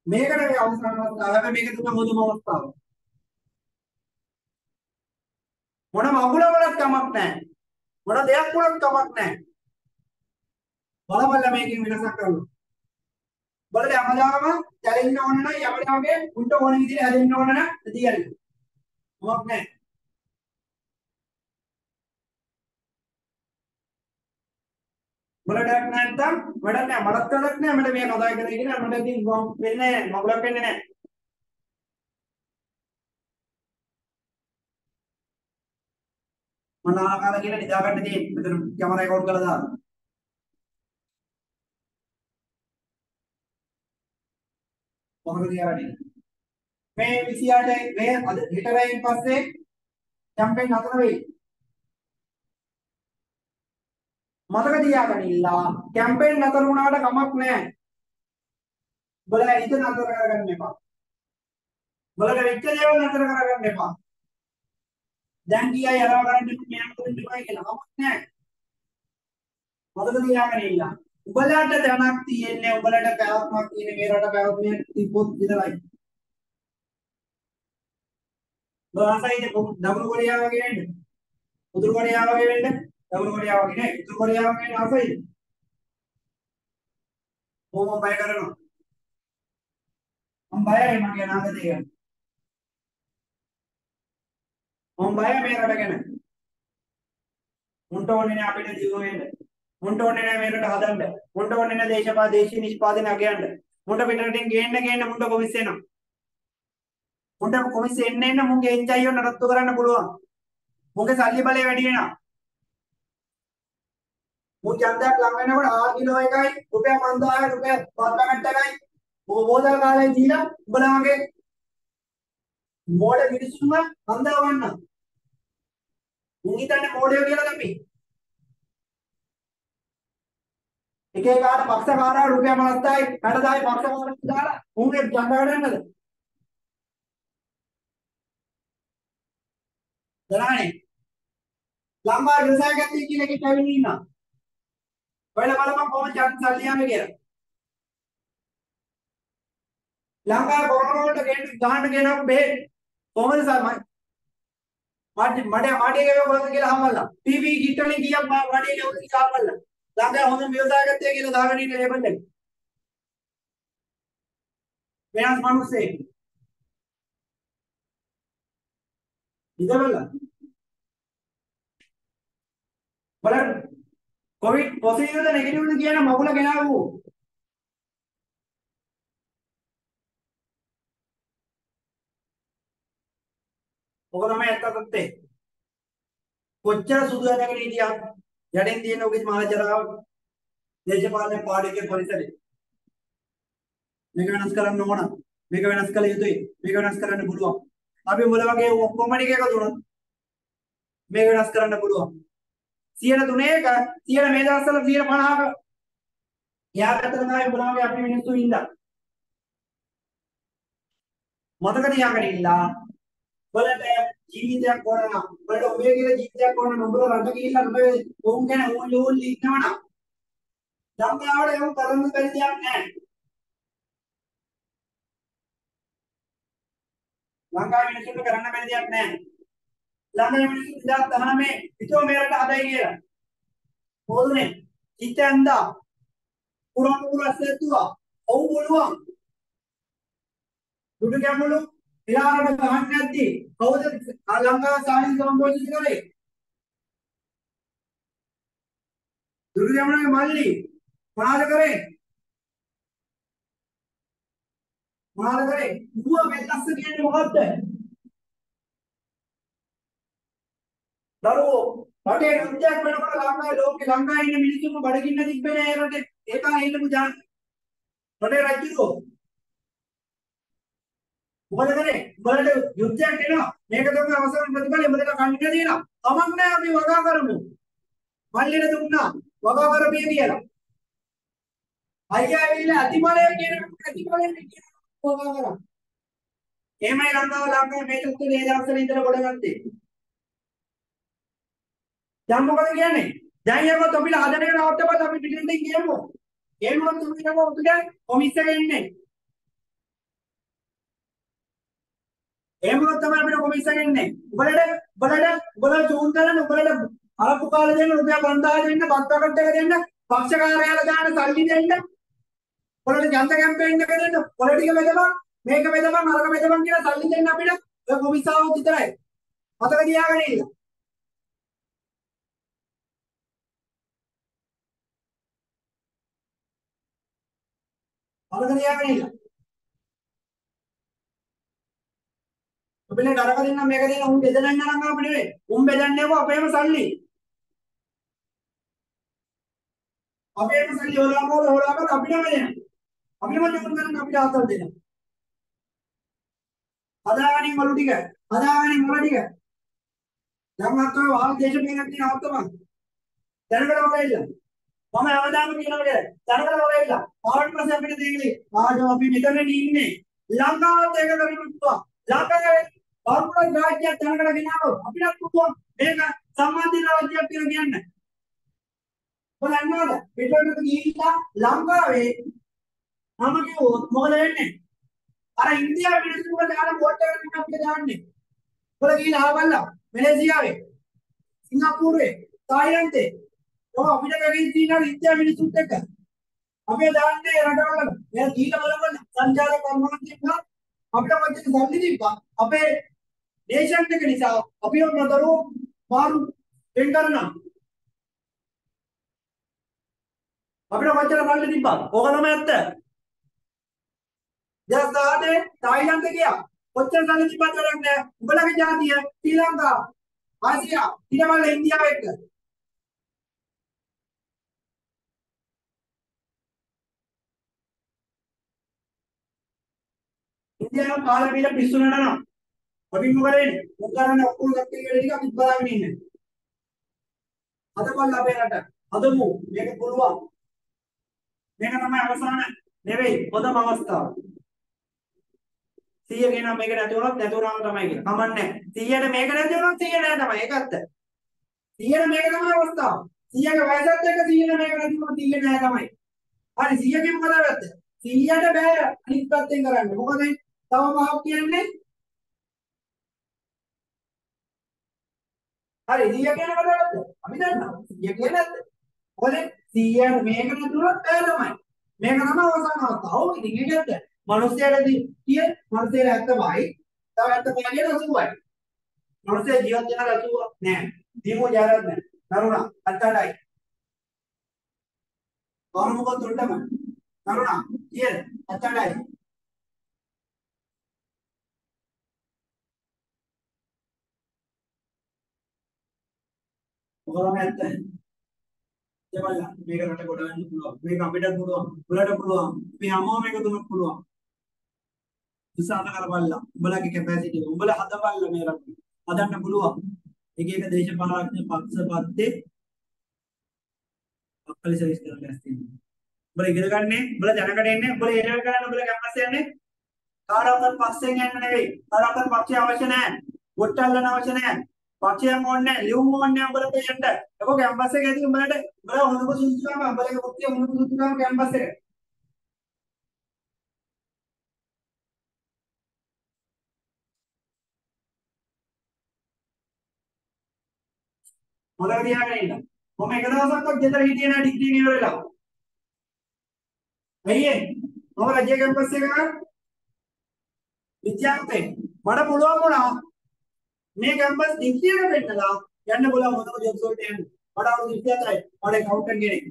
මේකට මේ අවසාන අවස්ථාව හැබැයි මේක තමයි මුදුම අවස්ථාව. මොන මගුලවලත් කමක් නැහැ. මොන දෙයක් වලත් කමක් නැහැ. බලමල්ලා මේකෙන් වෙනසක් කරනවා. බලද හැමදාම චැලෙන්න ඕන නම් යමඩාගේ උන්ට ඕන විදිහට හැදෙන්න ඕන නම් තියන්න. මොකක් නැහැ. උඹලටක් නැත්තම් වැඩක් නෑ. මලක් වැඩක් නෑ මට මේ නොදාගෙන ඉගෙන මට ඉතින් වෙන්නේ නෑ. මගුලක් වෙන්නේ නෑ. මම ආකාර කියලා නිදා ගන්න තියෙන මෙතන කැමරා එකවුන්ට් කරලා දාන්න. මොනවද කියන්නේ මේ 28 මේ අද හිටරයින් පස්සේ කැම්පේන් හතර වෙයි. මතක තියාගන්නilla කැම්පේන් නතර වුණාට කමක් නැහැ. උඹලා හිත නතර කරගන්න එපා. උඹලට වෙච්ච දේවල් නතර කරගන්න එපා. දැන් ගියා යනවා කරන්න මෙයන් කරන්න එපා කියලා. කමක් නැහැ. මතක තියාගන්නilla උඹලාට දැනක් තියෙන්නේ උඹලට පැවැත්මක් තියෙන මේ රට පැවැත්මක් තිබ්බොත් විතරයි. බාසයිද දකුණු කොරියාව වගේ වෙන්න? උතුරු කොරියාව වගේ වෙන්න? දකුණු කොරියාව වගේ නේ උතුරු කොරියාව වගේ වෙන්න ආසයිද කොහොම බය කරනවා. මම බයයි මගේ අනාගතය ගැන. මම බයයි මේ රට ගැන. මුන්ට ඕනේ නෑ අපිට දියුණු වෙන්න. මුන්ට ඕනේ නෑ මේ රට හදන්න. මුන්ට ඕනේ නෑ දේශපාල දේශීය නිෂ්පාදනය අගයන්න. මුන්ට පිටරටින් ගේන්න ගේන්න මුන්ට කොමිස් එනවා. මුන්ට කොමිස් එන්න එන්න මුන්ගේ එන්ජයි එක නඩත්තු කරන්න පුළුවන්. මුන්ගේ සල්ලි බලය වැඩි වෙනවා. මුන් ඡන්දයක් ලඟ වෙනකොට ආ කිලෝ එකයි රුපියල් 5000 රුපියල් බත් පැකට් එකයි බෝතල් කාලේ දීලා උඹලා වගේ මෝඩ මිනිස්සුන්ව හඳව ගන්න. මුන් හිතන්නේ මෝඩයෝ කියලා අපි. එක එකාට පක්ෂකාරා රුපියල් 5000යි 60000යි පක්ෂකාරට දාලා මුන්ගේ ඡන්ද ගන්නද? දරානේ. ලංකා විවසාය ගැතිය කියන එකේ කැවිලි ඉන්නවා. ඔයාලා බලපන් කොහොමද ඡන්ද සල්ලි යන්නේ කියලා. ලංකාවේ කොරෝනා වලට ගේන්න ගහන්න ගෙනව බෙහෙත් කොහොමද සර් මට මට මට ගේ කොහොමද කියලා අහමල්ලා ටීවී කිට් වලින් කීයක් මඩේ ගේ කියලා අහමල්ලා ලංකාවේ හොඳ ව්‍යවසාය ගත්තේ කියලා දාගෙන ඉන්න ලේබල් එක වෙනස් මිනිස්සේ ඉතවල බලන්න කොවිඩ් පොසිටිව්ද නෙගටිව්ද කියන මගුල ගෙනාවු ඔක තමයි ඇත්ත තත්ත්වය. කොච්චර සුදු ඇඳගෙන හිටියත් යටින් තියෙන ඔගේ මහජරාව දේශපාලන පාඩකේ පරිසරේ. මේක වෙනස් කරන්න ඕන. මේක වෙනස් කළ යුතුයි. මේක වෙනස් කරන්න පුළුවන්. අපි මුල වගේ ඔක්කොම ටික එකතු වුණොත් මේක වෙනස් කරන්න පුළුවන්. 103ක 100 මේ දවස්වල 150ක යා පැත්තට තමයි මුල වගේ අපි මිනිස්සු ඉඳලා. මතක තියාගන්න ඉන්නා. බලට ජීවිතයක් ඕන නම් බලට ඔබේ කියලා ජීවිතයක් ඕන නම් උඹලා රට ගිහිල්ලා රට උන් ගැන ඕන් ලෝන් ඉන්නවනම් ලංකාවට එහෙම කරන්න බැරි දෙයක් නැහැ. ලංකාවේ මිනිස්සුන්ට කරන්න බැරි දෙයක් නැහැ. ළඟේ මිනිස්සු 2019 හිතුව මේ රට හදයි කියලා. මොකදනේ හිතෙන්දා පුරාණ පුරස්සෙත්තුවා ඔව් බලුවන් දුඩු ගැමුණු විහාරට ගහන්න නැද්දි කවුද ලංකාව සාහිත්‍ය සම්පෝෂිත කරේ? දුර්ගමනගේ මල්ලි මොනවාද කරේ. මොනවාද කරේ. ඌව මෙල්ලස්ස කියන්නේ මොකද්ද? දරුවෝ රටේ යුද්ධයක් වෙනකොට ලංකාවේ ලෝකේ ලංකාවේ ඉන්න මිනිස්සුන්ව බඩගින්න තිබ්බේ නෑ රටේ ඒකා හිටපු ජාන රටේ රජුරෝ මොකද කරේ? උඹලට යුද්ධයක් එනවා. මේක තමයි අවසාන ප්‍රතිඵලය. උඹලට කන්න දෙනවා. කමක් නැහැ අපි වගා කරමු. මල්ලිට දුන්නා. වගා කරපිය කියලා. අයියා ඇවිල්ලා අතිමලය කියන අතිමලය කියන වගා කරා. එහෙමයි ලංකාව ලංකාවේ මේ තුත්තේ මේ දවස්වල ඉඳලා ගොඩ ගත්තේ. දැන් මොකද කියන්නේ? දැන් යමත් අපිට හදන එක නවත්තපත් අපි පිටින් ගියමු. ගේමුවත් තුමිනම උතුගේ කොමිස් එක ඉන්නේ. එහෙම වුණොත් තමයි අපිට කොමිස් එක එන්නේ. උඹලට උඹලට උඹලා චූන් කරන්න උඹලට අරපු කාලේ දෙන්න රුපියල් 5000 දෙන්න, බත් පැකට් එක දෙන්න, පක්ෂ කාර්යාලය දාන සල්ලි දෙන්න. උඹලට ජනතා කැම්පේන් එක දෙන්න, පොලිටික බෙදපන්, මේක බෙදපන්, අරක බෙදපන් කියලා සල්ලි දෙන්න අපිට. ඔය කොමිස් ආවොත් විතරයි. මතක තියාගන්න ඉන්න. මතක තියාගන්න ඉන්න. ඔබලට අරක දෙන්න මේක දෙන්න උන් බෙදන්න නම් අපිට නෙවෙයි. උන් බෙදන්නේ අපේම සල්ලි. අපේම සල්ලි හොලාකෝ හොලාකෝ අපිටම දෙන්න. අපිටම ජොන් කරන්න අපිට ආතල් දෙන්න. හදාගනින් වලු ටික. හදාගනින් මොළ ටික. දැන් අත්ව වාල් දේශපේනක් තියෙන අවත්තම. දැනගල මොකෙල්ල. මම අවදාම කියනවා දැනගල මොකෙල්ල. ආවට පස්සේ අපිට තේරෙන්නේ ආඩෝ අපි මෙතන ඉන්නේ. ලංකාවත් ඒක කරන්න පුළුවන්. ලංකාවේ බාර්පුර රාජ්‍යයක් දැනගල ගෙනාවොත් අපිටත් පුළුවන් මේක සම්මාදින රාජ්‍යයක් කියලා කියන්න. බලන්නවද? පිටරට ගිහිල්ලා ලංකාවේ නම කිව්වොත් මොකද වෙන්නේ? අර ඉන්දියාවේ මිනිස්සුන්ට දාන වෝට් එකකට අපිට දාන්නේ. ඔය ගිහිල්ලා ආවල්ලා මැලේසියාවේ සිංගප්පූරුවේ තායිලන්තේ ඔය අපිට ගිහින් තියෙනවා ඉන්දියාවේ මිනිස්සුන්ට එක්ක. අපේ දාන්නේ රටවල මෙයා ගිහිල්ලා බලන්න සංචාරක කර්මාන්තයෙන් අපිට කොච්චර සල්ලි දීපා අපේ නේෂන් එක නිසා අපිව නතරු මාරු වෙන් කරනවා. අපිට කොච්චර සල්ලි දීපා ඕක තමයි ඇත්ත. ජස්දානේ තායිලන්ත ගියා. කොච්චර සල්ලි දීපත් වැඩක් නෑ. උඹලගේ ජාතිය ශ්‍රී ලංකාව, ආසියා, ඊට පස්සේ ඉන්දියාව එක්ක. ඉන්දියාව කාලේ බීලා පිස්සු නටනවා. අපි මොකද වෙන්නේ? මොකද කරන්නේ ඔක්කොම ගැටේ කියලා ටික අපි බලාගෙන ඉන්නේ. අදපල් අපේ රට. අදමු මේක පුළුවන්. මේක තමයි අවසාන නෙවෙයි හොඳම අවස්ථාව. 100 කියන මේක නැති වුණොත් නැති වුණාම තමයි කියන. කමන්නේ. 100ට මේක නැති වුණොත් 100 නෑ තමයි. ඒක ඇත්ත. 100ට මේක තමයි අවස්ථාව. 100ක වයසත් එක්ක 100ට මේක නැති වුණොත් 100 නෑ තමයි. හරි 100 කින් මොකද වැත්ත? 100ට බෑ අනිත් පැත්තෙන් කරන්න. මොකද තව මහක් කියන්නේ හරි 100 කියන මොකද? අපි දන්නවා. 100 කියන්නේ නැද්ද? මොකද 100ට මේක නැතුණොත් බෑ තමයි. මේක තමයි අවසාන අවස්ථාව. ඔව් ඉතින් ඒක ඇත්ත. මිනිස්යාටදී කිය මිනිස්යාට ඇත්තමයි. තව ඇත්තමයි කියන 80යි. මිනිස්යා ජීවත් වෙන 80 නෑ. දීමෝ ජාරත් නෑ. කරුණා අත්තඩයි. කවුරුමක තුන්ටම කරුණා කිය අත්තඩයි. ඔයාලම ඇත්ත. දෙවල්ල මේක රට කොට ගන්න පුළුවන්. මේක අපිට පුළුවන්. උඹලට පුළුවන්. මේ හැමෝම මේක තුනක් පුළුවන්. විසාද කරපල්ලා. උඹලගේ කැපැසිටි උඹලා හදපල්ලා මේ රට. හදන්න පුළුවන්. එක එක දේශපාලඥ පක්ෂ පත්තේ අක්කලි සර්විස් කරලා ලෑස්ති වෙනවා. උඹලා ඉගෙන ගන්නේ, උඹලා දැනකට එන්නේ, උඹලා එනවා කරන්නේ, උඹලා කැම්පස් යන්නේ. කාටවත් පක්ෂයෙන් යන්න නෙවෙයි. කාටවත් පක්ෂය අවශ්‍ය නැහැ. වොට්ටල්ලන අවශ්‍ය නැහැ. පක්ෂයන් ඕනේ නැහැ. ලියුම් ඕනේ නැහැ උඹලට එන්න. ඒක කැම්පස් එකේ ඇති උඹලට උඹලා හොඳම සුදුසුකම් උඹලගේ වෘත්තිය හොඳම සුදුසුකම් කැම්පස් එකේ. මොකද තියාගෙන ඉන්න. මම එක දවසක්වත් ගෙදර හිටියේ නැහැ ඩිග්‍රී එක ඉවරලා. ඇයි ඒ? මම රජයේ කැම්පස් එකක විද්‍යාර්ථයෙක්. මට පුළුවන් වුණා මේ කැම්පස් ඩිග්‍රී එක වෙන්නලා යන්න පුළුවන් හොඳම ජොබ්ස් වලට යන්න. මට අවුරුදු 24යි. මට ඇකවුන්ටන්ට් කෙනෙක්.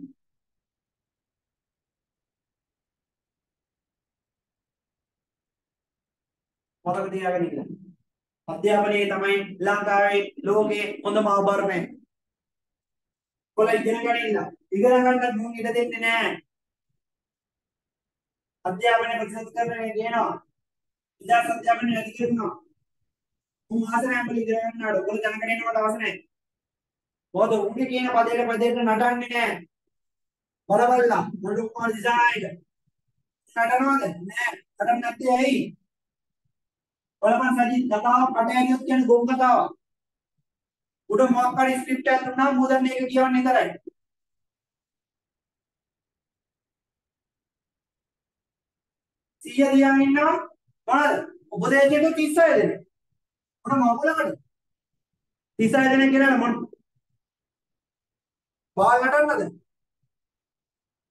මතක තියාගෙන ඉන්න. අධ්‍යාපනයේ තමයි ලංකාවේ ලෝකේ හොඳම ආභරණය. කොලා ඉගෙන ගන්න ඉන්න. ඉගෙන ගන්න දුන් ඉඩ දෙන්නේ නැහැ. අධ්‍යාපනය ප්‍රතිශත කරන්නේ කියනවා. විද්‍යා අධ්‍යාපනය නැති කරනවා. උන් ආසනය අපල ඉගෙන ගන්නාට ඔයගොල්ලෝ දැනගෙන ඉන්නවට අවශ්‍ය නැහැ. මොකද උන්ගේ කියන පදේට පදේට නටන්නේ නැහැ. බලබල්ලා නඩු කුමාර දිසානායක. නටනවද? නැහැ. නටන්නේ නැත්තේ ඇයි? බලපන් සජිත් කතාව පටහැරියොත් කියන්නේ ගොන් කතාවක්. උඩ මොකක් හරි ස්ක්‍රිප්ට් එකක් දුන්නාම මොදන්න ඒක කියවන්න විතරයි. සීය දියන් ඉන්නවා මොනවද? උපදේශකෙ 36 දෙනෙක්. මොන මොකලකට? 36 දෙනෙක් කියලා මොන බාල් නටන්නද?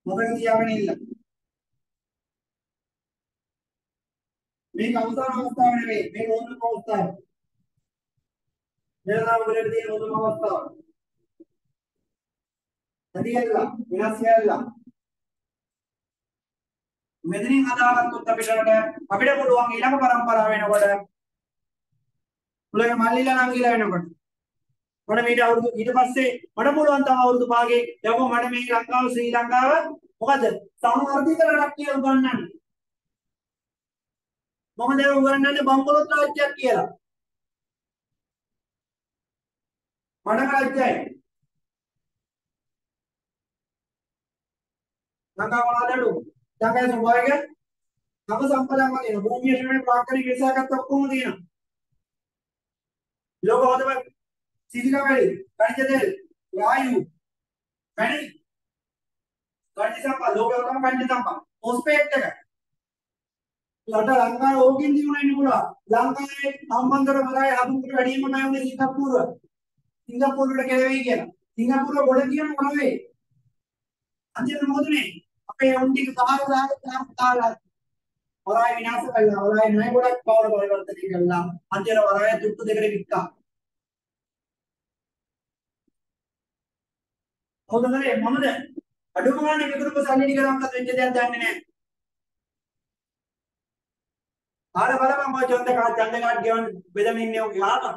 මොකද තියාගෙන ඉන්න. මේක අවසාන අවස්ථාව නෙවෙයි මේක හොඳම අවස්ථාව. මෙලනම් උඩට තියෙන හොඳම අවස්ථාව. හදියල්ලා විනාශ යල්ලා. මෙතනින් හදාගත්තොත් අපිට අපිට පුළුවන් ඊළඟ પરම්පරාව වෙනකොට උලගේ මල්ලිලා නංගිලා වෙනකොට මට මීට අවුරුදු ඊට පස්සේ මට පුළුවන් තව අවුරුදු භාගේ යකෝ මට මේ ලංකාව ශ්‍රී ලංකාව මොකද සංවර්ධිත රටක් කියලා උගන්වන්නේ මම දැන් උගන්වන්නේ බම්බලොත් රාජ්‍යයක් කියලා. මඩ රාජ්‍යයි. ලංකාව වලට ලංකාවේ ස්වභාවික තම සම්පදායම තියෙනවා. භූමිය ශ්‍රමයේ ප්‍රාකෘතික විසාකත් ඔක්කොම තියෙනවා. ලෝක හොතම සීලිකා වැඩි, කණිජ තෙල්, වායු, පැණි, කණිජ සම්පත්, ලෝක හොතම කණිජ සම්පත්, ෆොස්ෆේට් එක. රට ලංකාවේ ඕකින් දිනුනා ඉන්න පුළුවන්. ලංකාවේ සම්බන්ධර වලයි හදුන්ට වැඩිම නැහැ සිංගප්පූරුව. සිංගප්පූරුවට කෙරෙවි කියලා. සිංගප්පූරුව ගොඩ කියන මොනවේ? අන්තිම මොහොතේ අපේ උන් ටික සාහර සාහර තාලා වරාය විනාශ කළා. වරාය ණය ගොඩක් බවට පරිවර්තනය කළා. අන්තිම වරාය තුට්ටු දෙකට වික්කා. හොඳනේ මමද අඩුම ගානේ විකෘප සල්ලි ටික රක්කත් වෙච්ච දෙයක් දන්නේ නැහැ. ආර බලපන් මම චොන්ද කා ඡන්ද කාඩ් ගෙවන්න බෙදමින් ඉන්නේ ඔගේ ආපා.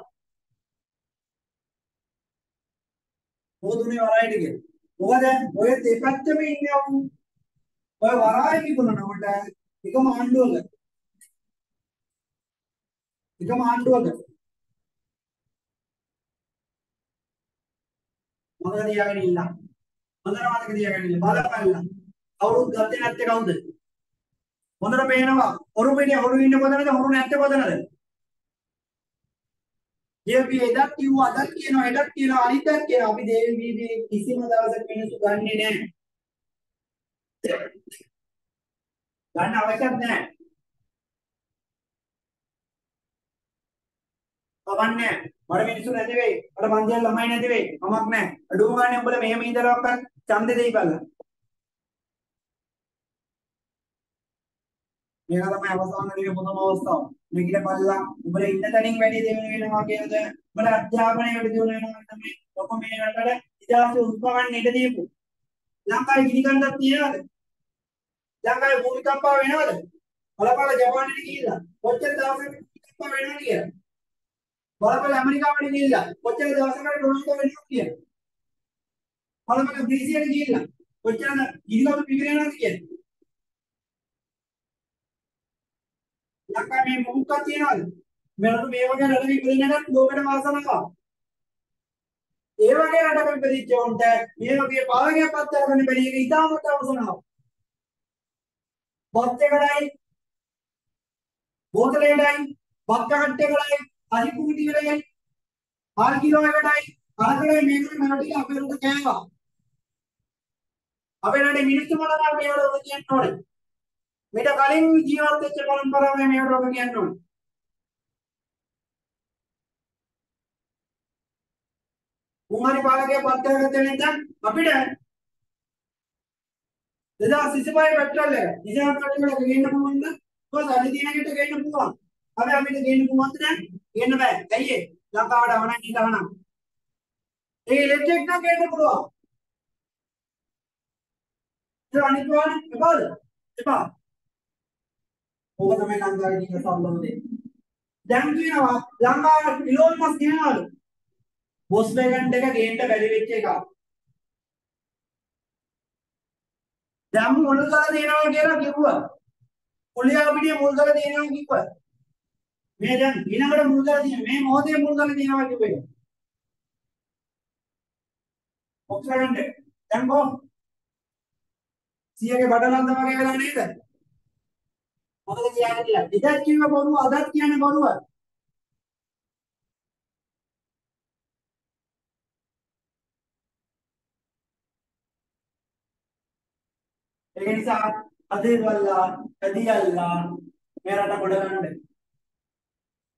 මොදුනේ වරායට ගිය. මොකද ඔය දෙපැත්තම ඉන්නේ අවු. ඔය වරාය විකුණනකොට එකම ආණ්ඩුවක. එකම ආණ්ඩුවක. මොකද තියාගෙන ඉන්න. හොඳට මතක තියාගෙන ඉන්න. බලපල්ලා. අවුරුදු ගත්තේ නැත්තේ කවුද? හොඳට පේනවා. හොරු පිටිය හොරු ඉන්න කොතනද හොරු නැත්තේ කොතනද? අපි එදත් කිව්වා අදත් කියනවා එදත් කියනවා අනිද්දත් කියනවා අපි දේවි බීබී කිසිම දවසක මිනිස්සු ගන්නෙ නැහැ. ගන්න අවශ්‍යත් නැහැ. කවන්නේ මට මිනිස්සු නැති වෙයි. මට මන්දියල් ළමයි නැති වෙයි. කමක් නැහැ. අඩුම ගානේ උඹලා මෙහෙම ඉඳලාවත් ඡන්දෙ දෙයි බලන්න. මේක තමයි අවසාන දේ මොනම අවස්ථාව. මේකට බලලා උඹලා ඉන්න තැනින් වැඩි දෙවෙනි වෙනවා කියලාද? උඹලා අධ්‍යාපනය වැඩි දියුණු වෙනවා තමයි ඔක මේ රටට ඉතිහාසය උත්පන්න ඉඩ දීපු. ලංකාවේ ගිනිකන්දක් තියනවද? ලංකාවේ භූමිකම්ප වෙනවද? බලපල ජපානයේ ගිහිල්ලා කොච්චර දවසකට භූමිකම්ප වෙනවද කියලා. බලපල ඇමරිකාවට ගිහිල්ලා කොච්චර දවසකට ටොරන්ටෝ වෙනවද කියලා. බලපල ග්‍රීසියට ගිහිල්ලා කොච්චර ගිනිකම් පිපිරෙනවද කියලා. ලංකාවේ මේ මොකක්ද තියනවද? මෙලට මේ වගේ රටක ඉපදෙන්නට ලෝකෙට වාසනාවක්. ඒ වගේ රටක ඉපදිච්ච උන්ට මේ වගේ පාලකයක් පත් කරගන්න බැරි එක ඉතාමත් අවසනාවක්. බත් එකටයි බෝතලයටයි බත් කට්ටයකටයි අලි කුටියටයි හාල් කිලෝ එකටයි අරකටයි මේකට මෙලට අපේ රට කෑවා. අපේ රටේ මිනිස්සු මොනවාද මේ වල කියන්න ඕනේ. මීට කලින් ජීවත් වෙච්ච පරම්පරාවේ මේකට ඔබ කියන්න ඕනේ. කුමාරි පාලකයා පත් කරගත්තේ නැත්නම් අපිට 2025 පෙට්‍රල් එක ඉතින් පෙට්‍රල් එක ගේන්න පුළුවන්ද? කොහොමද අලි දින එකට ගේන්න පුළුවන්. හැබැයි අපිට ගේන්න පුළුවන්ද නැහැ? ගේන්න බෑ. ඇයි ඒ? ලංකාවට අවනක් ඉඳවනම්. ඒ ඉලෙක්ට්‍රික් නම් ගේන්න පුළුවන්. ඒ අනිත් වාහනේ එපාද? එපා. ඕක තමයි ලංකාවේ තියෙන සම්බන්ධය. දැන් කියනවා ලංකාවේ ඉලෝන් මස් කියනවලු. Volkswagen එක ගේන්න බැරි වෙච්ච එක. දැන් මුල් දාලා දෙනවා කියලා කිව්වා. පොලියා පිටියේ මුල් දාලා දෙනවා කිව්වා. මේ දැන් ඊළඟට මුල් දාලා තියෙන මේ මොහොතේ මුල් දාලා දෙනවා කිව්වේ. Volkswagen දැන් කොහොම? සියගේ බඩලන්ද වගේ වෙලා නේද? මොකද කියන්නේ කියලා. එදත් කිව්ව බොරුව අදත් කියන්නේ බොරුව. ඒ නිසා අදේවල්ලා ඇදියල්ලා මේ රට ගොඩ ගන්න.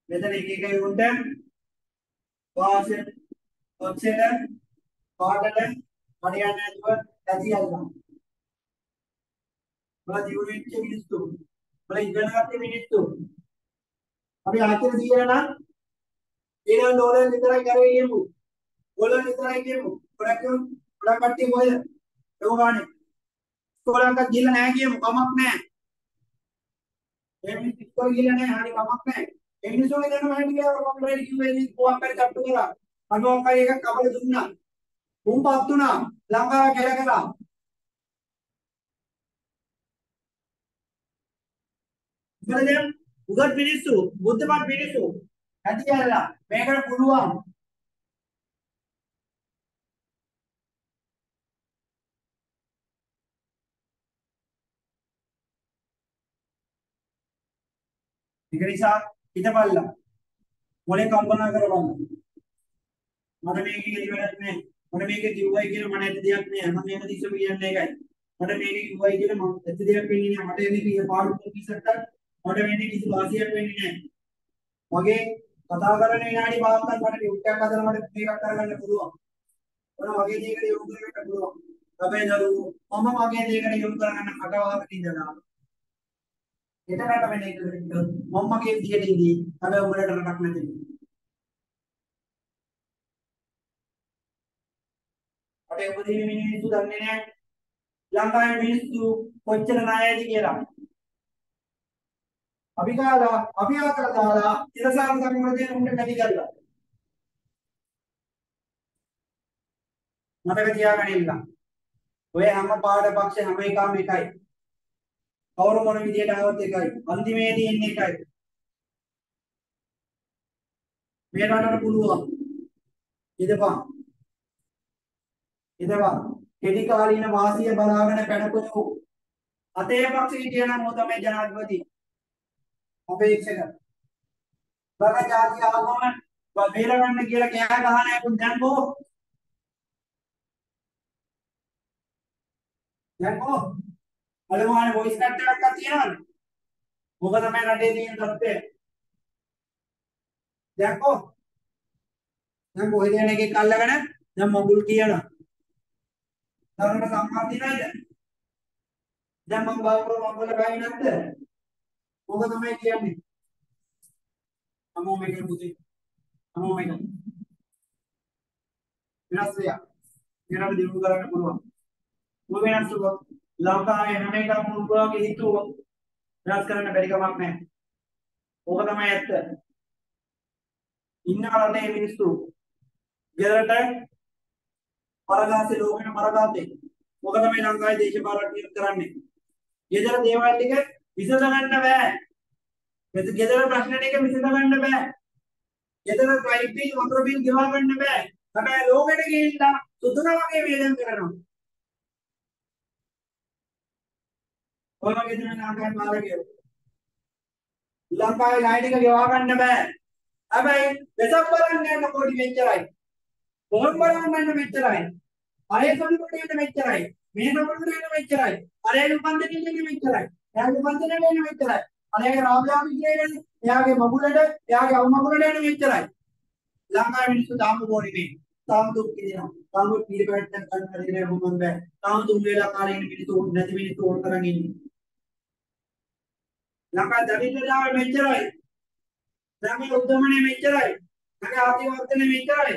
මෙතන එක එක උන්ට වාසය ඔච්චර පාඩල හරියන්නේ නැතුව ඇදියල්ලා. බල දියුණු වෙච්ච මිනිස්සු බල ඉගෙන ගන්න මිනිස්සු අපි ආචාර දීලා නම් ඊළඟ ඩෝලර් විතරයි කරේ කියමු. ඩෝලර් විතරයි කියමු. ගොඩක් ගොඩක් කට්ටිය කොහෙද? ඒක ගානේ. ඉස්කෝලේකට ගිහලා නැහැ කියමු කමක් නැහැ. ඒ මිනිස්සු ඉස්කෝලේ ගිහලා නැහැ හරි කමක් නැහැ. ඒ මිනිස්සුන්ගේ දැනුම හැටි කියලා මම රෙඩි කිව්වේ ඉතින් කොහොමද හරි තට්ටු කරා. අනෝක එකක් කබල දුන්නා. උන්පත් තුනා ලංකාව කෙලකලා. ඉතින් උගත් මිනිස්සු බුද්ධමත් මිනිස්සු ඇති කියලා මේකට පුළුවන් ඒක නිසා හිතපල්ලා මොලේ කම්පනා කරවන්න මට මේක කිලි වැඩක් නැහැ. මට මේක කිව්වයි කියලා මට ඇති දෙයක් නෑ මම මේක දිස්සම කියන්නේ ඒකයි. මට මේක කිව්වයි කියලා මම ඇති දෙයක් වෙන්නේ නෑ මට එන්නේ කීය පාඩු කිසට්ටක් මට වෙන්නේ කිසි වාසියක් වෙන්නේ නෑ මගේ කතා කරන විනාඩි 5ක් මට ඩියුටියක් හදලා මට මේකක් කරගන්න පුළුවන්. ඔන්න මගේ දේකට යොමු කරගන්න පුළුවන්. අපේ දරුවෝ මම මගේ දේකට යොමු කරගන්න අටවාගෙන ඉඳලා එතනට වෙන එක මම මගේ විදියට ඉදී හැබැයි උඹලට රටක් නැති. අපේ උපදින මිනිස්සු දන්නේ නැහැ. ලංකාවේ මිනිස්සු කොච්චර ණයයිද කියලා. අපි කාලා අපි ආකලා දාලා ඉරසාර සංවර්ධනය උන්ට නැති කරලා. මතක තියාගන්න ඉන්න ඔය හැම පාඩ පක්ෂ හැම එකම එකයි. කවුරු මොන විදියට ආවත් එකයි. අන්තිමේදී එන්නේ එකයි. මේ රටට පුළුවන්. ඉදපන්. ඉදපන්. කෙටි කාලීන වාසිය බලාගෙන පැනපොතු. අතේ පක්ෂ හිටියනම් මො තමයි ජනාධිපති. අපේක්ෂක. බල ජාති ආගම බේරගන්න කියලා කෑ ගහන අය දැන් කො දැන් කො අලුමානේ වොයිස් කට් එකක් තියෙනවද? මොක තමයි රටේ තියෙන තත්ත්වය? දැන් කො දැන් කොහෙද යන එකෙක් අල්ලගෙන දැන් මොගුල් කියනවා. තරමට සම්මාදිනයිද දැන් මම බාවුර මංගල ගායි නැද්ද? මොක තමයි කියන්නේ? අමෝ මේක පුතේ. අමෝ මේක වෙනස් වෙලා මෙරට දිනු කරන්න පුළුවන්. මොක වෙනස් වුණොත් ලංකාවේ හැම එකම මුල්පුවාගේ හිතුව වෙනස් කරන්න බැරි කමක් නැහැ. ඕක තමයි ඇත්ත. ඉන්න රටේ මිනිස්සු. ගෙදරට පරගාසේ ලෝකෙන මරගාතේ මොක තමයි ලංකාවේ දේශපාලනය කරන්නේ. ගෙදර දේවල් ටික විසඳ ගන්න බෑ. ගෙදර ප්‍රශ්න ටික විසඳ ගන්න බෑ. ගෙදර ලයිට් බිල් වතුර බිල් ගෙවා ගන්න බෑ. හැබැයි ලෝකෙට ගිහිල්ලා සුදුන වගේ වේදම් කරනවා. ඔය වගේ තමයි ලංකාවේ මාර්ගය. ලංකාවේ ලයිට් එක ගෙවා ගන්න බෑ. හැබැයි වෙසක් බලන්න යන කොඩි මෙච්චරයි. ෆෝන් බලන්න යන මෙච්චරයි. අරේ සම්පූර්ණ යන මෙච්චරයි. මේ සම්පූර්ණ යන මෙච්චරයි. අරේ උපන්දින යන මෙච්චරයි. එයාගේ උපන්දින යන මෙච්චරයි. අරේගේ රාමයාගේ කියන්නේ එයාගේ මගුලට එයාගේ අවමගුලට යන මෙච්චරයි. ලංකාවේ මිනිස්සු දාමු බෝරිනේ තාම දුක් කියනවා තාම පිළිපැට්ට ගන්න හරිනේ මොකද බෑ තාම තුන් වේලා කාලේ ඉන්න මිනිස්සු නැති මිනිස්සු ඕන තරම් ඉන්නේ. ලංකා දරිද්‍රතාවය මෙච්චරයි. ළඟ උද්දමනේ මෙච්චරයි. ළඟ ආදිවර්ධන මෙච්චරයි.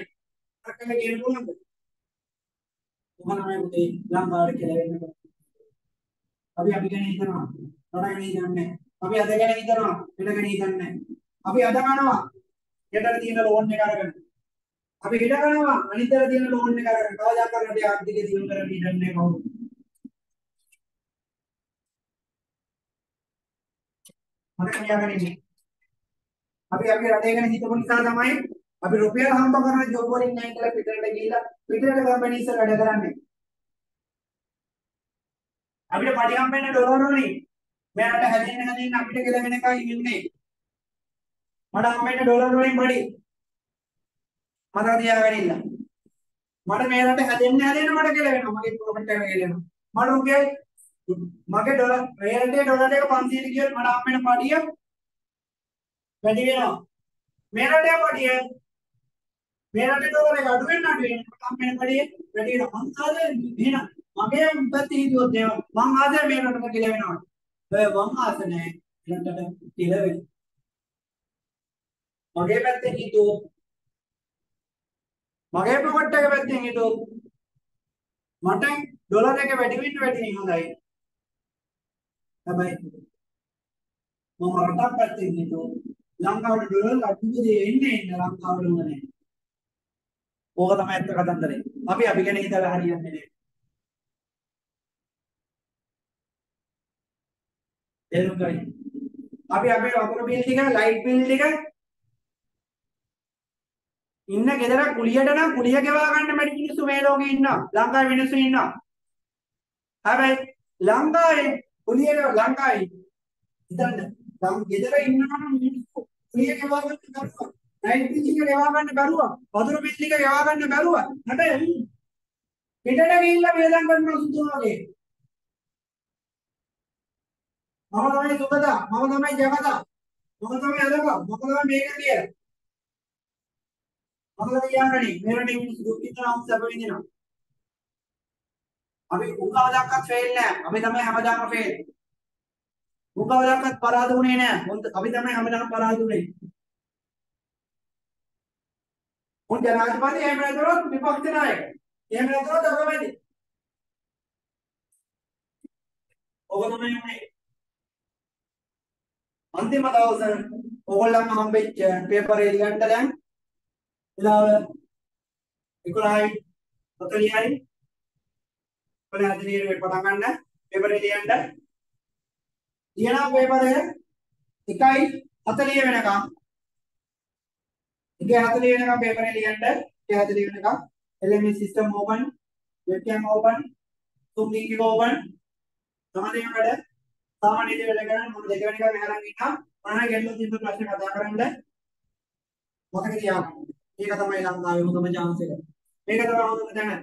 අකල කියන පුළුවන්ද මොකනමයි උදේ ලංකාවට කියලා වෙන්න අපි අපි ගැන හිතනවා. රට ගැන හිතන්නේ අපි අද ගැන හිතනවා. වෙන ගැන හිතන්නේ අපි අද කනවා හෙටට තියෙන ලෝන් එක අරගෙන. අපි හෙට කනවා අනිතර තියෙන ලෝන් එක අරගෙන. කවදාකවත් රටේ ආර්ථිකය දියුණු කරන්න ඉඩන්නේ කවුරු මට කියාගෙන ඉන්නේ අපි අපි රටේ ගැන හිතපු නිසා තමයි අපි රුපියල් හම්බ කරන ජොබ් වලින් නැහැ කියලා පිටරට ගිහිල්ලා පිටරට කම්පැනිස් වල වැඩ කරන්නේ. අපිට පඩි හම්බෙන්නේ ඩොලර් වලින්. මෙයාට හැදෙන්න හැදෙන්න අපිට කියලා වෙන එකයි ඉන්නේ. මට හම්බෙන්නේ ඩොලර් වලින් පඩි. මට තියාගෙන ඉන්න. මට මේ රට හැදෙන්න හැදෙන්න මට කියලා වෙනවා. මගේ ප්‍රොෆිට් එක කියනවා. මට රුපියල් මගේ ඩොලර් මේ රටේ ඩොලර් එක 500 කියොත් මට හම්බෙන පඩිය වැඩි වෙනවා. මේ රටේ පඩිය මේ රටේ ඩොලර් එක අඩු වෙන අඩු වෙන කම්පැනි පඩිය වැඩි වෙනවා. මං ආදේ එහෙනම් මගේ පැත්තේ හිතුවොත් එහෙම මං ආදේ මේ රටට කියලා වෙනවා. ඔය මං ආස නැහැ රටට කියලා වෙනවා. මගේ පැත්තේ හිතුවොත් මගේ ප්‍රොෆිට් එක පැත්තෙන් හිතුවොත් මට ඩොලර් එක වැඩි වෙන්න වැඩි වෙන්න හොඳයි. හැබැයි මම රටක් පැත්තෙන් හිතුවොත් ලංකාවට ඩොලර් අඩුද එන්නේ ඉන්න ලංකාවට උනේ. ඕක තමයි ඇත්ත කතන්දරේ. අපි අපි ගැන හිතලා හරියන්නේ නැහැ. තේරුම් ගන්න. අපි අපේ වතුර බිල් ටික ලයිට් බිල් ටික ඉන්න ගෙදර කුලියට නම් කුලිය ගෙවා ගන්න බැරි මිනිස්සු මේ ලෝකේ ඉන්නවා ලංකාවේ මිනිස්සු ඉන්නවා හැබැයි ලංකාවේ කුලියට ලංකාවේ හිතන්න නම් ගෙදර ඉන්නවා නම් මිනිස්සු කුලිය ගෙවා ගන්න බැරුව ලයිට් බිල් ටික ගෙවා ගන්න බැරුව වතුර බිල් ටික ගෙවා ගන්න බැරුව හැබැයි පිටට ගිහිල්ලා වේදම් කරනවා සුදුම වගේ මම තමයි සුබදා මම තමයි ජගදා මම තමයි අදක මම තමයි මේක කියලා මොකද කියන්නේ මෙරට මිනිස්සු දුක් විඳිනවා සැප විඳිනවා අපි උකවදක්වත් ෆේල් නෑ. අපි තමයි හැමදාම ෆේල් උකවදක්වත් පරාද වුණේ නෑ. අපි තමයි හැමදාම පරාද වුණේ. උන් ජනාධිපති එහෙම නැතුනොත් විපක්ෂ නායක. එහෙම නැතුනොත් අගමැති ඔබ තමයි උනේ. අන්තිම දවසේ ඕගොල්ලන්ම හම්බෙච්ච පේපර් එක ලියන්න දැන්. වෙලාව 11යි 40යි ඔයාලා අදිනියට පටන් ගන්න. පේපර් එක ලියන්න ලියන පේපර් එක 1යි 40 වෙනකම්. 1:40 වෙනකම් පේපර් එක ලියන්න 1:40 වෙනකම් LMS system open webcam open zoom link එක open. සමාදේම වැඩ සාමාන්‍ය දේ වැඩ කරන්න මම දෙක වෙනකම් මෙහෙරන් ඉන්නවා. මොනවා ගැටලු තිබ්බ ප්‍රශ්න කතා කරන්න මතක තියාගන්න මේක තමයි ලංකාවේ හොඳම chance එක. මේක තමයි හොඳම තැන.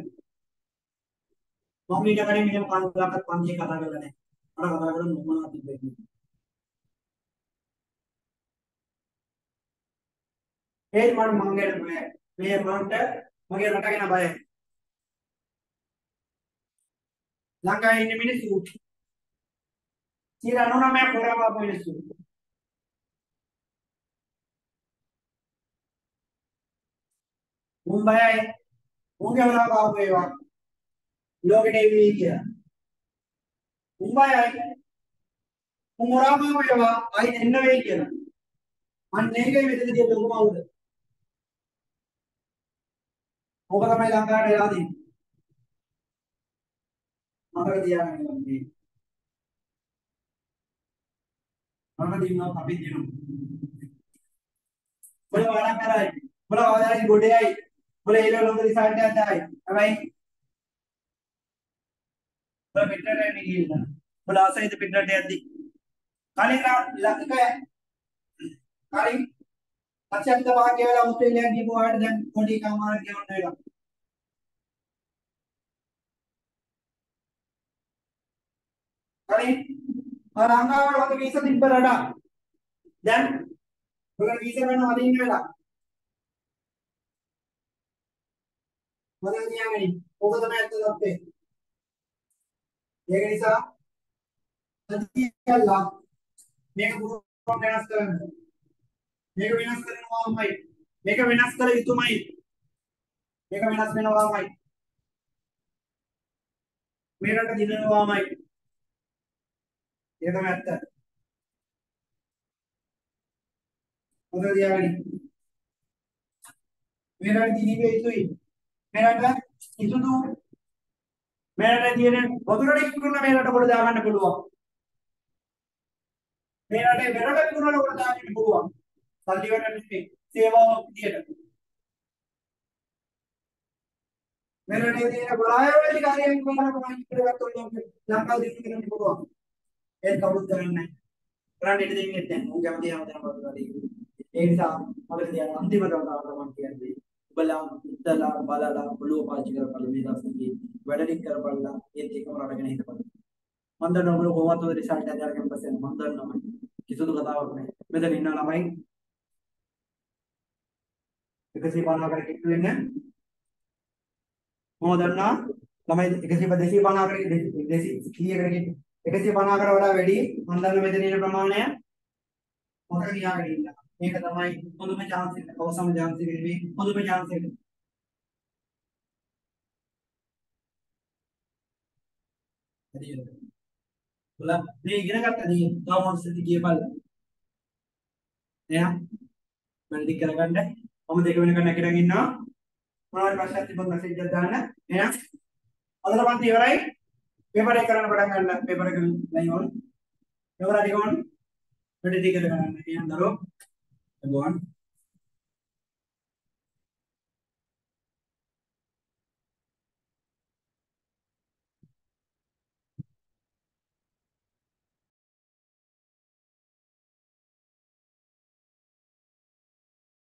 මම ඊට කලින් මෙහෙම පන්සලකට පන්තිය කතා කරලා නැහැ. මට කතා කරන්න මොනවා තිබෙන්නේ ඒ මම මං ගැන බයයි මේ මන්ට මගේ රට ගැන බයයි. ලංකාවේ ඉන්න මිනිස්සු සියලා නෝනම පොරාපා මිනිස්සු. මුම්බයි උන්ගේ වලා කාපු ඒවා. ලෝකෙට එවි කියලා. මුම්බයි උමරාම ඒවා අයි එන්න වෙයි කියලා. අන්න ඒකයි මෙතන තියෙන ලොකුම අවුල ඕක තමයි ලංකාවට එලා තියෙන්නේ. මතක තියාගන්න මේ මම දිනනවා අපි දිනමු. බල වඩා කරයි. බල වඩායි ගොඩේයි බල ඒ ලොකු රිසල්ට් එකක් ආයි හැබැයි බල පිටරට එන්නේ ගිහිල්ලා. බල ආසයිද පිටරට යද්දි. කලින් ලක්ක කලින් අචන්ත වාක්‍ය වල ඔස්ට්‍රේලියාවට ගිහුව ආවට දැන් පොඩි කමාරක් ගෙවන්න වෙලා කලින් ලංකාවට වගේ වීසා තිබ්බ රට දැන් ඔයගොල්ලෝ වීසා ගන්න වදින්න වෙලා. මතක තියාගන්න ඕක තමයි ඇත්ත තත්ත්වය ඒක නිසා අදියල්ලා මේක පුරුම වෙනස් කරන්න මේක වෙනස් කරනවාමයි මේක වෙනස් කළ යුතුමයි මේක වෙනස් වෙනවාමයි මේ රට දිනනවාමයි ඒක තමයි ඇත්ත. මොකද තියාගනි. මෙරට දිනිවේ යුතුයි. මෙරට ඉතුරු මෙරට තියෙන වතුරට ඉක්කුන මෙරට කොට දාගන්න පුළුවන්. මෙරට මෙරට ඉක්කුන කොට දාගන්න පුළුවන්. සල්ලි වලට නෙමෙයි සේවාවක් විදියට. මෙරටේ තියෙන බලායවැලි කාර්යයන් කරන කොහොමද ඉස්සරහට ලංකාව දිනු කරන්න පුළුවන්. ඒක කවුරුත් කරන්නේ නැහැ. කරන්න ඉඩ දෙන්නේ නැහැ. උන් කැමති හැමදේම කරලා තියෙන්නේ. ඒ නිසා මට කියන අන්තිම දවසට මම කියන්නේ උඹලා ඉතලා බලලා ඔළුව පාවිච්චි කරපළ මේ දවස්වලදී වැඩලින් කරපළලා ඒත් එකම රටගෙන හිටපළ. මම දන්නවා ඔයගොල්ලෝ කොහොමද ඔය රිසල්ට් එක අරගෙන පස්සේ මම දන්නවා. කිසිදු කතාවක් නැහැ. මෙතන ඉන්න ළමයි 150කට කිට්ටු වෙන්නේ මම දන්නවා ළමයි 150 250කට 200 කීයකට කිට්ටු 150කට වඩා වැඩි මම දන්න මෙතන ඉන්න ප්‍රමාණය මතක තියාගෙන ඉන්න. මේක තමයි හොඳම chance එක. අවසම chance එක නෙවෙයි හොඳම chance එක. හරිද? ඔයාලා මේ ඉගෙන ගත්තදී තවමත් සිටි කියපල්. එයා මම දික් කරගන්න. මම දෙක වෙනකන් නැගිටගෙන ඉන්නවා. මොනවද ප්‍රශ්නයක් තිබුණත් මැසේජ් එකක් දාන්න. එහෙනම් අදට පන්ති ඉවරයි. පේපර් එක කරන්න පටන් ගන්න. පේපර් එක ලයින් ඕන්. පේපර් එක ඕන්. වැඩි ටික කරගන්න. ඒ අඳුර 1